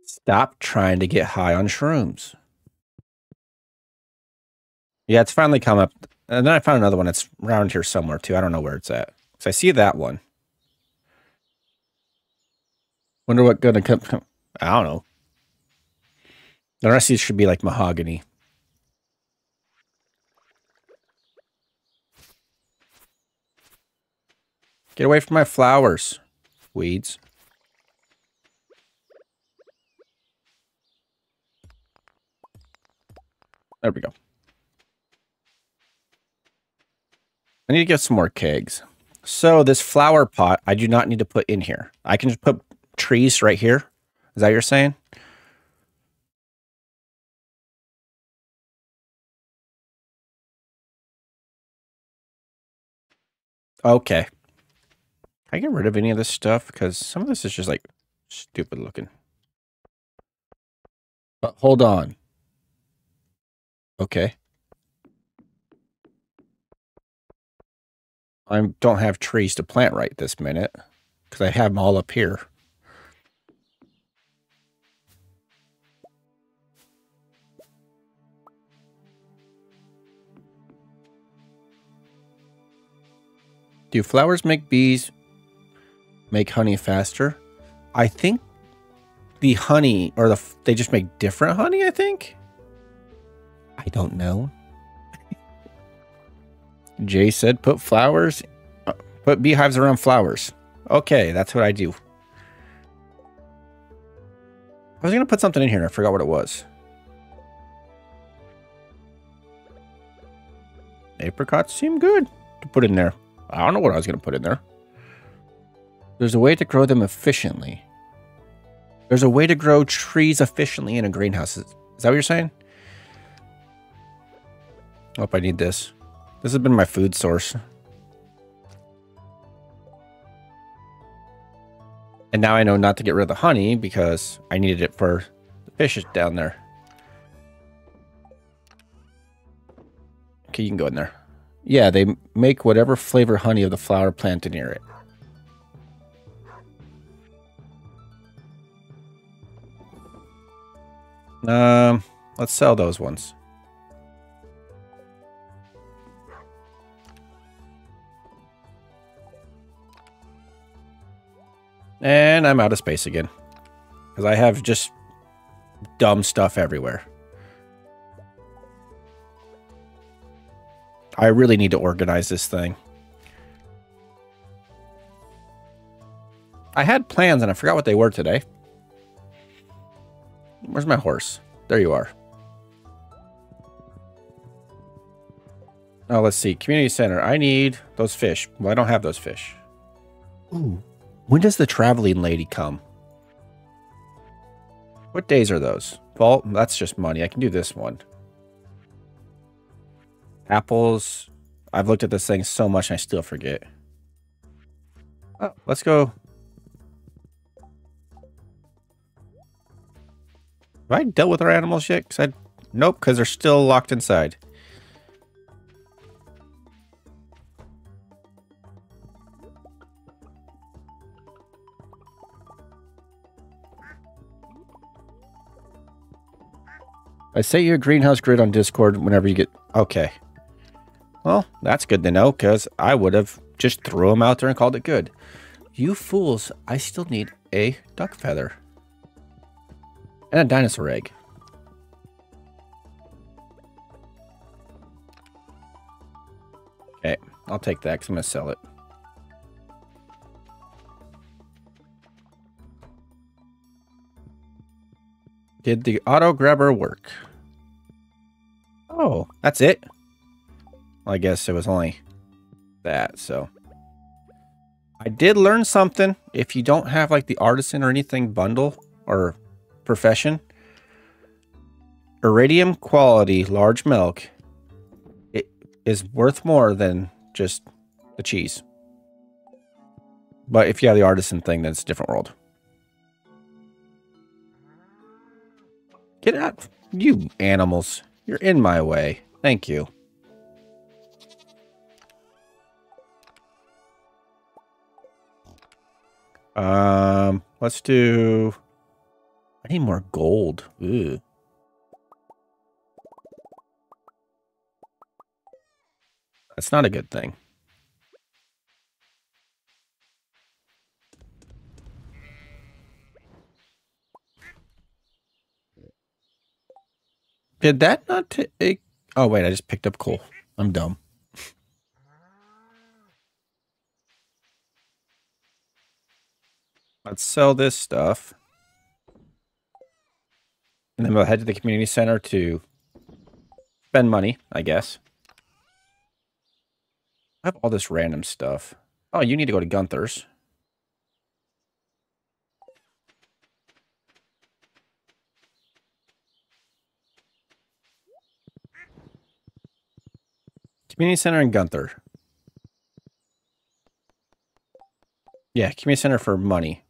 Stop trying to get high on shrooms. Yeah, it's finally come up. And then I found another one that's around here somewhere too. I don't know where it's at. So I see that one. Wonder what gonna come, come. I don't know. The rest of these should be like mahogany. Get away from my flowers, weeds. There we go. I need to get some more kegs. So this flower pot, I do not need to put in here. I can just put trees right here. Is that what you're saying? Okay. Can I get rid of any of this stuff? Because some of this is just like stupid looking. But hold on. Okay. I don't have trees to plant right this minute because I have them all up here. Do flowers make bees make honey faster? I think the honey or the they just make different honey, I think. I don't know. Jay said put flowers, uh, put beehives around flowers. Okay, that's what I do. I was going to put something in here. and I forgot what it was. Apricots seem good to put in there. I don't know what I was going to put in there. There's a way to grow them efficiently. There's a way to grow trees efficiently in a greenhouse. Is that what you're saying? Hope I need this. This has been my food source. And now I know not to get rid of the honey because I needed it for the fishes down there. Okay, you can go in there. Yeah, they make whatever flavor honey of the flower planted near it. Um, let's sell those ones. And I'm out of space again. Because I have just dumb stuff everywhere. I really need to organize this thing. I had plans and I forgot what they were today. Where's my horse? There you are. Oh, let's see. Community center. I need those fish. Well, I don't have those fish. Ooh. When does the traveling lady come? What days are those? Well, that's just money. I can do this one. Apples. I've looked at this thing so much and I still forget. Oh, let's go. Have I dealt with our animals yet? Cause I, nope, because they're still locked inside. I set you a greenhouse grid on Discord whenever you get... Okay. Well, that's good to know, because I would have just threw them out there and called it good. You fools, I still need a duck feather. And a dinosaur egg. Okay, I'll take that because I'm going to sell it. Did the auto grabber work? Oh, that's it? Well, I guess it was only that, so. I did learn something. If you don't have like the artisan or anything bundle or profession, iridium quality large milk it is worth more than just the cheese. But if you have the artisan thing, then it's a different world. Get out. You animals. You're in my way. Thank you. Um, let's do... I need more gold. Ooh. That's not a good thing. Did that not take... Oh, wait, I just picked up coal. I'm dumb. Let's sell this stuff. And then we'll head to the community center to spend money, I guess. I have all this random stuff. Oh, you need to go to Gunther's. Community Center in Gunther. Yeah, Community Center for money.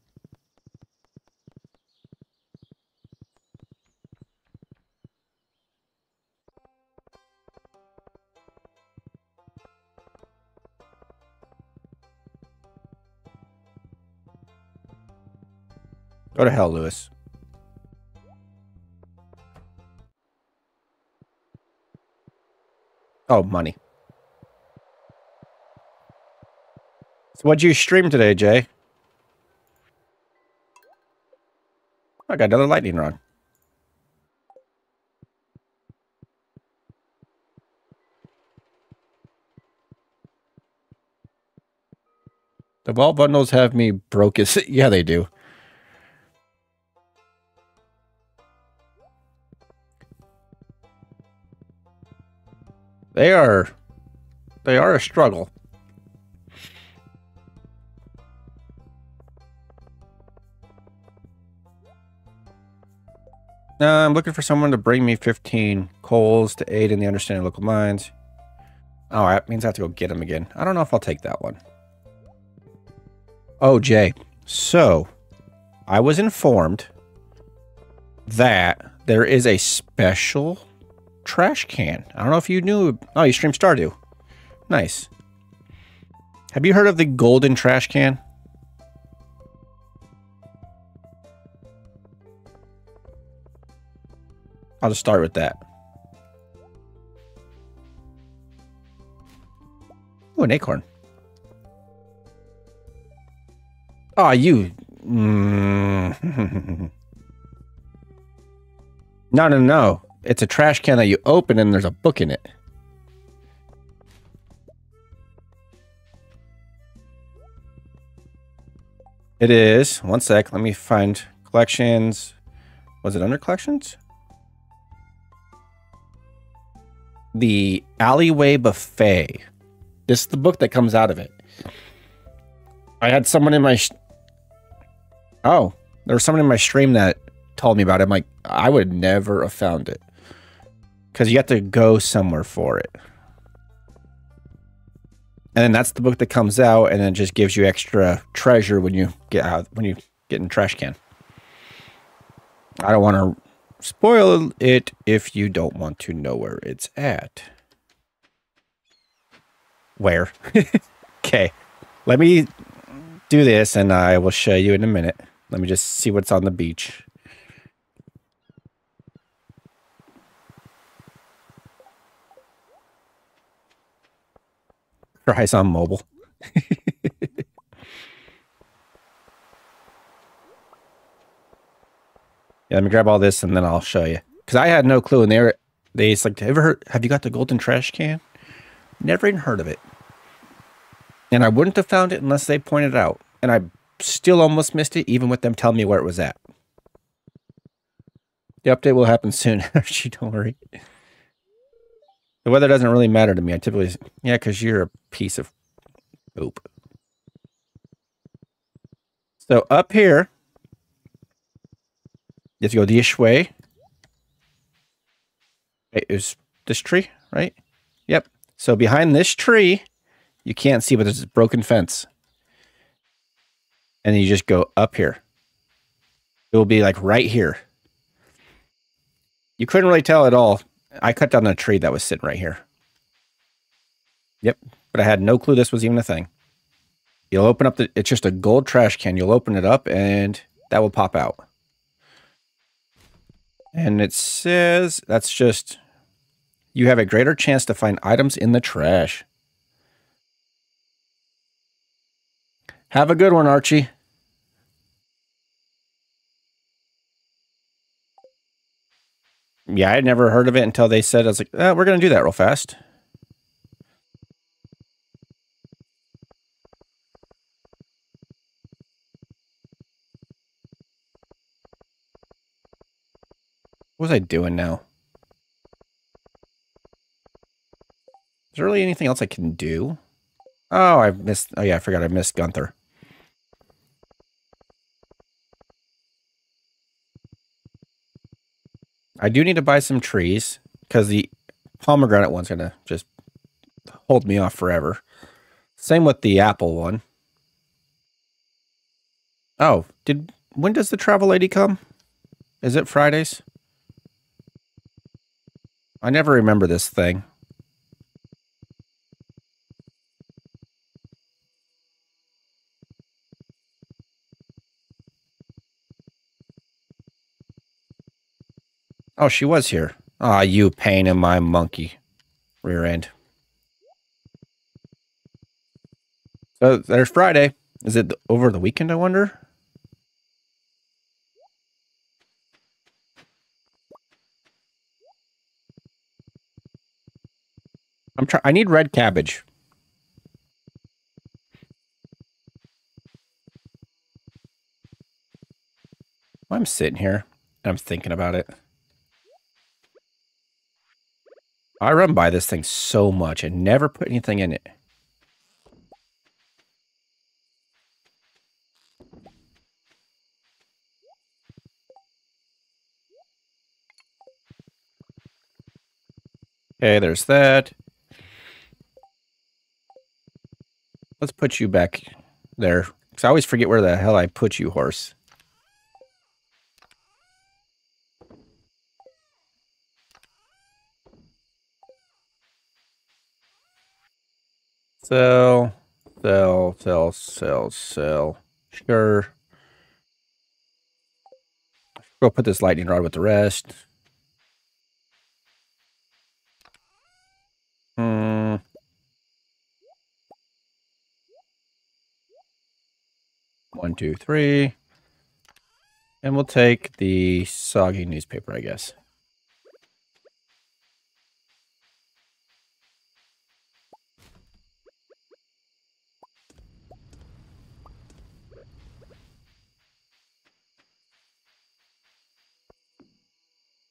Go to hell, Lewis. Oh, money. So what'd you stream today, Jay? I got another lightning rod. The vault bundles have me broke as yeah they do. They are they are a struggle. Uh, I'm looking for someone to bring me 15 coals to aid in the understanding of local mines. Oh, that means I have to go get them again. I don't know if I'll take that one. Oh, Jay. So, I was informed that there is a special trash can. I don't know if you knew. Oh, you stream Stardew. Nice. Have you heard of the golden trash can? I'll just start with that. Oh, an acorn. Oh, you. Mm. no, no, no. It's a trash can that you open and there's a book in it. It is. One sec. Let me find collections. Was it under collections? The Alleyway Buffet. This is the book that comes out of it. I had someone in my... oh, there was someone in my stream that told me about it. I'm like, I would never have found it. Because you have to go somewhere for it. and then that's the book that comes out, and then just gives you extra treasure when you get out when you get in trash can. I don't want to spoil it if you don't want to know where it's at. Where? okay, let me do this, and I will show you in a minute. Let me just see what's on the beach. Tries on mobile. yeah, let me grab all this and then I'll show you. Because I had no clue, and they were they it's like, have you ever heard, have you got the golden trash can? Never even heard of it. And I wouldn't have found it unless they pointed it out. And I still almost missed it, even with them telling me where it was at. The update will happen soon. She don't worry. The weather doesn't really matter to me. I typically, yeah, because you're a piece of poop. So up here, you have to go this way. It is this tree, right? Yep. So behind this tree, you can't see, but there's a broken fence. And you just go up here. It will be like right here. You couldn't really tell at all I cut down a tree that was sitting right here. Yep, but I had no clue this was even a thing. You'll open up the, it's just a gold trash can. You'll open it up and that will pop out. And it says that's just, you have a greater chance to find items in the trash. Have a good one, Archie. Yeah, I had never heard of it until they said, I was like, oh, we're going to do that real fast. What was I doing now? Is there really anything else I can do? Oh, I missed. Oh, yeah, I forgot I missed Gunther. I do need to buy some trees because the pomegranate one's going to just hold me off forever. Same with the apple one. Oh, did when does the travel lady come? Is it Fridays? I never remember this thing. Oh, she was here. Ah, you pain in my monkey rear end. So there's Friday. Is it over the weekend, I wonder? I'm trying. I need red cabbage. I'm sitting here and I'm thinking about it. I run by this thing so much and never put anything in it. Okay, there's that. Let's put you back there. Because I always forget where the hell I put you, horse. Sell, sell, sell, sell, sell. Sure. We'll put this lightning rod with the rest. Hmm. One, two, three. And we'll take the soggy newspaper, I guess.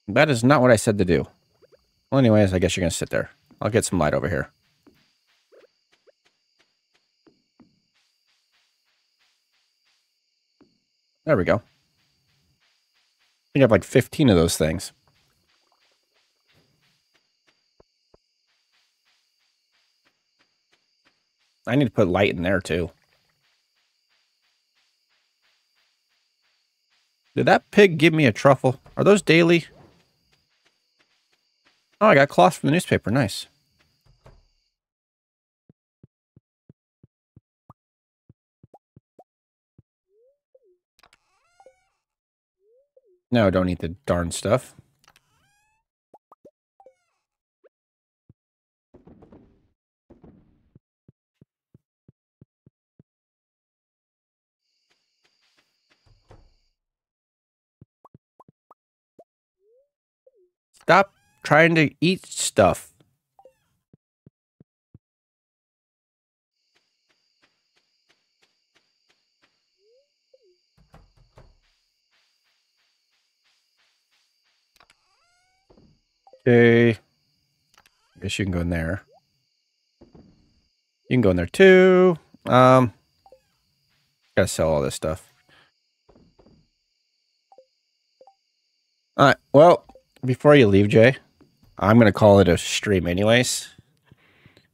That is not what I said to do. Well, anyways, I guess you're going to sit there. I'll get some light over here. There we go. I think I have like 15 of those things. I need to put light in there too. Did that pig give me a truffle? Are those daily? Oh, I got cloth from the newspaper. Nice. No, don't eat the darn stuff. Stop trying to eat stuff. Okay. I guess you can go in there. You can go in there too. Um, gotta sell all this stuff. All right. Well, before you leave, Jay, I'm gonna call it a stream, anyways.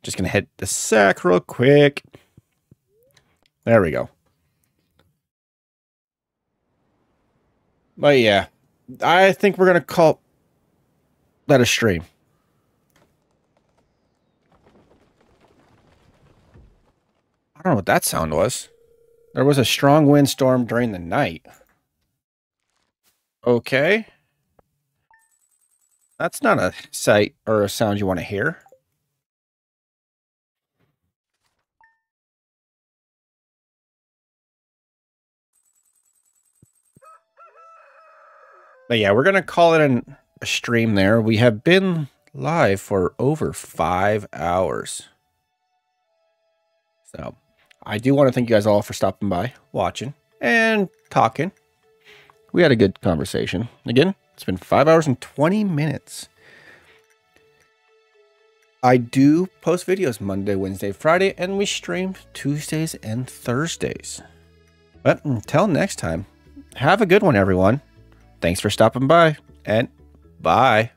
Just gonna hit the sack real quick. There we go. But yeah, I think we're gonna call that a stream. I don't know what that sound was. There was a strong windstorm during the night. Okay. That's not a sight or a sound you want to hear. But yeah, we're going to call it an, a stream there. We have been live for over five hours. So I do want to thank you guys all for stopping by, watching, and talking. We had a good conversation. Again, it's been five hours and 20 minutes. I do post videos Monday, Wednesday, Friday, and we stream Tuesdays and Thursdays. But until next time, have a good one, everyone. Thanks for stopping by, and bye.